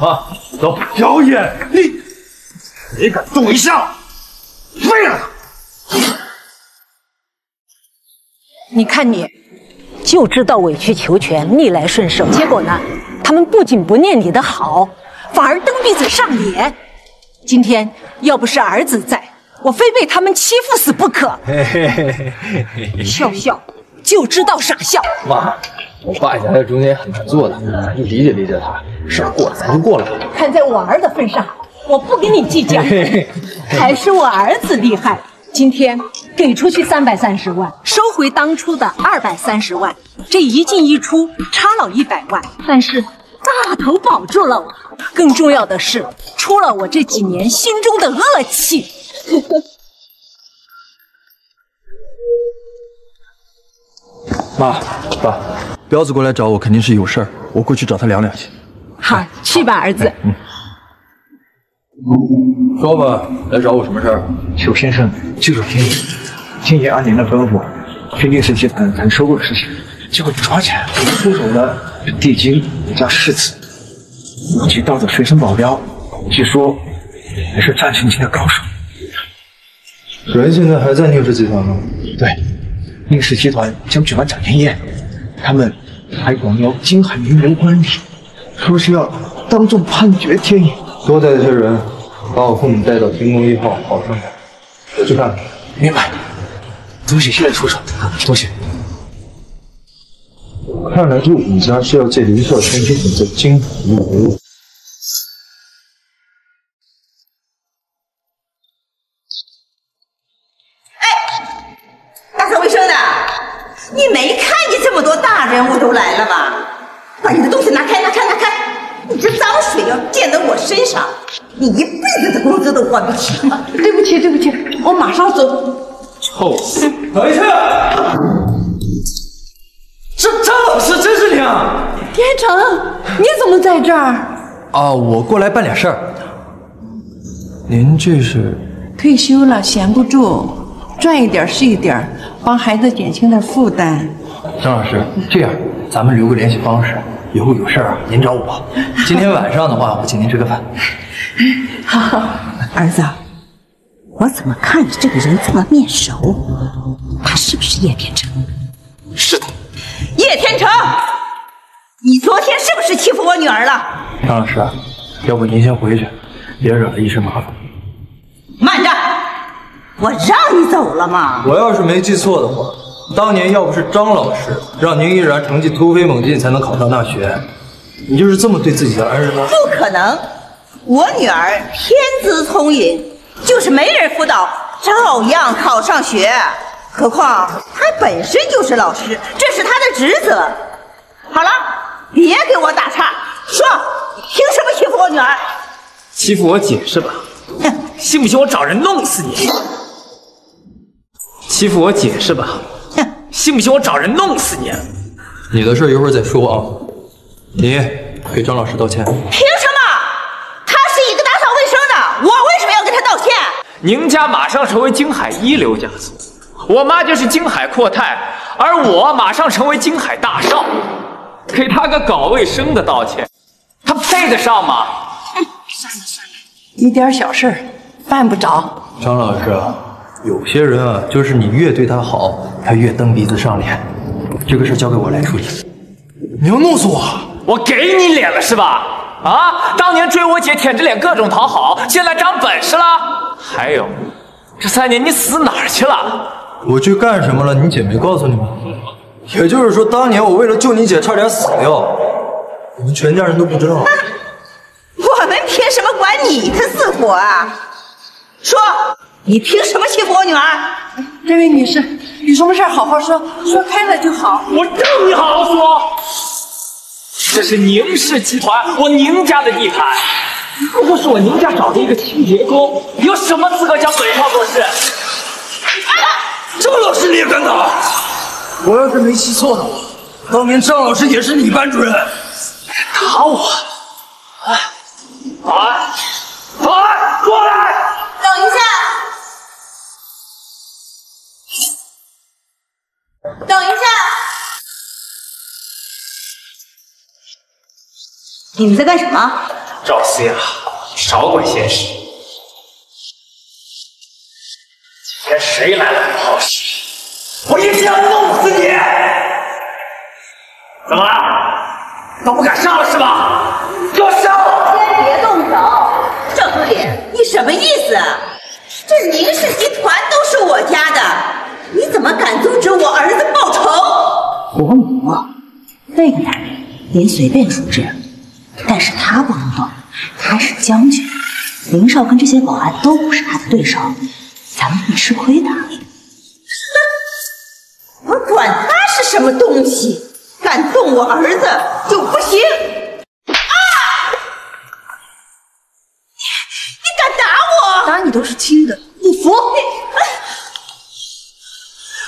啊，走！表演，你谁敢动一下，废了他！你看你。就知道委曲求全、逆来顺受，结果呢？他们不仅不念你的好，反而蹬鼻子上脸。今天要不是儿子在，我非被他们欺负死不可。笑笑，就知道傻笑。爸家在中间也很难做的，咱就理解理解他。事儿过了咱就过了。看在我儿的份上，我不跟你计较。[laughs] 还是我儿子厉害，今天给出去三百三十万，收回当初的二百三十万，这一进一出差了一百万，但是大头保住了我。更重要的是，出了我这几年心中的恶气。[laughs] 妈，爸，彪子过来找我肯定是有事儿，我过去找他聊聊去。好，去吧，儿子。嗯说吧，来找我什么事儿？邱先生，就是天野，天野按您的吩咐，去烈士集团谈收购的事情，结果抓起来，出手了帝京一家世子，尤其盗走随身保镖，据说也是战神级的高手。人现在还在宁氏集团吗？对，宁氏集团将举办展宴宴，他们还广邀金海名人观礼，说是要当众判决天意。多带些人，把我父母带到天宫一号好上台，我去看看。明白。多谢现在出手，多谢。看来这武家是要借林少天之手在金海入围。打扫卫生的，你没看见这么多大人物都来了吗？把你的东西拿开，拿开，拿开！你这脏水要溅到我身上，你一辈子的工资都还不起。[laughs] 对不起，对不起，我马上走。臭死！等一下，这张老师真是你啊！天成，你怎么在这儿？啊，我过来办点事儿。您这是？退休了闲不住，赚一点是一点，帮孩子减轻点负担。张老师，这样咱们留个联系方式，以后有事儿啊您找我。今天晚上的话，我请您吃个饭。[laughs] 好，儿子，我怎么看着这个人这么面熟？他是不是叶天成？是的。叶天成，你昨天是不是欺负我女儿了？张老师，要不您先回去，别惹了一身麻烦。慢着，我让你走了吗？我要是没记错的话，当年要不是张老师让宁依然成绩突飞猛进才能考上大学，你就是这么对自己的儿子吗？不可能，我女儿天资聪颖，就是没人辅导，照样考上学。何况她本身就是老师，这是她的职责。好了，别给我打岔，说凭什么欺负我女儿？欺负我姐是吧？哼，信不信我找人弄死你？欺负我姐是吧？哼，信不信我找人弄死你？你的事一会儿再说啊。你给张老师道歉。凭什么？他是一个打扫卫生的，我为什么要跟他道歉？宁家马上成为京海一流家族，我妈就是京海阔太，而我马上成为京海大少，给他个搞卫生的道歉，他配得上吗？算了算了，一点小事儿，犯不着。张老师，有些人啊，就是你越对他好，他越蹬鼻子上脸。这个事交给我来处理。你要弄死我？我给你脸了是吧？啊！当年追我姐舔着脸各种讨好，现在长本事了。还有，这三年你死哪儿去了？我去干什么了？你姐没告诉你吗？也就是说，当年我为了救你姐差点死掉，你们全家人都不知道。我们凭什么管你的死活啊？说，你凭什么欺负我女儿？这位女士，有什么事好好说，说开了就好。我让你好好说。这是宁氏集团，我宁家的地盘。[laughs] 如果是我宁家找的一个清洁工，有什么资格将本少做事？[laughs] 张老师，你也敢打？我要是没记错的话，当年张老师也是你班主任。打我！哎，保安，保安，过来！等一下，等一下，你们在干什么？赵思雅，少管闲事。今天谁来了不好使，我一定要弄死你！怎么了？都不敢上了是吧？给我上！先别动手，赵科林，你什么意思？这宁氏集团都是我家的，你怎么敢阻止我儿子报仇？伯母啊，那个男人您随便处置，但是他不能动，他是将军，林少跟这些保安都不是他的对手，咱们会吃亏的。我管他是什么东西，敢动我儿子就不行！啊！你你敢打我？打你都是轻的，不服？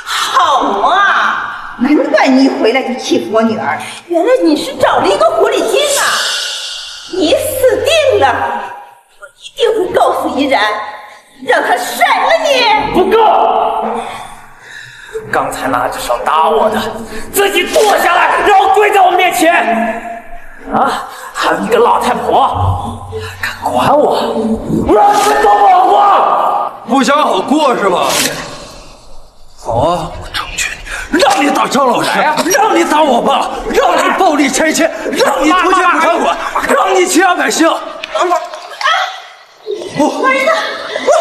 好啊！难怪你一回来就欺负我女儿，原来你是找了一个狐狸精啊！你死定了！我一定会告诉依然，让他甩了你！不够！刚才拿着手打我的，自己坐下来，然后跪在我面前。啊！还有你个老太婆，敢管我，我让你们都亡光！不想好过是吧？好啊，让你打张老师，让你打我爸，让你暴力拆迁，让你拖欠补偿款，让你欺压百姓。我，儿子，儿子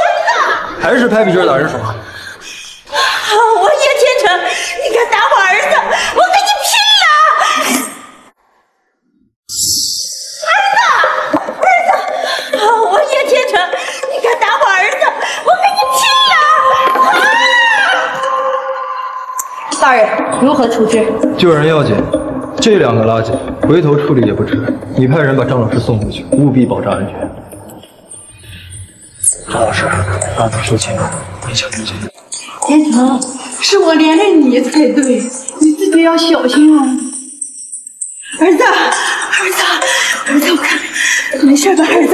还是拍皮筋打人手。子，我叶天成，你敢打我儿子，我跟你拼大人如何处置？救人要紧，这两个垃圾回头处理也不迟。你派人把张老师送回去，务必保障安全。张老师，让他收钱，别想别想。天成，是我连累你才对，你自己要小心啊！儿子，儿子，儿子，我看没事吧？儿子，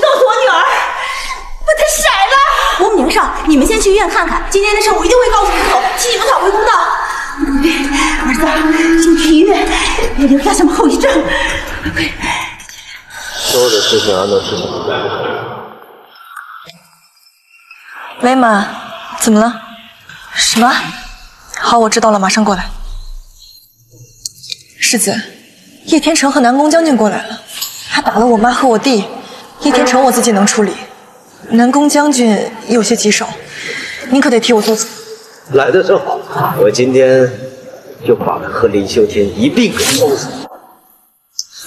告诉我女儿，把她甩了！吴明少，你们先去医院看看，今天的事我一定会告诉母头，替你们讨回公道。儿子，先去医院，别留下什么后遗症。所有的事情按照事情来。喂，妈，怎么了？什么？好，我知道了，马上过来。世子，叶天成和南宫将军过来了，他打了我妈和我弟。叶天成我自己能处理，南宫将军有些棘手，您可得替我做主。来的正好，我今天就把他和林修天一并给收拾。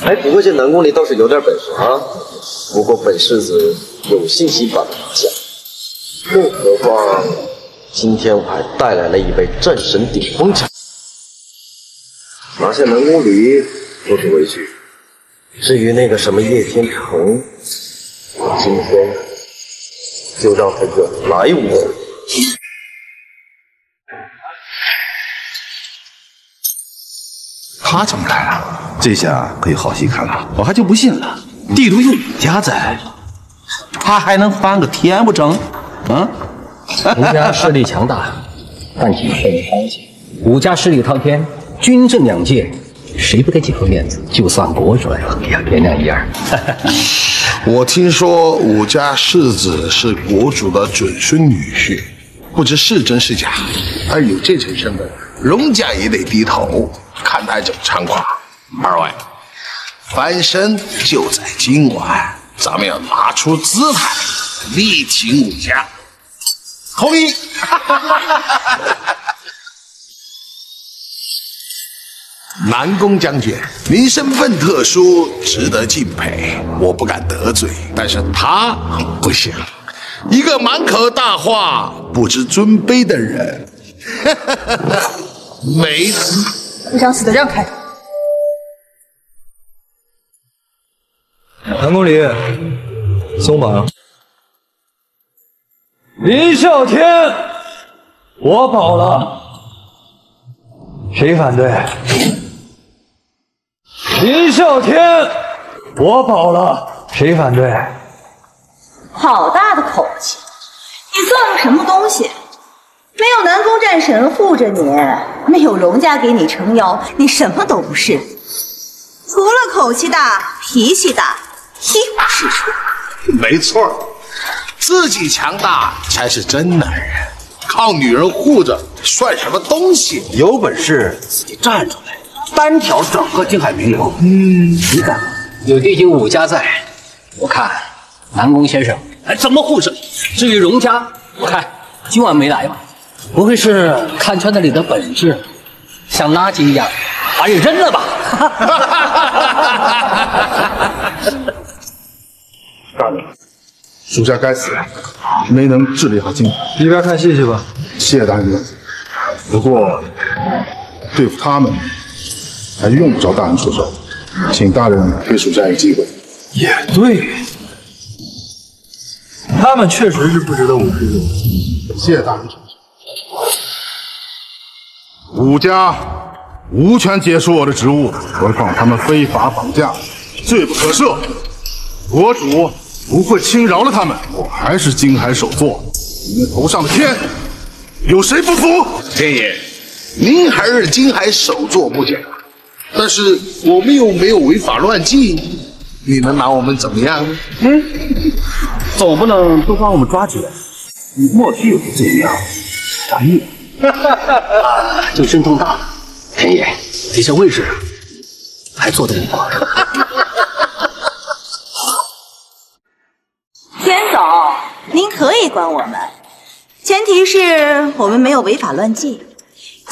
哎，不过这南宫里倒是有点本事啊，不过本世子有信心把他拿下。更何况，今天我还带来了一杯战神顶峰茶。拿下南宫离不足为惧，至于那个什么叶天成，我今天就让他惹来我。他怎么来了？这下可有好戏看了。我还就不信了，帝都有你家在，他还能翻个天不成？啊？吴家势力强大，但谨慎高洁。武家势力滔天，军政两界，谁不给几分面子？就算国主来了，也要原谅一二。[laughs] 我听说武家世子是国主的准孙女婿，不知是真是假。而有这层身份，荣家也得低头，看他怎么猖狂。二位，翻身就在今晚，咱们要拿出姿态，力挺武家。同意。[laughs] 南宫将军，您身份特殊，值得敬佩，我不敢得罪。但是他不行，一个满口大话、不知尊卑的人，[laughs] 没不想死的让开！南宫里，松绑。林啸天，我保了，谁反对？林啸天，我保了，谁反对？好大的口气！你算个什么东西？没有南宫战神护着你，没有龙家给你撑腰，你什么都不是。除了口气大、脾气大，一无是处。没错，自己强大才是真男人，靠女人护着算什么东西？有本事自己站出来，单挑整个京海名流。嗯，你敢吗？有帝京武家在，我看南宫先生还怎么护着你？至于荣家，我看今晚没来吧？不会是看穿了你的本质，像垃圾一样把你扔了吧？[laughs] 大人，属下该死，没能治理好金海。一边看戏去吧。谢大人。不过对付他们还用不着大人出手，请大人给属下一个机会。也对，他们确实是不值得我们追究。谢大人。武家无权解除我的职务，何况他们非法绑架，罪不可赦。国主不会轻饶了他们。我还是金海首座，你们头上的天，有谁不服？天爷，您还是金海首座不假，但是我们又没有违法乱纪，你能拿我们怎么样？嗯，总不能都把我们抓起来，你莫须有的罪名，啥意思？就真重大了，天爷，这些卫士还坐得不好。[laughs] 田总，您可以管我们，前提是我们没有违法乱纪。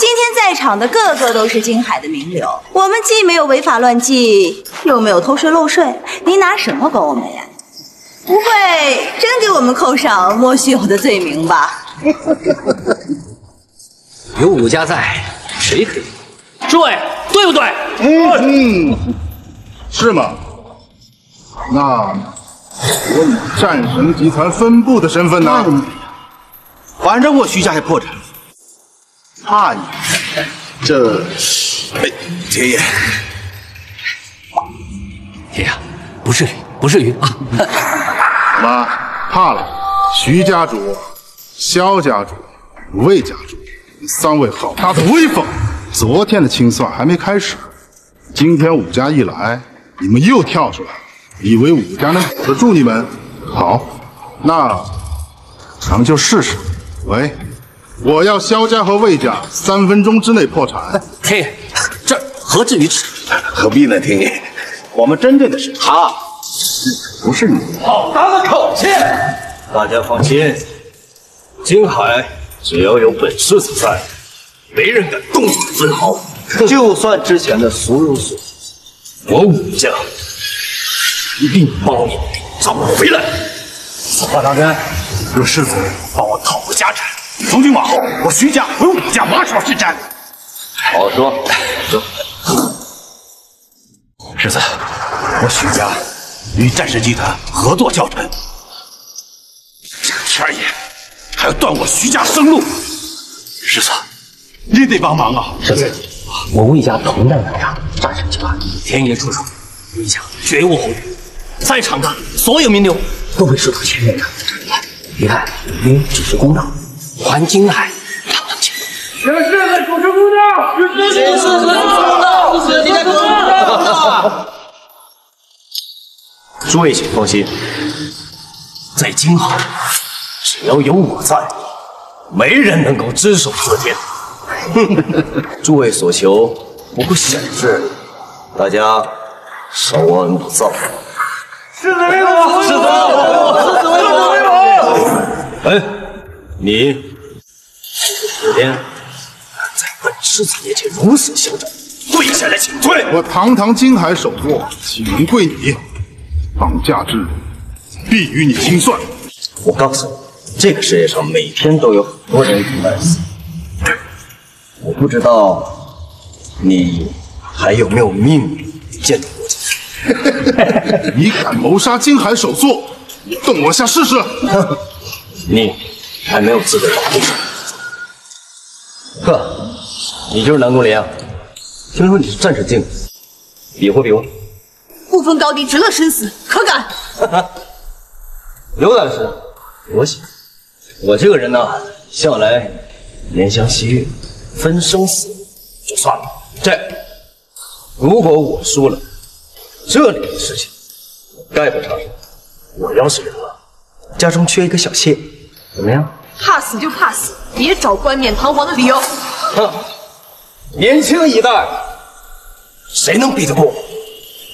今天在场的个个都是金海的名流，我们既没有违法乱纪，又没有偷税漏税，您拿什么管我们呀？不会真给我们扣上莫须有的罪名吧？[laughs] 有武家在，谁可以？诸位，对不对？嗯，是吗？那我以战神集团分部的身份呢？反正我徐家也破产，怕你？这，哎，天爷，爷，不至于，不至于啊！怎么怕了？徐家主、萧家主、魏家主。三位好大的威风！昨天的清算还没开始，今天武家一来，你们又跳出来，以为武家能保得住你们？好，那咱们就试试。喂，我要萧家和魏家三分钟之内破产。天爷，这何至于此？何必呢？天爷，我们针对的是他，不是你。好大的口气！大家放心，金海。只要有本世子在，没人敢动你分毫。就算之前的所有损失，我武家一定帮你找回来。此话当真，若世子帮我讨回家产，从今往后我徐家为武家马首是瞻。好说，走。世子，我徐家与战神集团合作较真，这个天爷。还要断我徐家生路，世子，你得帮忙啊！世子，我魏家同样难打，战神集团，天爷出手，魏家绝无后顾，在场的所有名流都会受到牵连的。你看，您只是公道，还金海堂堂清请世子主持公道，请世子主持公道，你在公道。诸位请放心，在今后。只要有我在，没人能够只手遮天。诸位所求不过小事，大家稍安勿躁。世子威武！世子威武！世子威武！哎，你昨天在本世子面前如此嚣张，跪下来请罪！我堂堂金海首座，岂能跪你？绑架之人，必与你清算。我告诉你。这个世界上每天都有很多人遇难死，我不知道你还有没有命见到我。[laughs] 你敢谋杀金海首座，动我下试试？你还没有资格保护我。呵，你就是南宫翎啊？听说你是战神境，比划比划。不分高低，只论生死，可敢？有胆识，我喜欢。我这个人呢，向来怜香惜玉，分生死就算了。这如果我输了，这里的事情我概不插手。我要是赢了，家中缺一个小妾，怎么样？怕死就怕死，别找冠冕堂皇的理由。哼，年轻一代，谁能比得过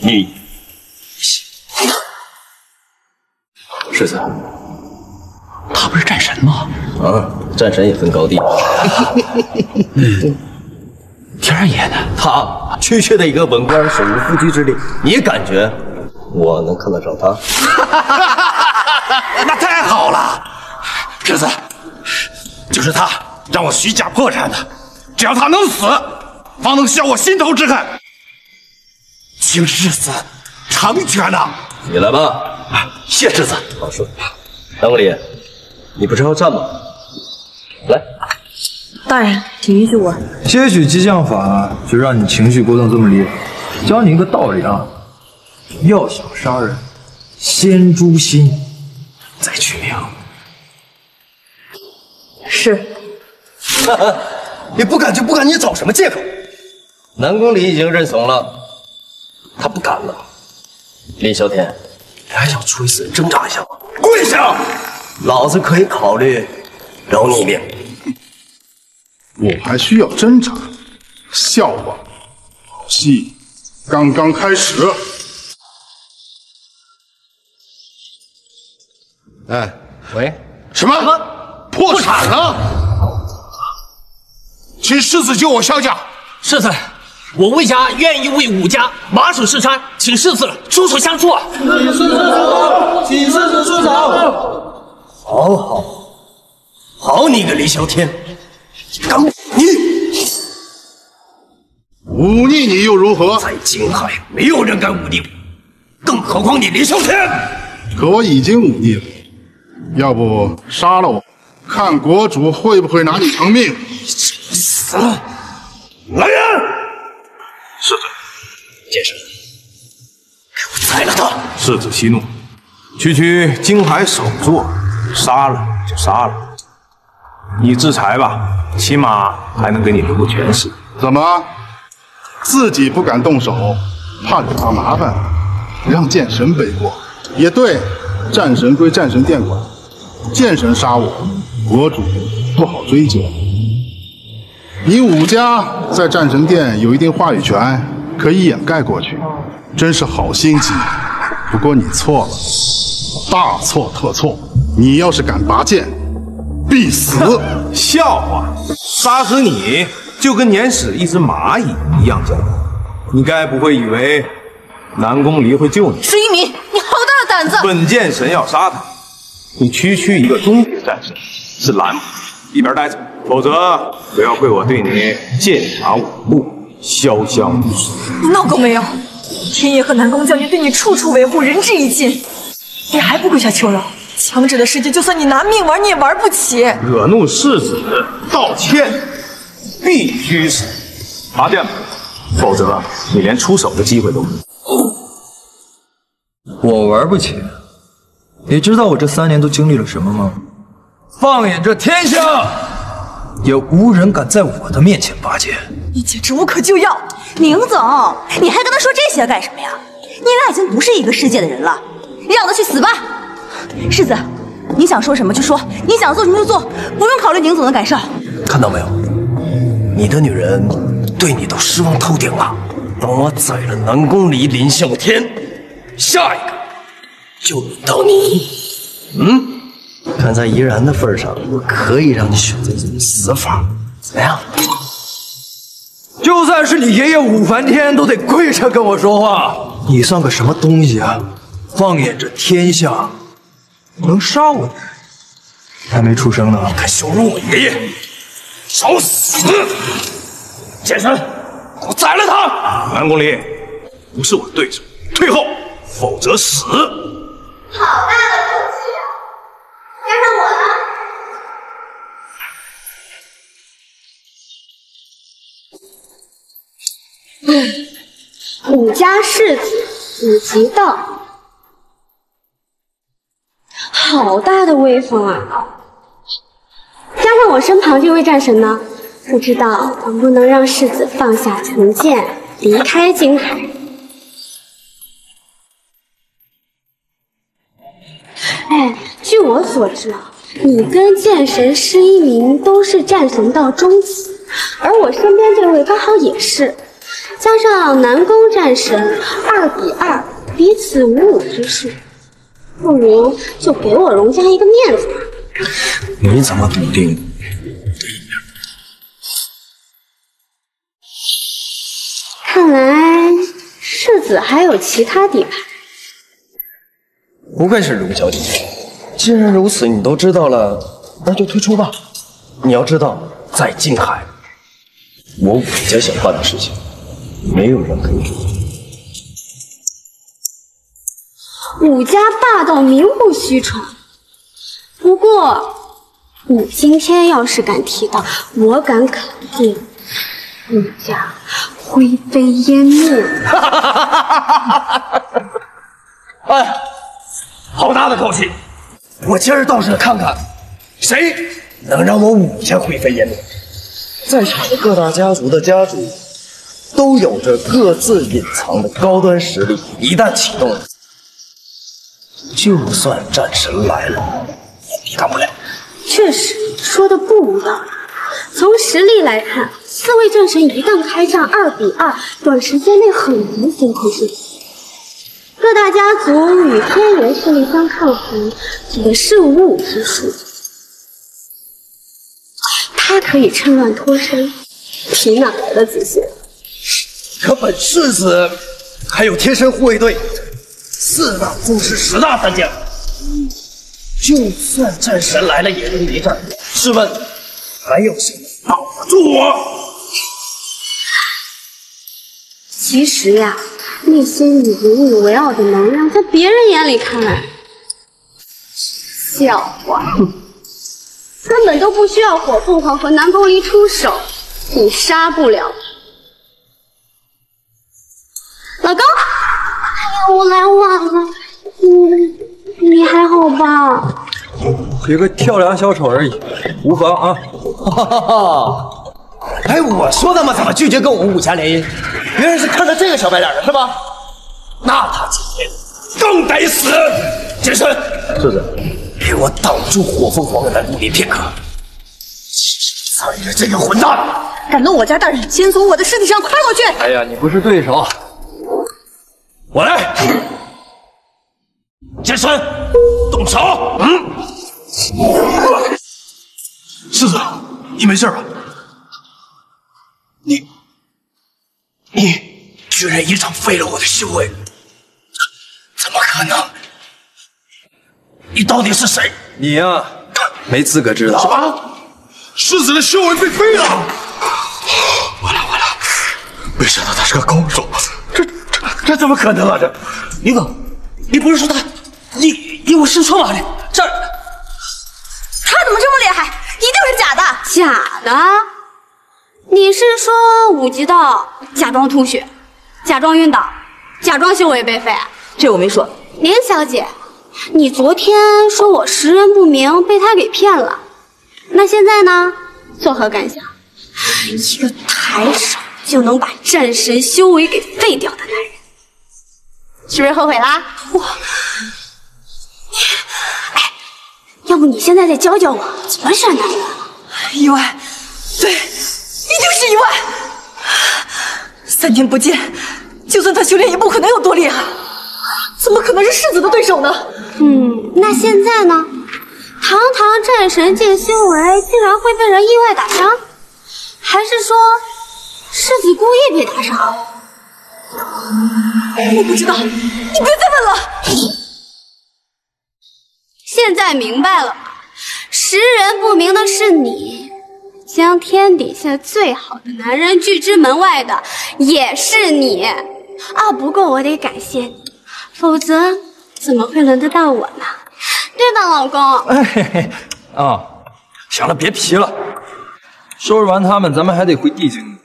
你？世子，他不是战神吗？啊，战神也分高低。[laughs] 天儿爷呢？他区区的一个文官，手无缚鸡之力，你感觉我能看得上他？[laughs] 那太好了，世子，就是他让我徐家破产的。只要他能死，方能消我心头之恨。请世子成全呐！你来吧，谢世子。好说。南宫离，你不是要战吗？来，大人，请允许我。些许激将法就让你情绪波动这么厉害。教你一个道理啊，要想杀人，先诛心，再取名。是。[laughs] 你不敢就不敢，你找什么借口？南宫离已经认怂了，他不敢了。李啸天，你还想出一死挣扎一下吗？跪下！老子可以考虑饶你一命。我还需要挣扎？笑话！好戏刚刚开始。哎，喂，什么？破产了？请世子救我萧家。世子，我魏家愿意为武家马首是瞻，请世子出手相助啊！请世子出手，请世子出手。好好好，你个李啸天，敢忤逆！忤逆你又如何？在京海，没有人敢忤逆我，更何况你林啸天。可我已经忤逆了，要不杀了我，看国主会不会拿你偿命。死！来人！世子，剑神，给我宰了他！世子息怒，区区京海首座，杀了就杀了，你制裁吧，起码还能给你留个全尸。怎么，自己不敢动手，怕惹上麻烦，让剑神背锅？也对，战神归战神殿管，剑神杀我，国主不好追究。你武家在战神殿有一定话语权，可以掩盖过去，真是好心机。不过你错了，大错特错。你要是敢拔剑，必死！笑话，杀死你就跟碾死一只蚂蚁一样简单。你该不会以为南宫离会救你？石一鸣，你好大的胆子！本剑神要杀他，你区区一个中级战神是拦不住。一边待着，否则不要怪我对你剑拔弩木，潇湘无水。你闹够没有？天野和南宫将军对你处处维护，仁至义尽，你还不跪下求饶？强者的世界，就算你拿命玩，你也玩不起。惹怒世子，道歉必须死。拔剑吧，否则你连出手的机会都没有。我玩不起。你知道我这三年都经历了什么吗？放眼这天下，也无人敢在我的面前拔剑。你简直无可救药！宁总，你还跟他说这些干什么呀？你俩已经不是一个世界的人了，让他去死吧！世子，你想说什么就说，你想做什么就做，不用考虑宁总的感受。看到没有，你的女人对你都失望透顶了。等我宰了南宫离、林啸天，下一个就轮到你。嗯。看在怡然的份上，我可以让你选择一种死法，怎么样？就算是你爷爷武梵天都得跪着跟我说话。你算个什么东西啊？放眼这天下，能杀我的人还没出生呢。敢羞辱我爷爷，找死！剑神，给我宰了他！南宫离，不是我对手，退后，否则死！好大的。武家世子武吉道，好大的威风啊！加上我身旁这位战神呢，不知道能不能让世子放下成见，离开京海。哎，据我所知啊，你跟剑神施一鸣都是战神道中期，而我身边这位刚好也是，加上南宫战神二比二，彼此五五之势，不如就给我荣家一个面子吧。你怎么笃定？看来世子还有其他底牌。不愧是龙小姐，既然如此，你都知道了，那就退出吧。你要知道，在静海，我武家想办的事情，没有人可以阻止。武家霸道，名不虚传。不过，你今天要是敢提到，我敢肯定，武家灰飞烟灭。哎，好大的口气！我今儿倒是看看，谁能让我武家灰飞烟灭。在场的各大家族的家主，都有着各自隐藏的高端实力，一旦启动，就算战神来了，也抵挡不了。确实说的不无道理。从实力来看，四位战神一旦开战二比二，短时间内很难先控胜负。各大家族与天元势力相抗衡，也是无武之数。他可以趁乱脱身，凭哪来的自信？可本世子还有贴身护卫队，四大宗师十大三将，就算战神来了也能一战。试问还有谁能挡得住我？其实呀，那些你引以为傲的能量，在别人眼里看来，笑话，根本都不需要火凤凰和南宫离出手，你杀不了。老公，哎呀，我来晚了，嗯，你还好吧？一个跳梁小丑而已，无妨啊。哈哈哈！哎，我说他们怎么拒绝跟我们武家联姻？原来是看到这个小白脸了是吧？那他今天更得死！剑神，世子，给我挡住火凤凰的南宫离片刻！残忍这个混蛋！敢动我家大人，先从我的尸体上跨过去！哎呀，你不是对手，我来。剑神，动手！嗯。世子，你没事吧？你，你居然一掌废了我的修为，怎么可能？你到底是谁？你呀，没资格知道。什么？世子的修为被废了？完了完了！没想到他是个高手，这这这怎么可能啊？这林总，你不是说他一一无是处吗？这他怎么这么厉害？一定是假的！假的？你是说五级道假装吐血，假装晕倒，假装修为被废？这我没说。林小姐，你昨天说我识人不明，被他给骗了，那现在呢？作何感想？一个抬手就能把战神修为给废掉的男人，是不是后悔啦？我，哎，要不你现在再教教我怎么选男人？意外，对，一定是意外。三天不见，就算他修炼也不可能有多厉害，怎么可能是世子的对手呢？嗯，那现在呢？堂堂战神境修为，竟然会被人意外打伤？还是说世子故意被打伤？我不知道，你别再问了。现在明白了吧？识人不明的是你，将天底下最好的男人拒之门外的也是你。啊，不过我得感谢你，否则怎么会轮得到我呢？对吧，老公？哎嘿嘿，啊，行了，别皮了，收拾完他们，咱们还得回地京。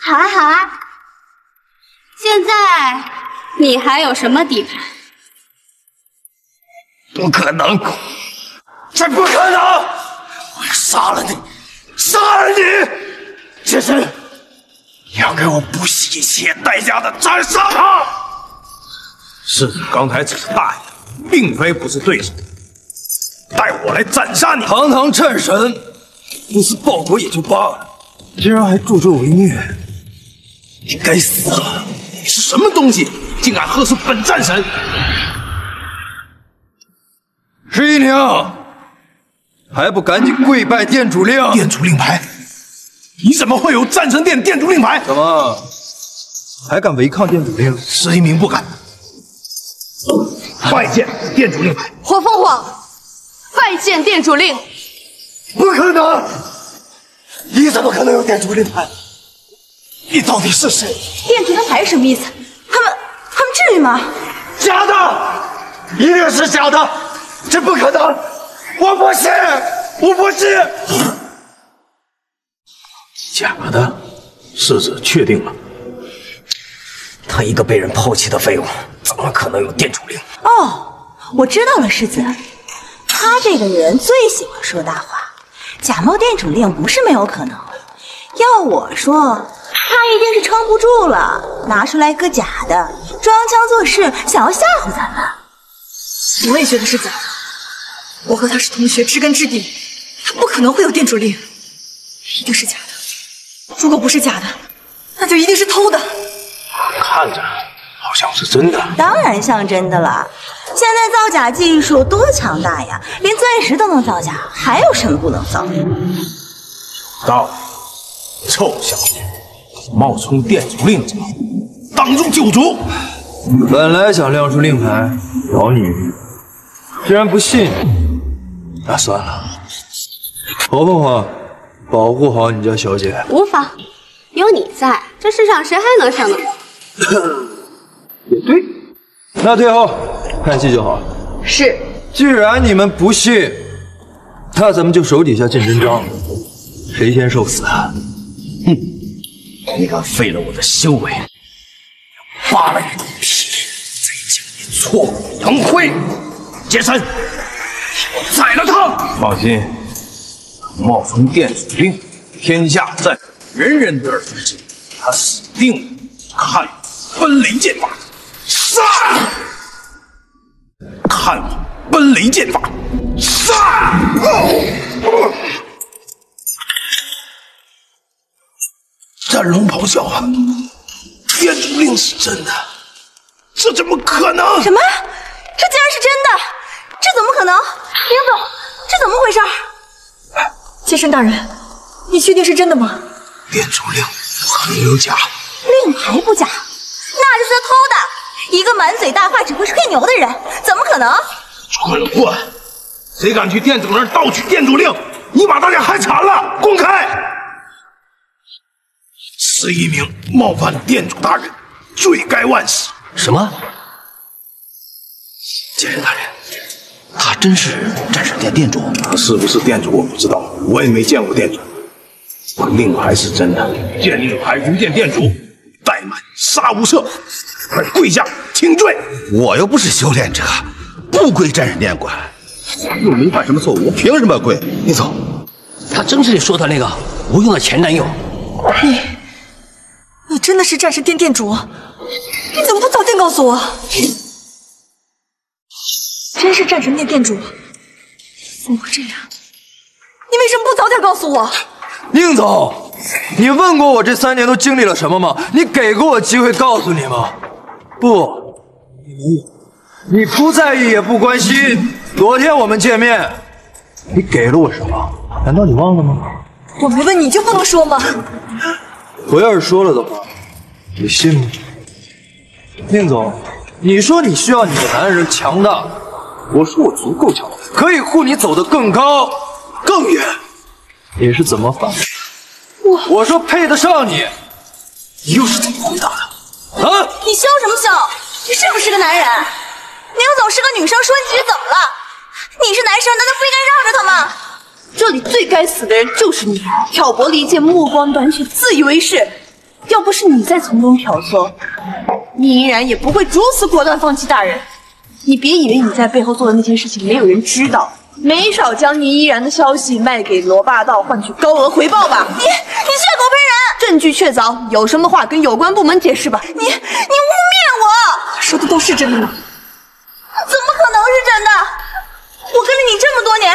好啊，好啊。现在你还有什么底牌？不可能，这不可能！我要杀了你，杀了你！剑神，你要给我不惜一切代价的斩杀他！世子刚才只是大意，并非不是对手。待我来斩杀你！堂堂战神，不思报国也就罢了，竟然还助纣为虐，你该死！你是什么东西，竟敢喝斥本战神？十一宁，还不赶紧跪拜店主令？店主令牌？你怎么会有战神殿店主令牌？怎么还敢违抗店主令？石一鸣不敢。拜见店主令牌。火凤凰，拜见店主令。不可能！你怎么可能有店主令牌？你到底是谁？店主令牌是什么意思？他们他们至于吗？假的，一定是假的，这不可能！我不信，我不信！假的，世子确定了。他一个被人抛弃的废物，怎么可能有店主令？哦，我知道了，世子，他这个人最喜欢说大话，假冒店主令不是没有可能。要我说，他一定是撑不住了，拿出来个假的，装腔作势，想要吓唬咱们。我也觉得是假的，我和他是同学，知根知底，他不可能会有店主令，一定是假的。如果不是假的，那就一定是偷的。看着好像是真的，当然像真的了。现在造假技术多强大呀，连钻石都能造假，还有什么不能造？到，臭小子，冒充店主令者，当众救主。本来想亮出令牌饶你一命，既然不信，那算了。火凤凰，保护好你家小姐。无妨，有你在，这世上谁还能上得了？[coughs] 也对，那退后，看戏就好。是。既然你们不信，那咱们就手底下见真章，谁先受死？哼！你敢废了我的修为，扒了你的皮，再将你挫骨扬灰！接神，我宰了他！放心，冒充店主令，天下在人人得而诛之，他死定了！看奔雷剑法，杀！看我奔雷剑法，杀！战龙咆哮啊！店主令是真的，这怎么可能？什么？这竟然是真的？这怎么可能？林总，这怎么回事？接生大人，你确定是真的吗？店主令不可能有假。令牌不假，那就是他偷的。一个满嘴大话、只会吹牛的人，怎么可能？蠢货！谁敢去店主那儿盗取店主令？你把大家害惨了！滚开！石一名冒犯店主大人，罪该万死。什么？剑神大人，他真是战神殿殿主？他是不是店主我不知道，我也没见过店主。令牌是真的，见令牌如见店主，怠慢杀无赦，快跪下请罪！我又不是修炼者，不归战神殿管。又没犯什么错误，我凭什么跪？你走。他真是你说的那个无用的前男友。你，你真的是战神殿殿主？你怎么不早点告诉我？真是战神殿殿主？怎么会这样？你为什么不早点告诉我？宁总，你问过我这三年都经历了什么吗？你给过我机会告诉你吗？不，你没有。你不在意也不关心。昨天我们见面，你给了我什么？难道你忘了吗？我没问你就不能说吗？我要是说了的话，你信吗？宁总，你说你需要你的男人强大，我说我足够强大，可以护你走得更高、更远。你是怎么反驳？我我说配得上你，你又是怎么回答的？啊！你凶什么凶？你是不是个男人？宁总是个女生，说几句怎么了？你是男生，难道不应该让着他吗？这里最该死的人就是你，挑拨离间，目光短浅，自以为是。要不是你在从中挑唆，你依然也不会如此果断放弃大人。你别以为你在背后做的那些事情没有人知道，没少将倪依然的消息卖给罗霸道，换取高额回报吧？你你血口喷人！证据确凿，有什么话跟有关部门解释吧。你你污蔑我！说的都是真的吗？怎么可能是真的？我跟了你这么多年，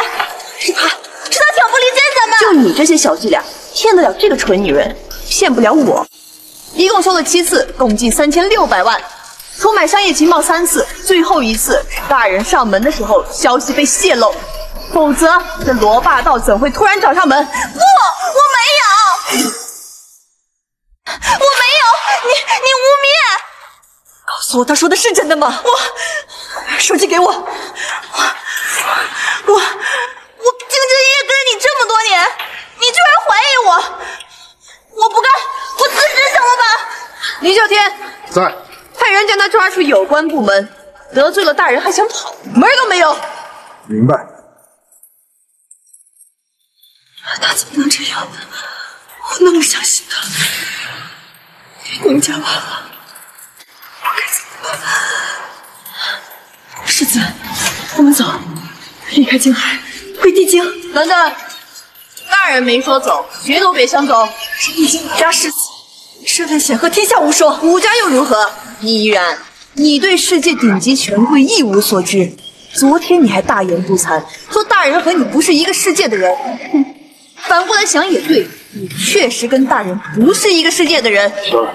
是他，是他挑拨离间咱们。就你这些小伎俩，骗得了这个蠢女人，骗不了我。一共收了七次，共计三千六百万，出卖商业情报三次，最后一次是大人上门的时候，消息被泄露，否则这罗霸道怎会突然找上门？不，我没有，我没有，你你污蔑！告诉我，他说的是真的吗？我，手机给我，我我我兢兢业业跟着你这么多年，你居然怀疑我，我不干，我辞职行了吧？林啸天，在。派人将他抓出有关部门，得罪了大人还想跑，门儿都没有。明白。他怎么能这样呢？我那么相信他，宁家完了，我该怎么办？世子，我们走，离开京海，回帝京。等等，大人没说走，谁都别想走。是帝京武家世子，身份显赫，天下无双。武家又如何？倪依然，你对世界顶级权贵一无所知。昨天你还大言不惭，说大人和你不是一个世界的人。哼，反过来想也对，你确实跟大人不是一个世界的人。行了，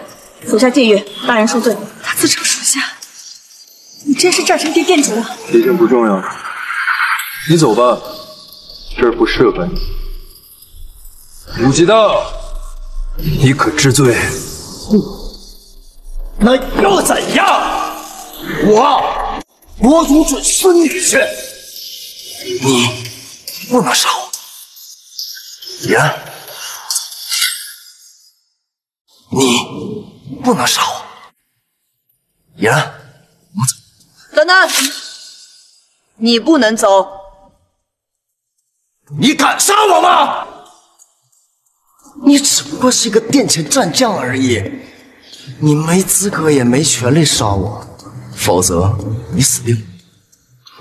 属下戒约，大人恕罪。他自称属下，你真是战神殿殿主啊？已经不重要了，你走吧，这儿不适合你。武吉道，你可知罪？那又怎样？我魔族准孙女婿，你不能杀我。爷，你不能杀我。言，等等，你不能走。你敢杀我吗？你只不过是一个殿前战将而已，你没资格也没权利杀我，否则你死定了。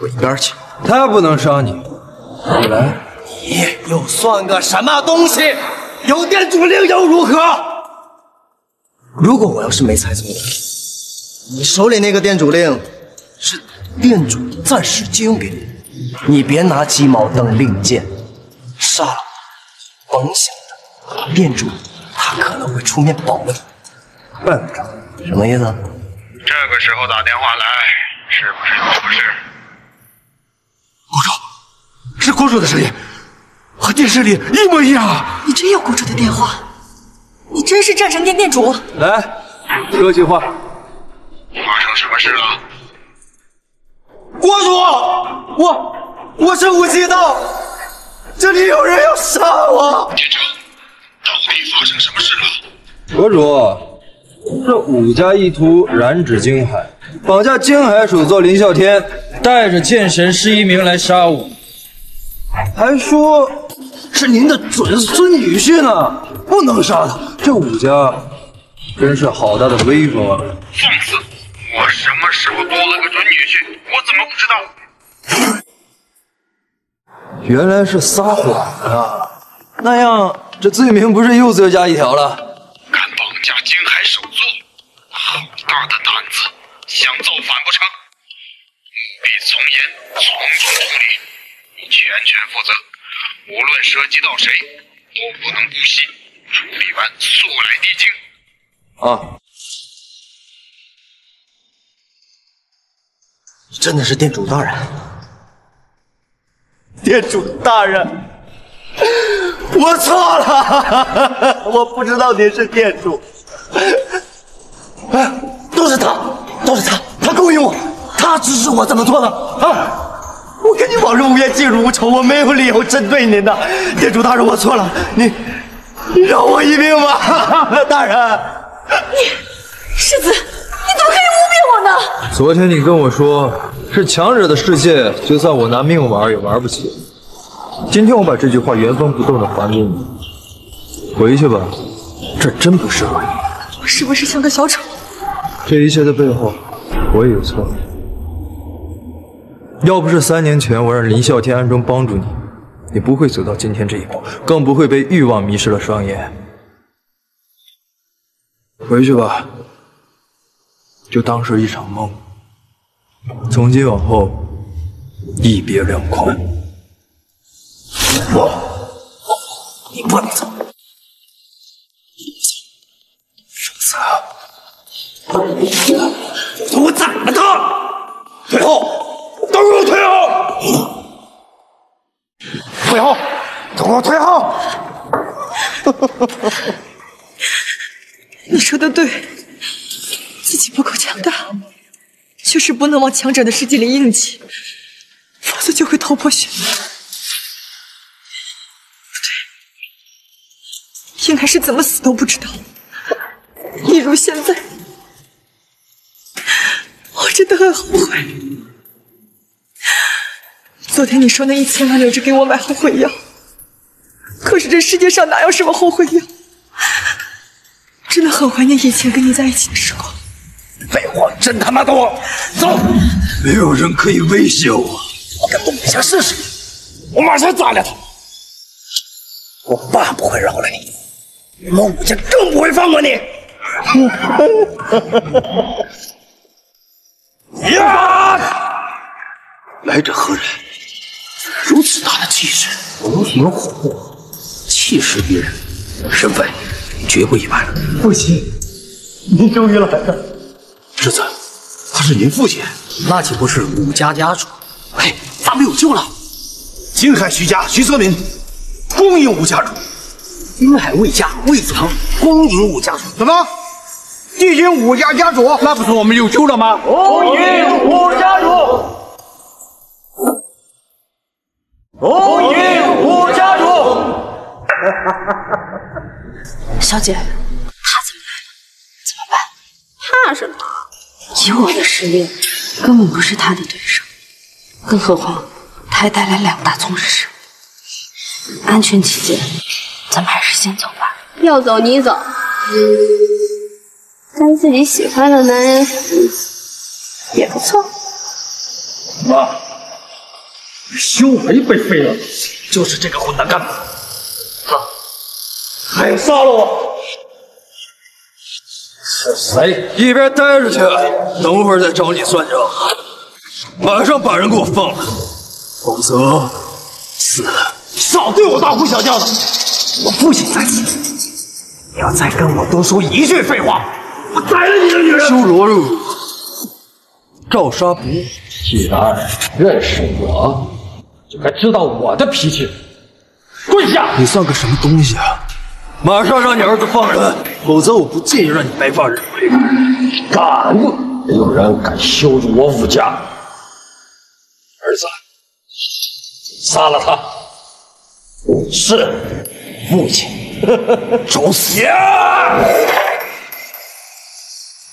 滚一边去！他不能杀你，你来。你又算个什么东西？有店主令又如何？如果我要是没猜错，你手里那个店主令是店主暂时借用给你，你别拿鸡毛当令箭，杀了我，甭想着店主他可能会出面保你。办得着？什么意思？这个时候打电话来，是不是有什么事？是国主的声音，和电视里一模一样啊。你真有国主的电话？你真是战神殿殿主？来，说句话。发生什么事了？国主，我我是无极道，这里有人要杀我。殿主，到底发生什么事了？国主，这武家意图染指京海，绑架京海首座林啸天，带着剑神施一鸣来杀我，还说是您的准孙女婿呢，不能杀他。这武家真是好大的威风啊！放肆！我什么时候多了个准女婿？我怎么不知道？原来是撒谎啊！那样这罪名不是又增加一条了？想造反不成？务必从严，从重处理，你全权负责，无论涉及到谁，都不能姑息。处理完速来帝京。啊！真的是店主大人，店主大人，我错了，[laughs] 我不知道您是店主。哎，都是他，都是他，他勾引我，他指使我怎么做的啊？我跟你往日无冤，近日无仇，我没有理由针对您的。店主大人，我错了，你你饶我一命吧，[laughs] 大人。你世子，你怎么可以污蔑我呢？昨天你跟我说是强者的世界，就算我拿命玩也玩不起。今天我把这句话原封不动的还给你，回去吧，这真不适合你。我是不是像个小丑？这一切的背后，我也有错。要不是三年前我让林啸天暗中帮助你，你不会走到今天这一步，更不会被欲望迷失了双眼。回去吧，就当是一场梦。从今往后，一别两宽。我，你不能走，我宰了？他！退后，都给我退后！退后，都给我退后！你说的对，自己不够强大，就是不能往强者的世界里硬挤，否则就会头破血流。应该是怎么死都不知道。一如现在，真的很后悔。昨天你说那一千万留着给我买后悔药，可是这世界上哪有什么后悔药？真的很怀念以前跟你在一起的时光。废话真他妈多！走，没有人可以威胁我。我跟孟想试试，我马上砸了他。我爸不会饶了你，你们武家更不会放过你。呀！来者何人？如此大的气势，龙行虎步，气势逼人，身份绝不一般。父亲，您终于来了。世子，他是您父亲，那岂不是武家家主？哎，咱们有救了！金海徐家徐泽民，恭迎武家主。金海魏家魏子腾，恭迎武家主。怎么？地军武家家主，那不是我们有救了吗？恭迎武家主！恭迎武家主！[laughs] 小姐，他怎么来了？怎么办？怕什么？以我的实力，根本不是他的对手。更何况，他还带来两大宗师。安全起见，咱们还是先走吧。要走你走，跟自己喜欢的男人也不错。妈，修为被废了，就是这个混蛋干的，他还要杀了我。是谁？一边待着去，等会儿再找你算账。马上把人给我放了，否则死了。少对我大呼小叫的！我父亲在此，你要再跟我多说一句废话，我宰了你的女人！修罗路照杀不误。既然认识我，就该知道我的脾气。跪下！你算个什么东西啊！马上让你儿子放人，否则我不介意让你白发人回。敢！没有人敢羞辱我武家。儿子，杀了他。是，父亲。[laughs] 找死！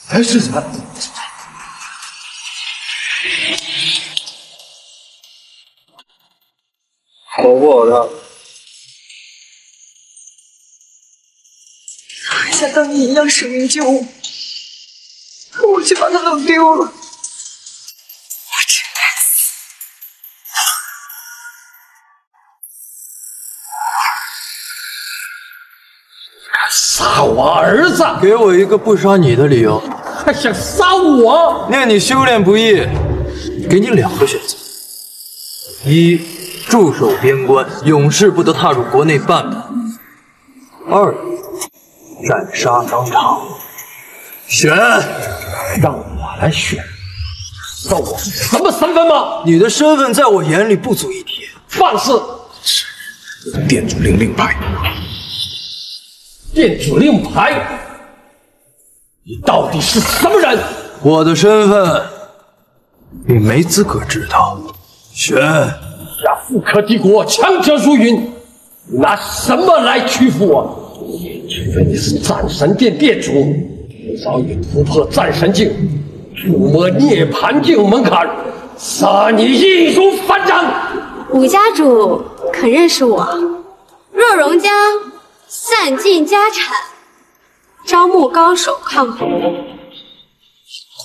哎，世子，好不好他？还想当年一样舍命救我，可我却把他弄丢了。我儿子！给我一个不杀你的理由。还想杀我？念你修炼不易，给你两个选择：一，驻守边关，永世不得踏入国内半步；二，斩杀当场。选，让我来选。知道我是什么身份吗？你的身份在我眼里不足一提。放肆！店主令令牌。店主令牌，你到底是什么人？我的身份你没资格知道。选，下富可敌国，强者如云，拿什么来屈服我？除非你是战神殿殿主，早已突破战神境，触摸涅槃境门槛，杀你易如反掌。武家主可认识我？若荣家散尽家产，招募高手抗衡。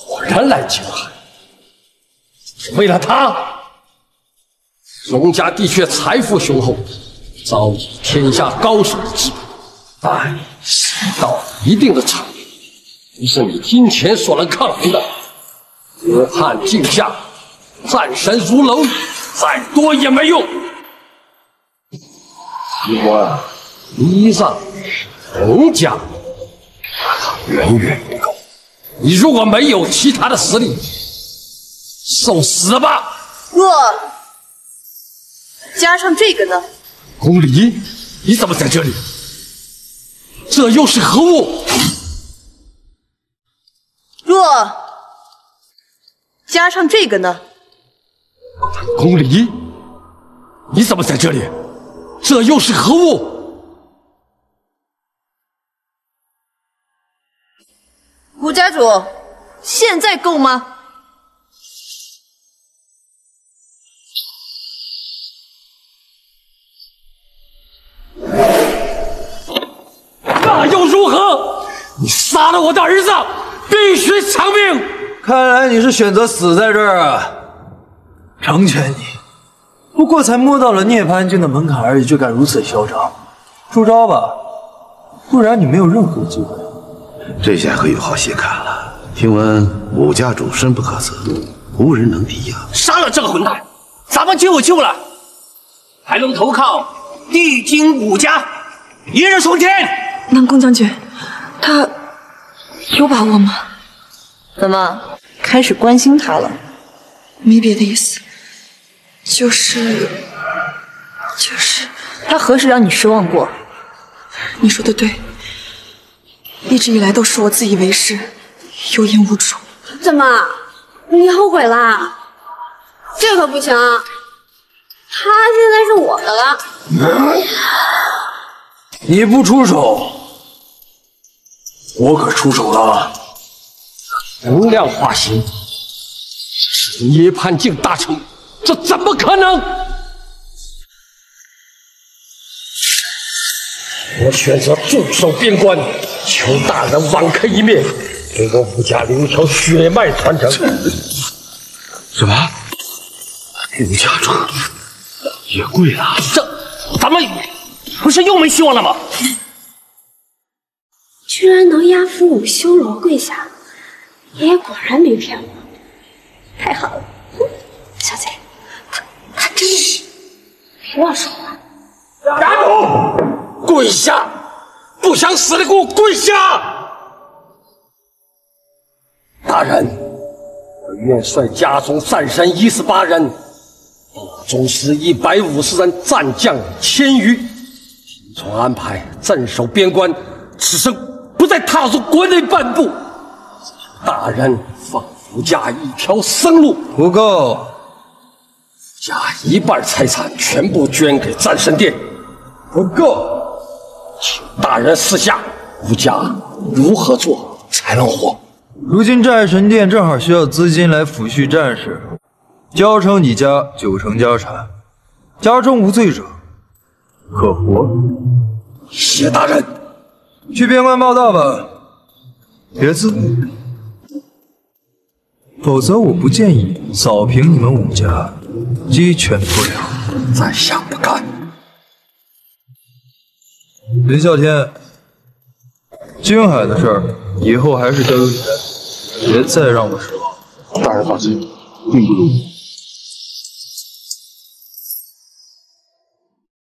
果然来京海，为了他，荣家的确财富雄厚，早已天下高手的资本，但是到一定的程度，不是你金钱所能抗衡的。河汉镜下，战神如龙，再多也没用。喜欢衣裳，荣家远远不够。你如果没有其他的实力，受死吧！若加上这个呢？宫离，你怎么在这里？这又是何物？若加上这个呢？宫离，你怎么在这里？这又是何物？吴家主，现在够吗？那又如何？你杀了我的儿子，必须偿命！看来你是选择死在这儿啊！成全你，不过才摸到了涅槃境的门槛而已，就敢如此嚣张，出招吧，不然你没有任何机会。这下可有好戏看了。听闻武家主深不可测，无人能敌呀。杀了这个混蛋，咱们就有救了，还能投靠帝京武家，一日冲天。南宫将军，他有把握吗？怎么开始关心他了？没别的意思，就是就是他何时让你失望过？你说的对，一直以来都是我自以为是，有眼无珠。怎么，你后悔啦？这可不行，他现在是我的了。你不出手，我可出手了。能量化形，是涅槃境大成，这怎么可能？我选择驻守边关，求大人网开一面，给我武家留一条血脉传承。什么？武家主也跪了？这咱们不是又没希望了吗？居然能压服武修罗跪下，爷爷果然没骗我，太好了！小姐，他他真的是别乱说话。家主，跪下！不想死的给我跪下！大人，我愿率家中战神一十八人，部宗师一百五十人，战将千余，听从安排镇守边关，此生不再踏入国内半步。大人放福家一条生路，不够。家一半财产全部捐给战神殿，不够。请大人示下，吴家如何做才能活？如今战神殿正好需要资金来抚恤战士，交成你家九成家产，家中无罪者可活。谢大人，去边关报道吧，别自误，否则我不建议扫平你们武家，鸡犬不留。在下不敢。林啸天，京海的事儿以后还是交由你来，别再让我失望。大人放心，并不容易。